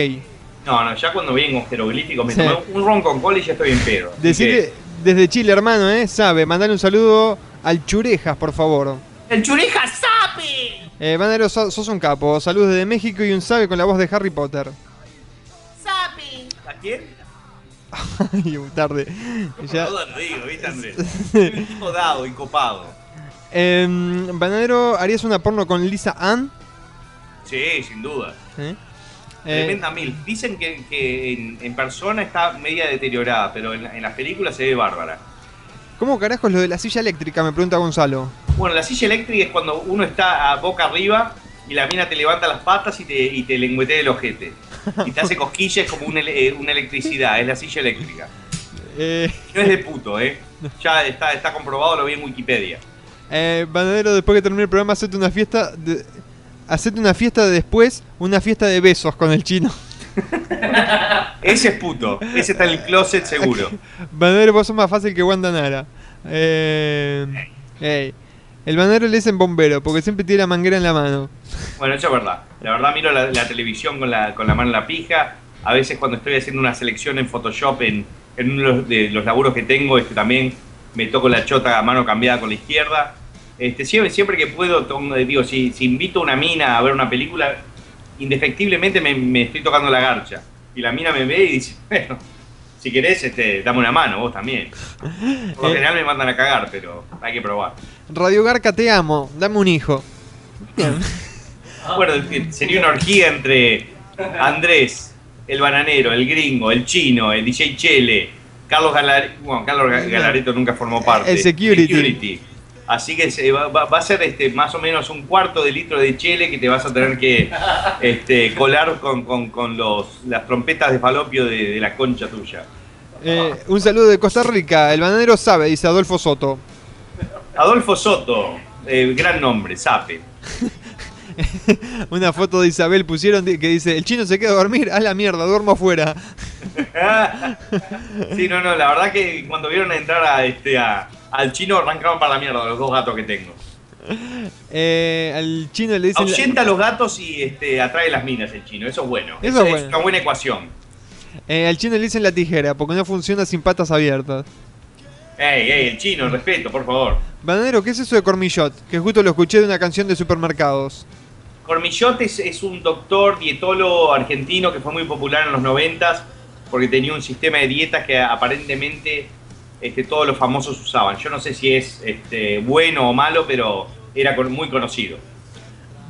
No, no, ya cuando vienen con jeroglíficos me Sí. tomé un ron con cola y ya estoy en pedo. Así Decirle desde Chile, hermano, ¿eh? Sabe, mandale un saludo al Churejas, por favor. ¡El chureja sape! Eh, bananero, sos, un capo. Saludos desde México y un sabe con la voz de Harry Potter. ¿A quién? Ay, tarde. Ya. No, no digo, ¿viste, Andrés? Un tipo dado y copado. Em, bananero, ¿harías una porno con Lisa Ann? Sí, sin duda. ¿Eh? Eh, Tremenda mil. Dicen que, que en, en persona está media deteriorada, pero en, la- en las películas se ve bárbara. ¿Cómo carajo es lo de la silla eléctrica? Me pregunta Gonzalo. Bueno, la silla eléctrica es cuando uno está a boca arriba y la mina te levanta las patas y te, y te lengüetea el ojete. Y te hace cosquillas como una, eh, una electricidad, es la silla eléctrica. Eh, No es de puto, ¿eh? Ya está, está comprobado, lo vi en Wikipedia. eh, Banadero, después que termine el programa, hacete una fiesta. De, hacete una fiesta de después, una fiesta de besos con el chino. Ese es puto, ese está en el closet seguro. Banadero, vos sos más fácil que Wanda Nara. Eh. El banadero le dicen bombero, porque siempre tiene la manguera en la mano. Bueno, eso es verdad. La verdad miro la, la televisión con la, con la mano en la pija. A veces cuando estoy haciendo una selección en Photoshop en, en uno de los- de los laburos que tengo, este, también me toco la chota a mano cambiada con la izquierda. Este, siempre, siempre que puedo, tomo- digo, si, si invito a una mina a ver una película, indefectiblemente me, me estoy tocando la garcha. Y la mina me ve y dice, bueno, si querés, este, dame una mano, vos también. Por lo Eh. general me mandan a cagar, pero hay que probar. Radio Garca, te amo, dame un hijo. Bien. Bueno, sería una orgía entre Andrés, el bananero, el gringo, el chino, el DJ Chele, Carlos Galareto, bueno, Carlos Ga- Galareto nunca formó parte. El security. Así que se va, va- va a ser este, más o menos un cuarto de litro de chele que te vas a tener que este, colar con, con- con los, las trompetas de falopio de, de la concha tuya. Eh, un saludo de Costa Rica. El bananero sabe, dice Adolfo Soto. Adolfo Soto, eh, gran nombre, Sape. Una foto de Isabel pusieron que dice: El chino se queda a dormir, a la mierda, duermo afuera. sí, no, no, la verdad que cuando vieron entrar a, este, a- al chino arrancaban para la mierda los dos gatos que tengo. Eh, al chino le dicen. Ahuyenta a los gatos y este, atrae las minas el chino, eso es bueno. Eso es bueno. una buena ecuación. eh, al chino le dicen la tijera porque no funciona sin patas abiertas. Ey, ey, el chino, respeto, por favor. Bananero, ¿qué es eso de cormillot? Que justo lo escuché de una canción de supermercados. Cormillot es, es un doctor dietólogo argentino que fue muy popular en los noventas porque tenía un sistema de dietas que aparentemente este, todos los famosos usaban. Yo no sé si es este, bueno o malo, pero era con- muy conocido.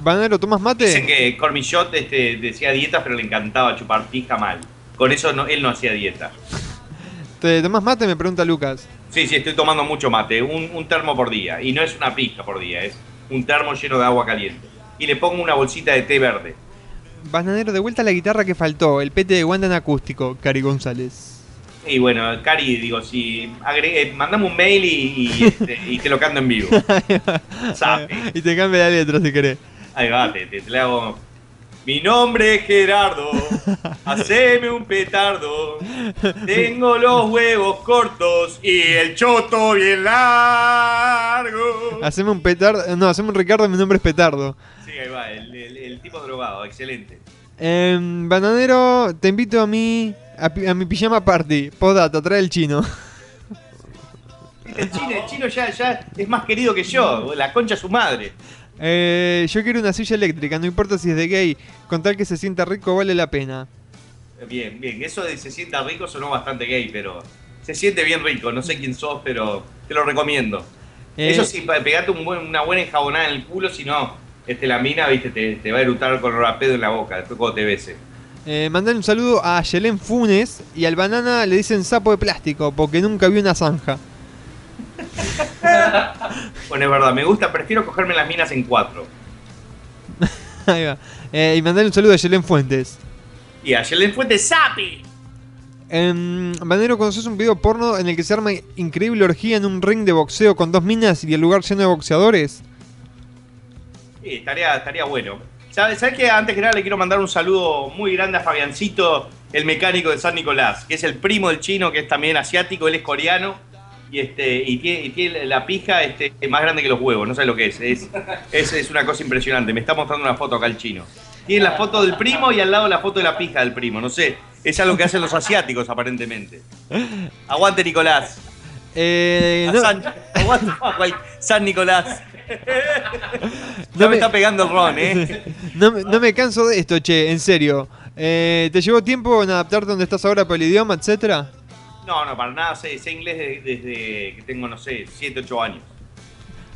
Bananero, ¿tomas mate? Dicen que Cormillot este, decía dietas, pero le encantaba chupar pija mal. Con eso no- él no hacía dieta. ¿Te tomás mate? Me pregunta Lucas. Sí, sí, estoy tomando mucho mate, un, un termo por día. Y no es una pija por día, es un termo lleno de agua caliente. Y le pongo una bolsita de té verde. Bananero, de vuelta a la guitarra que faltó, el pete de Wanda en acústico, Cari González. Y bueno, Cari, digo, si agregue, mandame un mail y, y, este, y te lo canto en vivo. Y te cambia la letra si querés. Ahí va, te, te, te le hago. Mi nombre es Gerardo, haceme un petardo. Tengo los huevos cortos y el choto bien largo. Haceme un petardo. No, haceme un Ricardo, mi nombre es Petardo. Sí, ahí va, el, el- el tipo drogado, excelente. Em, bananero, te invito a mi. A, a mi pijama party. Podata, trae el chino. El chino, el chino ya, ya es más querido que yo, la concha es su madre. Eh, yo quiero una silla eléctrica, no importa si es de gay. Con tal que se sienta rico, vale la pena. Bien, bien, eso de se sienta rico sonó bastante gay, pero se siente bien rico. No sé quién sos, pero te lo recomiendo. Eh, Eso sí, pegate un buen- una buena enjabonada en el culo, si no, este, la mina, viste, te, te va a erutar con rapedo en la boca después cuando te bese. Eh, mandale un saludo a Yelén Funes y al banana le dicen sapo de plástico porque nunca vio una zanja. Bueno, es verdad, me gusta, prefiero cogerme las minas en cuatro. Ahí va. Eh, y mandale un saludo a Yelén Fuentes. Y a Yelen Fuente Sapi. En Banero, conoces un video porno en el que se arma increíble orgía en un ring de boxeo con dos minas y el lugar lleno de boxeadores? Sí, estaría, estaría bueno. ¿Sabes ¿Sabes que antes que nada le quiero mandar un saludo muy grande a Fabiancito, el mecánico de San Nicolás, que es el primo del chino, que es también asiático, él es coreano, y este y tiene, y tiene la pija este, más grande que los huevos, no sé lo que es. Es, es. es una cosa impresionante. Me está mostrando una foto acá el chino. Tiene la foto del primo y al lado la foto de la pija del primo, no sé. Es algo que hacen los asiáticos, aparentemente. Aguante, Nicolás. Eh, A no, San, aguante, San Nicolás. No Ya me- me está pegando el ron, ¿eh? no, me- no me canso de esto, che, en serio. Eh, ¿Te llevó tiempo en adaptarte donde estás ahora por el idioma, etcétera? No, no, para nada. Sé, sé inglés de- desde, que tengo, no sé, 7, 8 años.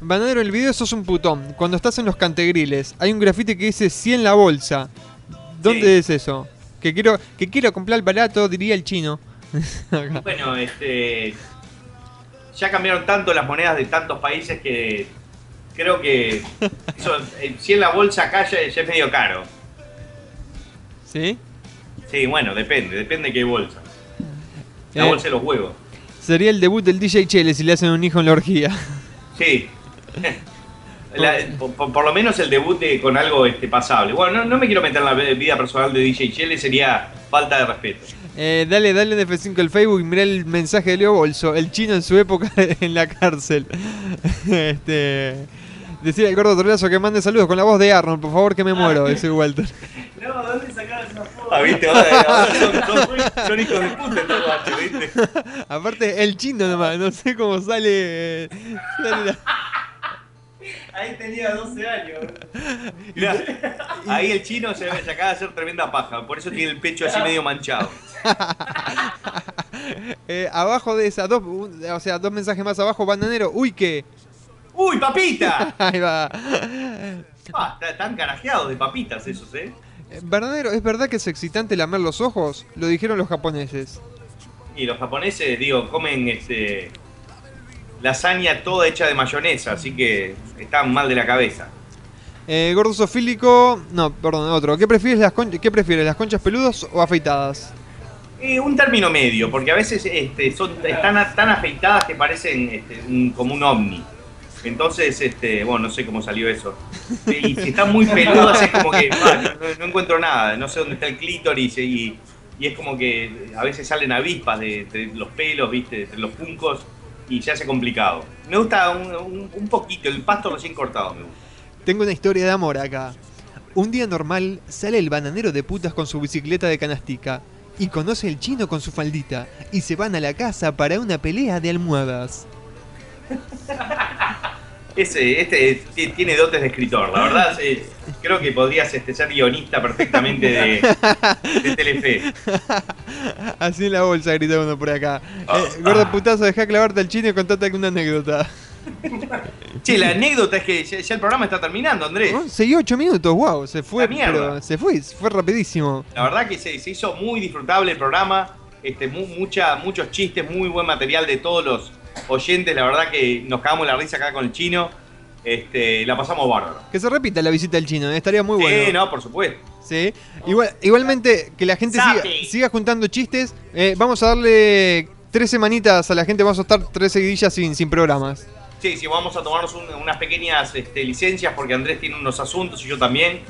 Bananero, el video sos un putón. Cuando estás en los cantegriles, hay un grafite que dice 100 la bolsa. ¿Dónde es eso? Que quiero, que quiero comprar barato, diría el chino. Bueno, este. Ya cambiaron tanto las monedas de tantos países que creo que eso, eh, si en la bolsa acá ya, es medio caro. ¿Sí? Sí, bueno, depende, depende de qué bolsa. La Eh, bolsa de los huevos. Sería el debut del DJ Chele si le hacen un hijo en la orgía. Sí. La- por, por- por lo menos el debut de- con algo este, pasable. Bueno, no, no me quiero meter en la vida personal de DJ Chele, sería falta de respeto. Eh, dale, dale en F5 el Facebook y mirá el mensaje de Leo Bolso. El chino en su época en la cárcel. este. Decir al gordo Torreazo que mande saludos con la voz de Arnold, por favor que me muero, dice Walter. No, ¿dónde sacaron esa foto? Ah, viste, ahora, son, son hijos de puta estos guachos, viste. Aparte, el chino nomás, no sé cómo sale. sale la- Ahí tenía 12 años. Mirá, ahí el chino se, se acaba de hacer tremenda paja, por eso tiene el pecho así medio manchado. Eh, abajo de esas dos, o sea, dos mensajes más abajo, bananero. Uy, que. ¡Uy, papita! Ahí va. Ah, está- están carajeados de papitas esos, ¿eh? Eh, Bananero, ¿es verdad que es excitante lamer los ojos? Lo dijeron los japoneses. Y los japoneses, digo, comen este lasaña toda hecha de mayonesa, así que están mal de la cabeza. Eh, gordo sofílico. No, perdón, otro. ¿Qué prefieres, las con- ¿Qué prefieres, las conchas peludas o afeitadas? Eh, un término medio, porque a veces este, son están tan afeitadas que parecen este, un- como un ovni. Entonces, este, bueno, no sé cómo salió eso. Y si están muy peludas es como que no, encuentro nada, no sé dónde está el clítoris y, es como que a veces salen avispas de, entre los pelos, viste, entre los puncos y se hace complicado. Me gusta un poquito, el pasto recién cortado me gusta. Tengo una historia de amor acá. Un día normal sale el bananero de putas con su bicicleta de canastica y conoce el chino con su faldita y se van a la casa para una pelea de almohadas. Ese, este t- tiene dotes de escritor, la verdad. eh, creo que podrías este, ser guionista perfectamente de, de Telefe. Así en la bolsa grita uno por acá. Eh, gordo putazo, deja clavarte al chino y contate alguna anécdota. Che, la anécdota es que ya, ya el programa está terminando, Andrés. Oh, Seguí 8 minutos, wow, se fue, pero se fue, se fue rapidísimo. La verdad que se, se hizo muy disfrutable el programa. Este, mu- mucha, muchos chistes, muy buen material de todos los oyentes. La verdad que nos cagamos la risa acá con el chino. Este, la pasamos bárbaro. Que se repita la visita al chino, eh, estaría muy sí, bueno. no, por supuesto. Sí. Igual, igualmente, que la gente siga, juntando chistes. Eh, vamos a darle tres semanitas a la gente, vamos a estar tres seguidillas sin, sin programas. Sí, sí, vamos a tomarnos un- unas pequeñas este, licencias porque Andrés tiene unos asuntos y yo también.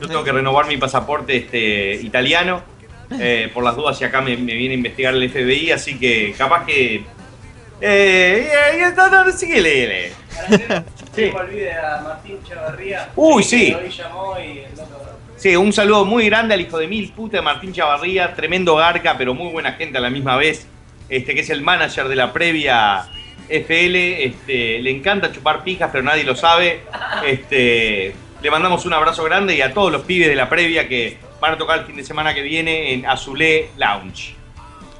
Yo tengo que renovar mi pasaporte este, italiano. eh, por las dudas, si acá me, me viene a investigar el FBI, así que capaz que. Eh, eh, no, no, no, síguele. Sí. No olvide a Martín Chavarría. Uy, sí. Hoy llamó y el otro. Sí, un saludo muy grande al hijo de mil puta de Martín Chavarría, tremendo garca, pero muy buena gente a la misma vez. Este, que es el manager de la previa FL. Este, le encanta chupar pijas, pero nadie lo sabe. Este, le mandamos un abrazo grande y a todos los pibes de la previa que van a tocar el fin de semana que viene en Azulé Lounge.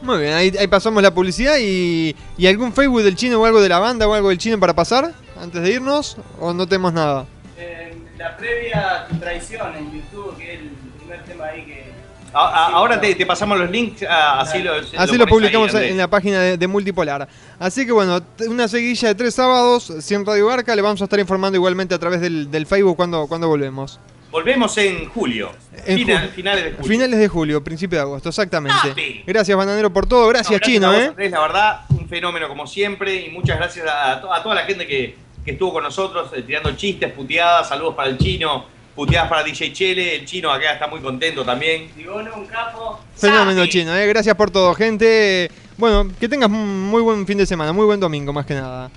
Muy bien, ahí, ahí pasamos la publicidad y, y algún Facebook del chino o algo de la banda o algo del chino para pasar antes de irnos o no tenemos nada. En la previa Tu Traición en YouTube, que es el primer tema ahí que. A- a- ahora te, te pasamos los links, así lo, Así lo publicamos en la página de, de Multipolar. Así que bueno, una seguidilla de tres sábados, 100 Radio Barca, le vamos a estar informando igualmente a través del, del Facebook cuando, cuando volvemos. Volvemos en julio. En Final- julio. Finales de julio. Finales de julio, principio de agosto, exactamente. Papi. Gracias Bananero por todo, gracias, No, Chino, a vos, ¿eh? La verdad, un fenómeno como siempre. Y muchas gracias a, to- a toda la gente que, que estuvo con nosotros eh, tirando chistes, puteadas. Saludos para el chino, puteadas para DJ Chele. El chino acá está muy contento también. Digono, un capo. Fenómeno Sapi. Chino, ¿eh? Gracias por todo, gente. Bueno, que tengas un muy buen fin de semana, muy buen domingo más que nada.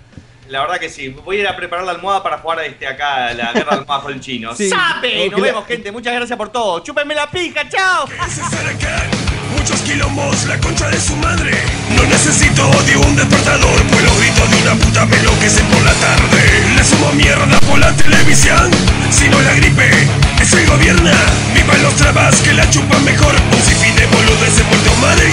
La verdad que sí. Voy a ir a preparar la almohada para jugar este, acá la guerra de almohadas con el chino. Sí. ¡Sape! Nos vemos, gente. Muchas gracias por todo. ¡Chúpenme la pija! ¡Chao! Muchos quilombos, la concha de su madre. No necesito odio un despertador, pues los gritos de una puta me enloquecen por la tarde. Le sumo mierda por la televisión, si no la gripe, es el gobierna. Vivan los trabas que la chupan mejor. Un sinfín de boludeces por tu madre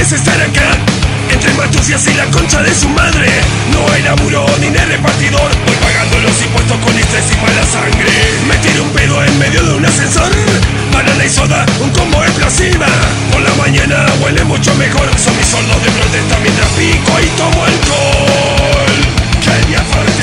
es estar acá. Entre matucias y la concha de su madre. No hay laburo ni de repartidor. Voy pagando los impuestos con estrés y mala sangre. Me tiro un pedo en medio de un ascensor. Banana y soda, un combo explosiva. Por la mañana huele mucho mejor. Son mis soldos de protesta mientras pico y tomo alcohol. Que me